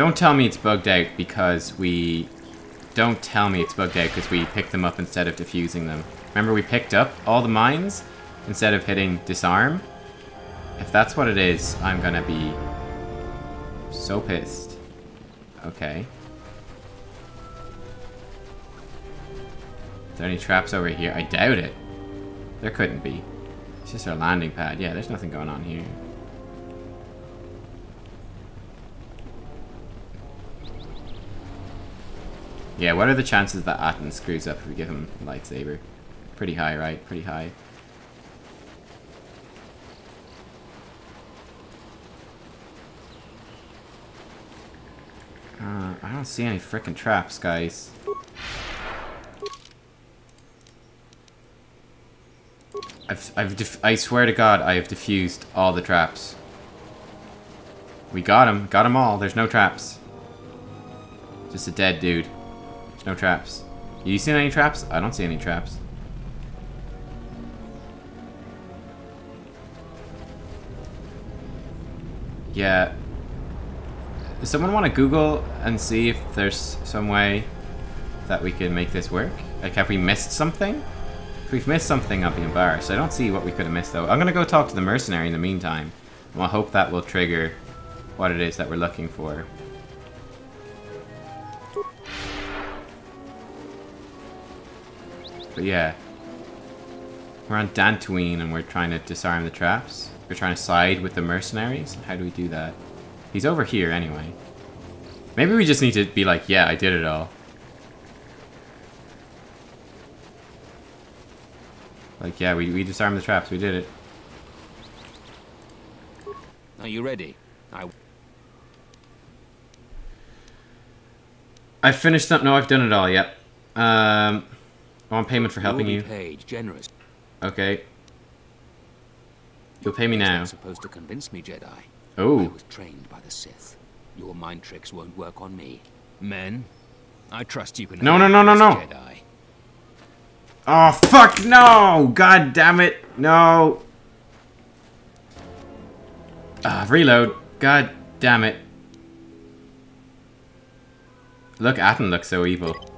S1: Don't tell me it's bugged out because we... Don't tell me it's bugged out because we picked them up instead of defusing them. Remember we picked up all the mines instead of hitting disarm? If that's what it is, I'm gonna be so pissed. Okay. Is there any traps over here? I doubt it. There couldn't be. It's just our landing pad. Yeah, there's nothing going on here. Yeah, what are the chances that Atton screws up if we give him lightsaber? Pretty high, right? Pretty high. Uh, I don't see any frickin' traps, guys. I've, I've I swear to God, I have defused all the traps. We got him. Got them all. There's no traps. Just a dead dude. No traps. You seen any traps? I don't see any traps. Yeah. Does someone want to Google and see if there's some way that we can make this work? Like, have we missed something? If we've missed something, I'll be embarrassed. I don't see what we could have missed, though. I'm going to go talk to the mercenary in the meantime. And I hope that will trigger what it is that we're looking for. But yeah. We're on Dantooine and we're trying to disarm the traps. We're trying to side with the mercenaries. How do we do that? He's over here anyway. Maybe we just need to be like, yeah, I did it all. Like, yeah, we, we disarmed the traps. We did it.
S20: Are you ready? I...
S1: I've finished up. No, I've done it all. Yep. Um, I want payment for helping you.
S20: Paid, generous.
S1: Okay. You'll pay me now.
S20: supposed to convince me, Jedi.
S1: Oh.
S20: I was trained by the Sith. Your mind tricks won't work on me. Men, I trust you can.
S1: No, no, no, no, no.
S20: Jedi.
S1: Oh fuck no! God damn it! No. Ah, reload. God damn it. Look, Atton looks so evil.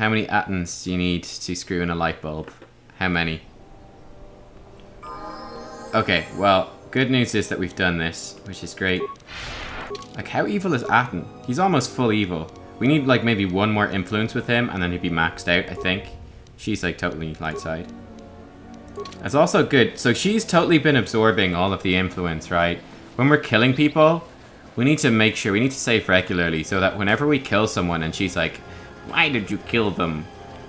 S1: How many Attons do you need to screw in a light bulb? How many? Okay, well, good news is that we've done this, which is great. Like, how evil is Atton? He's almost full evil. We need, like, maybe one more influence with him, and then he'd be maxed out, I think. She's, like, totally light side. That's also good. So she's totally been absorbing all of the influence, right? When we're killing people, we need to make sure, we need to save regularly, so that whenever we kill someone and she's like, why did you kill them?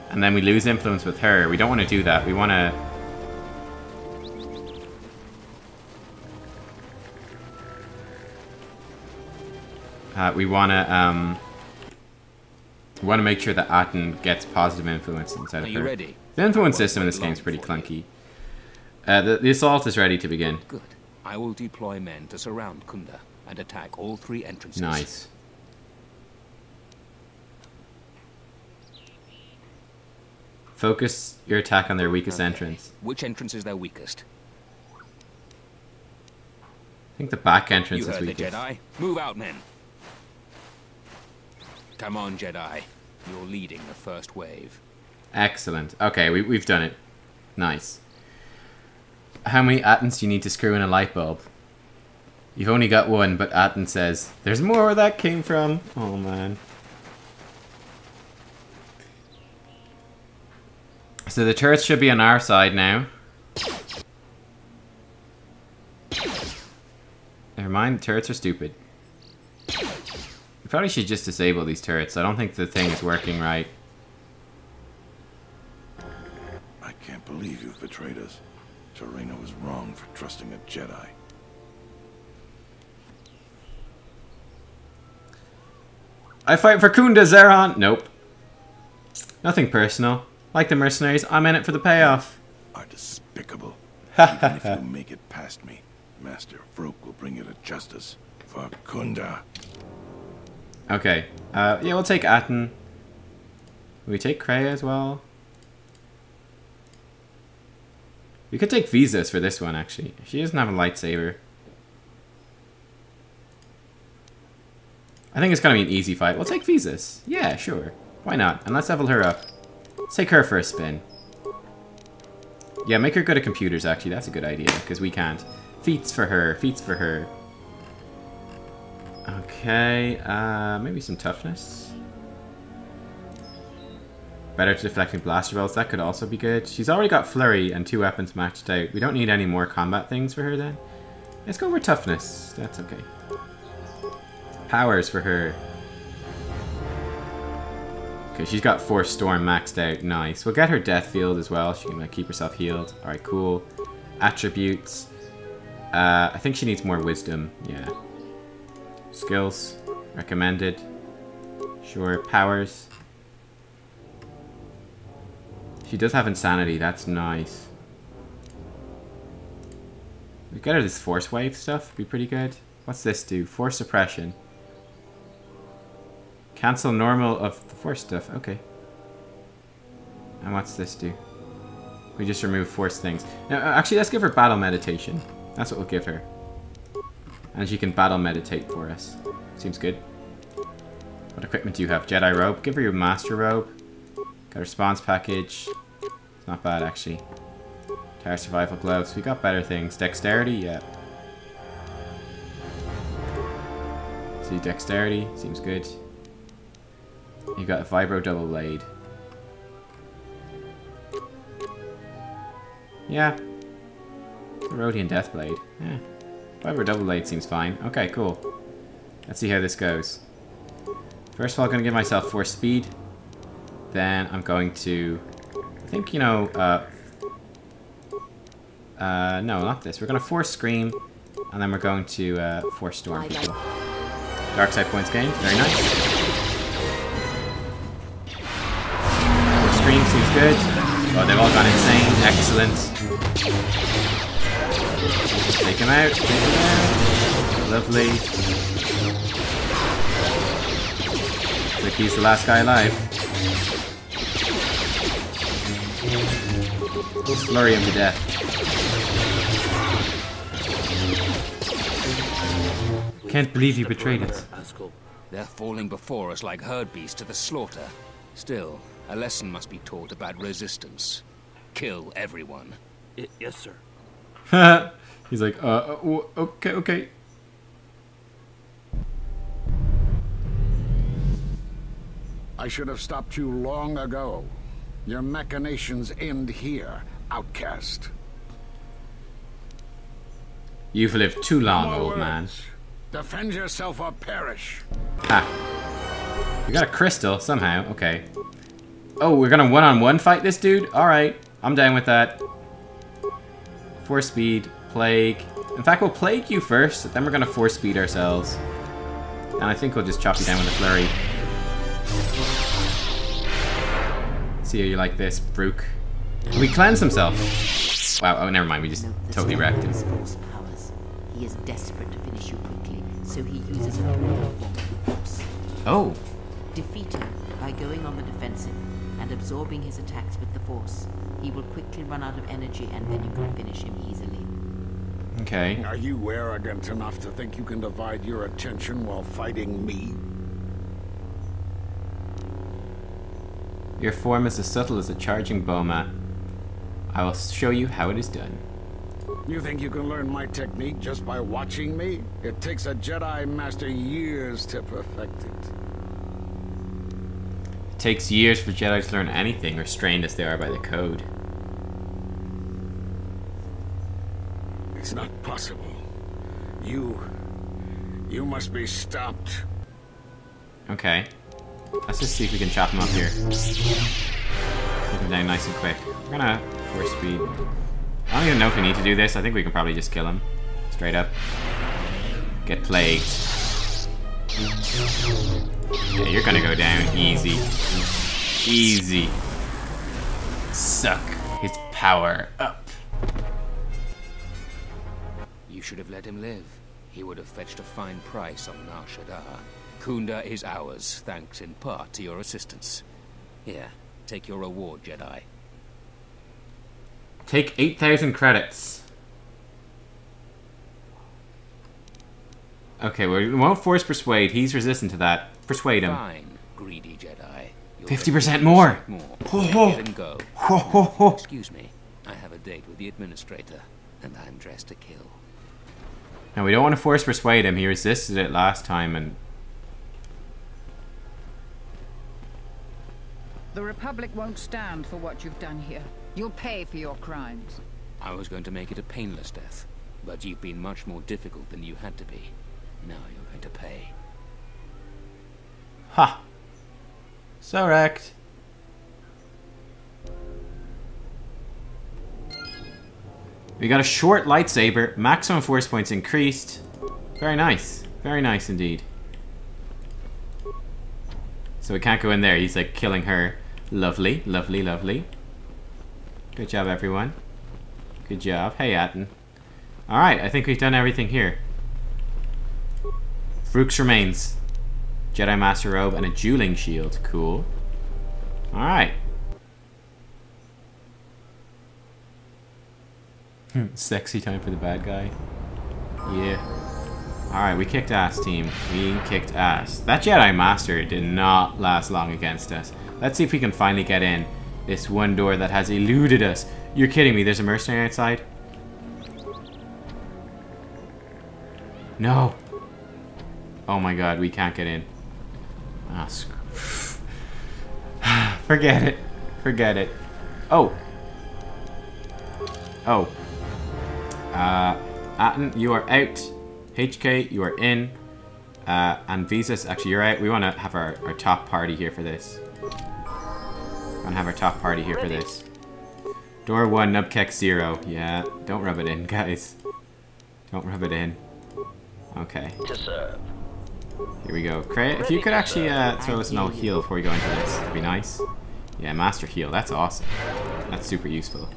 S1: And then we lose influence with her. We don't want to do that. We want to... Uh, we want to, um... We want to make sure that Atton gets positive influence inside
S20: Are
S1: of
S20: you
S1: her.
S20: ready?
S1: The influence system in this game is pretty clunky. Uh, the, the assault is ready to begin.
S20: Good. I will deploy men to surround Khoonda and attack all three entrances.
S1: Nice. Focus your attack on their weakest entrance.
S20: Which entrance is their weakest?
S1: I think the back entrance
S20: you
S1: is
S20: heard the
S1: weakest.
S20: Jedi. Move out, men. Come on, Jedi. You're leading the first wave.
S1: Excellent. Okay, we, we've done it. Nice. How many Attons do you need to screw in a light bulb? You've only got one, but Atton says, There's more where that came from. Oh, man. So the turrets should be on our side now. Never mind, the turrets are stupid. We probably should just disable these turrets. I don't think the thing is working right.
S17: I can't believe you've betrayed us. Terena was wrong for trusting a Jedi.
S1: I fight for Khoonda, Zherron! Nope. Nothing personal. Like the mercenaries, I'm in it for the payoff.
S17: Are despicable. Even if you make it past me, Master Vrook will bring you to justice. For Khoonda.
S1: Okay. Uh, yeah, we'll take. Will we take Kreia as well? We could take Visas for this one, actually. She doesn't have a lightsaber. I think it's gonna be an easy fight. We'll take Visas. Yeah, sure. Why not? And let's level her up. Let's take her for a spin. Yeah, make her good at computers, actually. That's a good idea, because we can't. Feats for her. Feats for her. Okay, uh, maybe some toughness. Better to deflecting blaster bolts. That could also be good. She's already got flurry and two weapons matched out. We don't need any more combat things for her then. Let's go for toughness. That's okay. Powers for her. Okay, she's got Force Storm maxed out. Nice. We'll get her Death Field as well. She can like, keep herself healed. Alright, cool. Attributes. Uh, I think she needs more Wisdom. Yeah. Skills. Recommended. Sure. Powers. She does have Insanity. That's nice. We get her this Force Wave stuff. Be pretty good. What's this do? Force Suppression. Cancel normal of the force stuff. Okay. And what's this do? We just remove force things. Now, uh, actually, let's give her battle meditation. That's what we'll give her. And she can battle meditate for us. Seems good. What equipment do you have? Jedi robe? Give her your master robe. Got a response package. It's not bad, actually. Tower survival gloves. We got better things. Dexterity, yeah. See, dexterity. Seems good. You got a vibro double blade. Yeah. Rodian Deathblade. Yeah. Vibro double blade seems fine. Okay, cool. Let's see how this goes. First of all, I'm going to give myself force speed. Then I'm going to... I think, you know... Uh, uh, no, not this. We're going to Force Scream. And then we're going to uh, Force Storm people. Dark side points gained. Very nice. Scream seems good. Oh, they've all gone insane. Excellent. Take him out. Take him out. Lovely. Looks like he's the last guy alive. Flurry him to death. Can't believe you betrayed us.
S20: They're falling before us like herd beasts to the slaughter. Still, a lesson must be taught about resistance. Kill everyone.
S23: I yes, sir.
S1: He's like, uh, uh okay, okay.
S19: I should have stopped you long ago. Your machinations end here, outcast.
S1: You've lived too long, old man.
S19: Defend yourself or perish.
S1: Ha. We got a crystal, somehow. Okay. Oh, we're gonna one-on-one -on -one fight this dude? Alright. I'm down with that. Force speed, plague. In fact, we'll plague you first, then we're gonna force speed ourselves. And I think we'll just chop you down with a flurry. See how you like this, Vrook. We cleanse himself. Wow, oh, never mind. We just totally wrecked him.
S4: He is desperate to finish you quickly, so he uses a form of.
S1: Oh.
S4: Defeat him by going on the defensive and absorbing his attacks with the force. He will quickly run out of energy, and then you can finish him easily.
S1: Okay.
S19: Are you arrogant enough to think you can divide your attention while fighting me?
S1: Your form is as subtle as a charging boma. I will show you how it is done.
S19: You think you can learn my technique just by watching me? It takes a Jedi Master years to perfect it.
S1: It takes years for Jedi to learn anything, restrained as they are by the code.
S19: It's not possible. You... You must be stopped.
S1: Okay. Let's just see if we can chop him up here. Take him down nice and quick. We're gonna force speed. I don't even know if we need to do this. I think we can probably just kill him. Straight up. Get plagued. Yeah, you're gonna go down easy. Easy. Suck his power up.
S20: You should have let him live. He would have fetched a fine price on Nar Shaddaa. Khoonda is ours, thanks in part to your assistance. Here, take your reward, Jedi.
S1: Take 8,000 credits. Okay, we won't force persuade. He's resistant to that. Persuade him.
S20: Fine, greedy Jedi.
S1: 50% more.
S20: more.
S1: Ho, ho.
S20: Let him go.
S1: Ho, ho, ho.
S20: Excuse me. I have a date with the administrator, and I'm dressed to kill.
S1: Now, we don't want to force persuade him. He resisted it last time, and
S21: The Republic won't stand for what you've done here. You'll pay for your crimes.
S20: I was going to make it a painless death, but you've been much more difficult than you had to be. Now you're going to pay.
S1: Ha! So wrecked. We got a short lightsaber, maximum force points increased. Very nice. Very nice indeed. So we can't go in there. He's like killing her. Lovely, lovely, lovely. Good job, everyone. Good job. Hey, Atton. Alright, I think we've done everything here. Vrook's remains. Jedi Master Robe and a dueling shield. Cool. Alright. Hmm, sexy time for the bad guy. Yeah. Alright, we kicked ass, team. We kicked ass. That Jedi Master did not last long against us. Let's see if we can finally get in this one door that has eluded us. You're kidding me, there's a mercenary outside? No. Oh my god, we can't get in. Ah, Forget it. Forget it. Oh. Oh. Uh, Atton, you are out. HK, you are in. Uh, and Visas, actually, you're out. We want to have our, our top party here for this. We want to have our top party here for this. Door 1, Nubkek 0. Yeah, don't rub it in, guys. Don't rub it in. Okay.
S8: To serve.
S1: Here we go. Kreia, if you could actually uh, throw us an old heal before we go into this, it'd be nice. Yeah, Master Heal. That's awesome. That's super useful.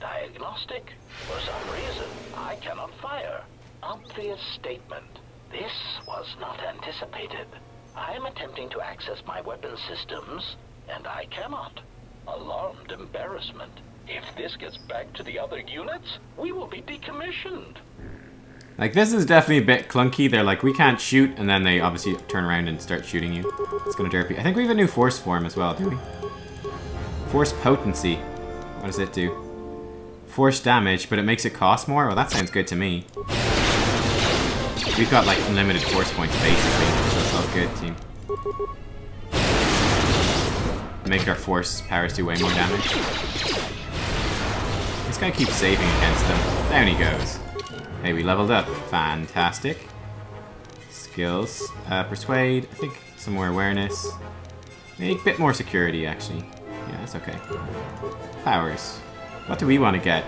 S8: Diagnostic? For some reason, I cannot fire. Obvious statement. This was not anticipated. I am attempting to access my weapon systems, and I cannot. Alarmed embarrassment. If this gets back to the other units, we will be decommissioned.
S1: Like, this is definitely a bit clunky. They're like, we can't shoot, and then they obviously turn around and start shooting you. It's gonna derpy. I think we have a new force form as well, do we? Force potency. What does it do? Force damage, but it makes it cost more? Well, that sounds good to me. We've got, like, unlimited force points, basically, so it's all good, team. Make our force powers do way more damage. This guy keeps saving against them. Down he goes. Hey, we leveled up. Fantastic. Skills. Uh, persuade. I think some more awareness. Maybe a bit more security, actually. Yeah, that's okay. Powers. What do we want to get?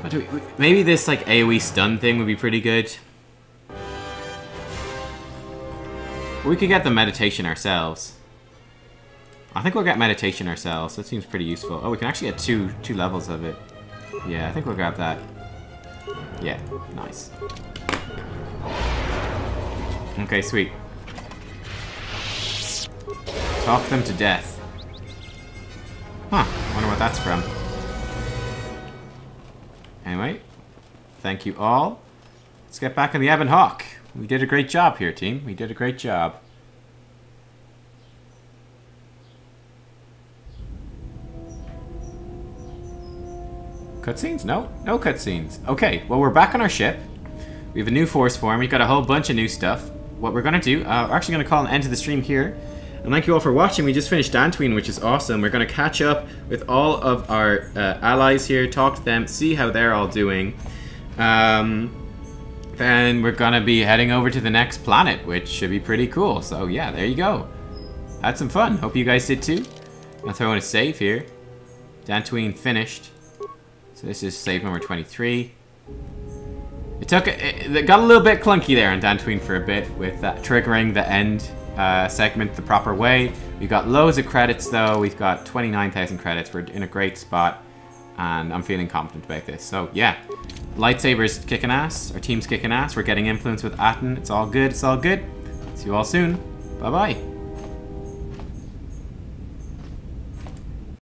S1: What do we, maybe this like AoE stun thing would be pretty good. We could get the meditation ourselves. I think we'll get meditation ourselves. That seems pretty useful. Oh, we can actually get two two levels of it. Yeah, I think we'll grab that. Yeah, nice. Okay, sweet. Talk them to death. Huh, I wonder what that's from. Anyway, thank you all. Let's get back on the Ebon Hawk. We did a great job here, team. We did a great job. Cutscenes? No, no cutscenes. Okay, well we're back on our ship. We have a new force form. We've got a whole bunch of new stuff. What we're gonna do, uh, we're actually gonna call an end to the stream here. And thank you all for watching. We just finished Dantooine, which is awesome. We're gonna catch up with all of our uh, allies here, talk to them, see how they're all doing. Um, then we're gonna be heading over to the next planet, which should be pretty cool. So yeah, there you go. Had some fun. Hope you guys did too. I'm throw in a save here. Dantooine finished. So this is save number 23. It took, it, it got a little bit clunky there on Dantooine for a bit with uh, triggering the end uh, segment the proper way. We've got loads of credits though. We've got 29,000 credits. We're in a great spot and I'm feeling confident about this. So yeah, lightsabers kicking ass. Our team's kicking ass. We're getting influence with Atton. It's all good. It's all good. See you all soon. Bye bye.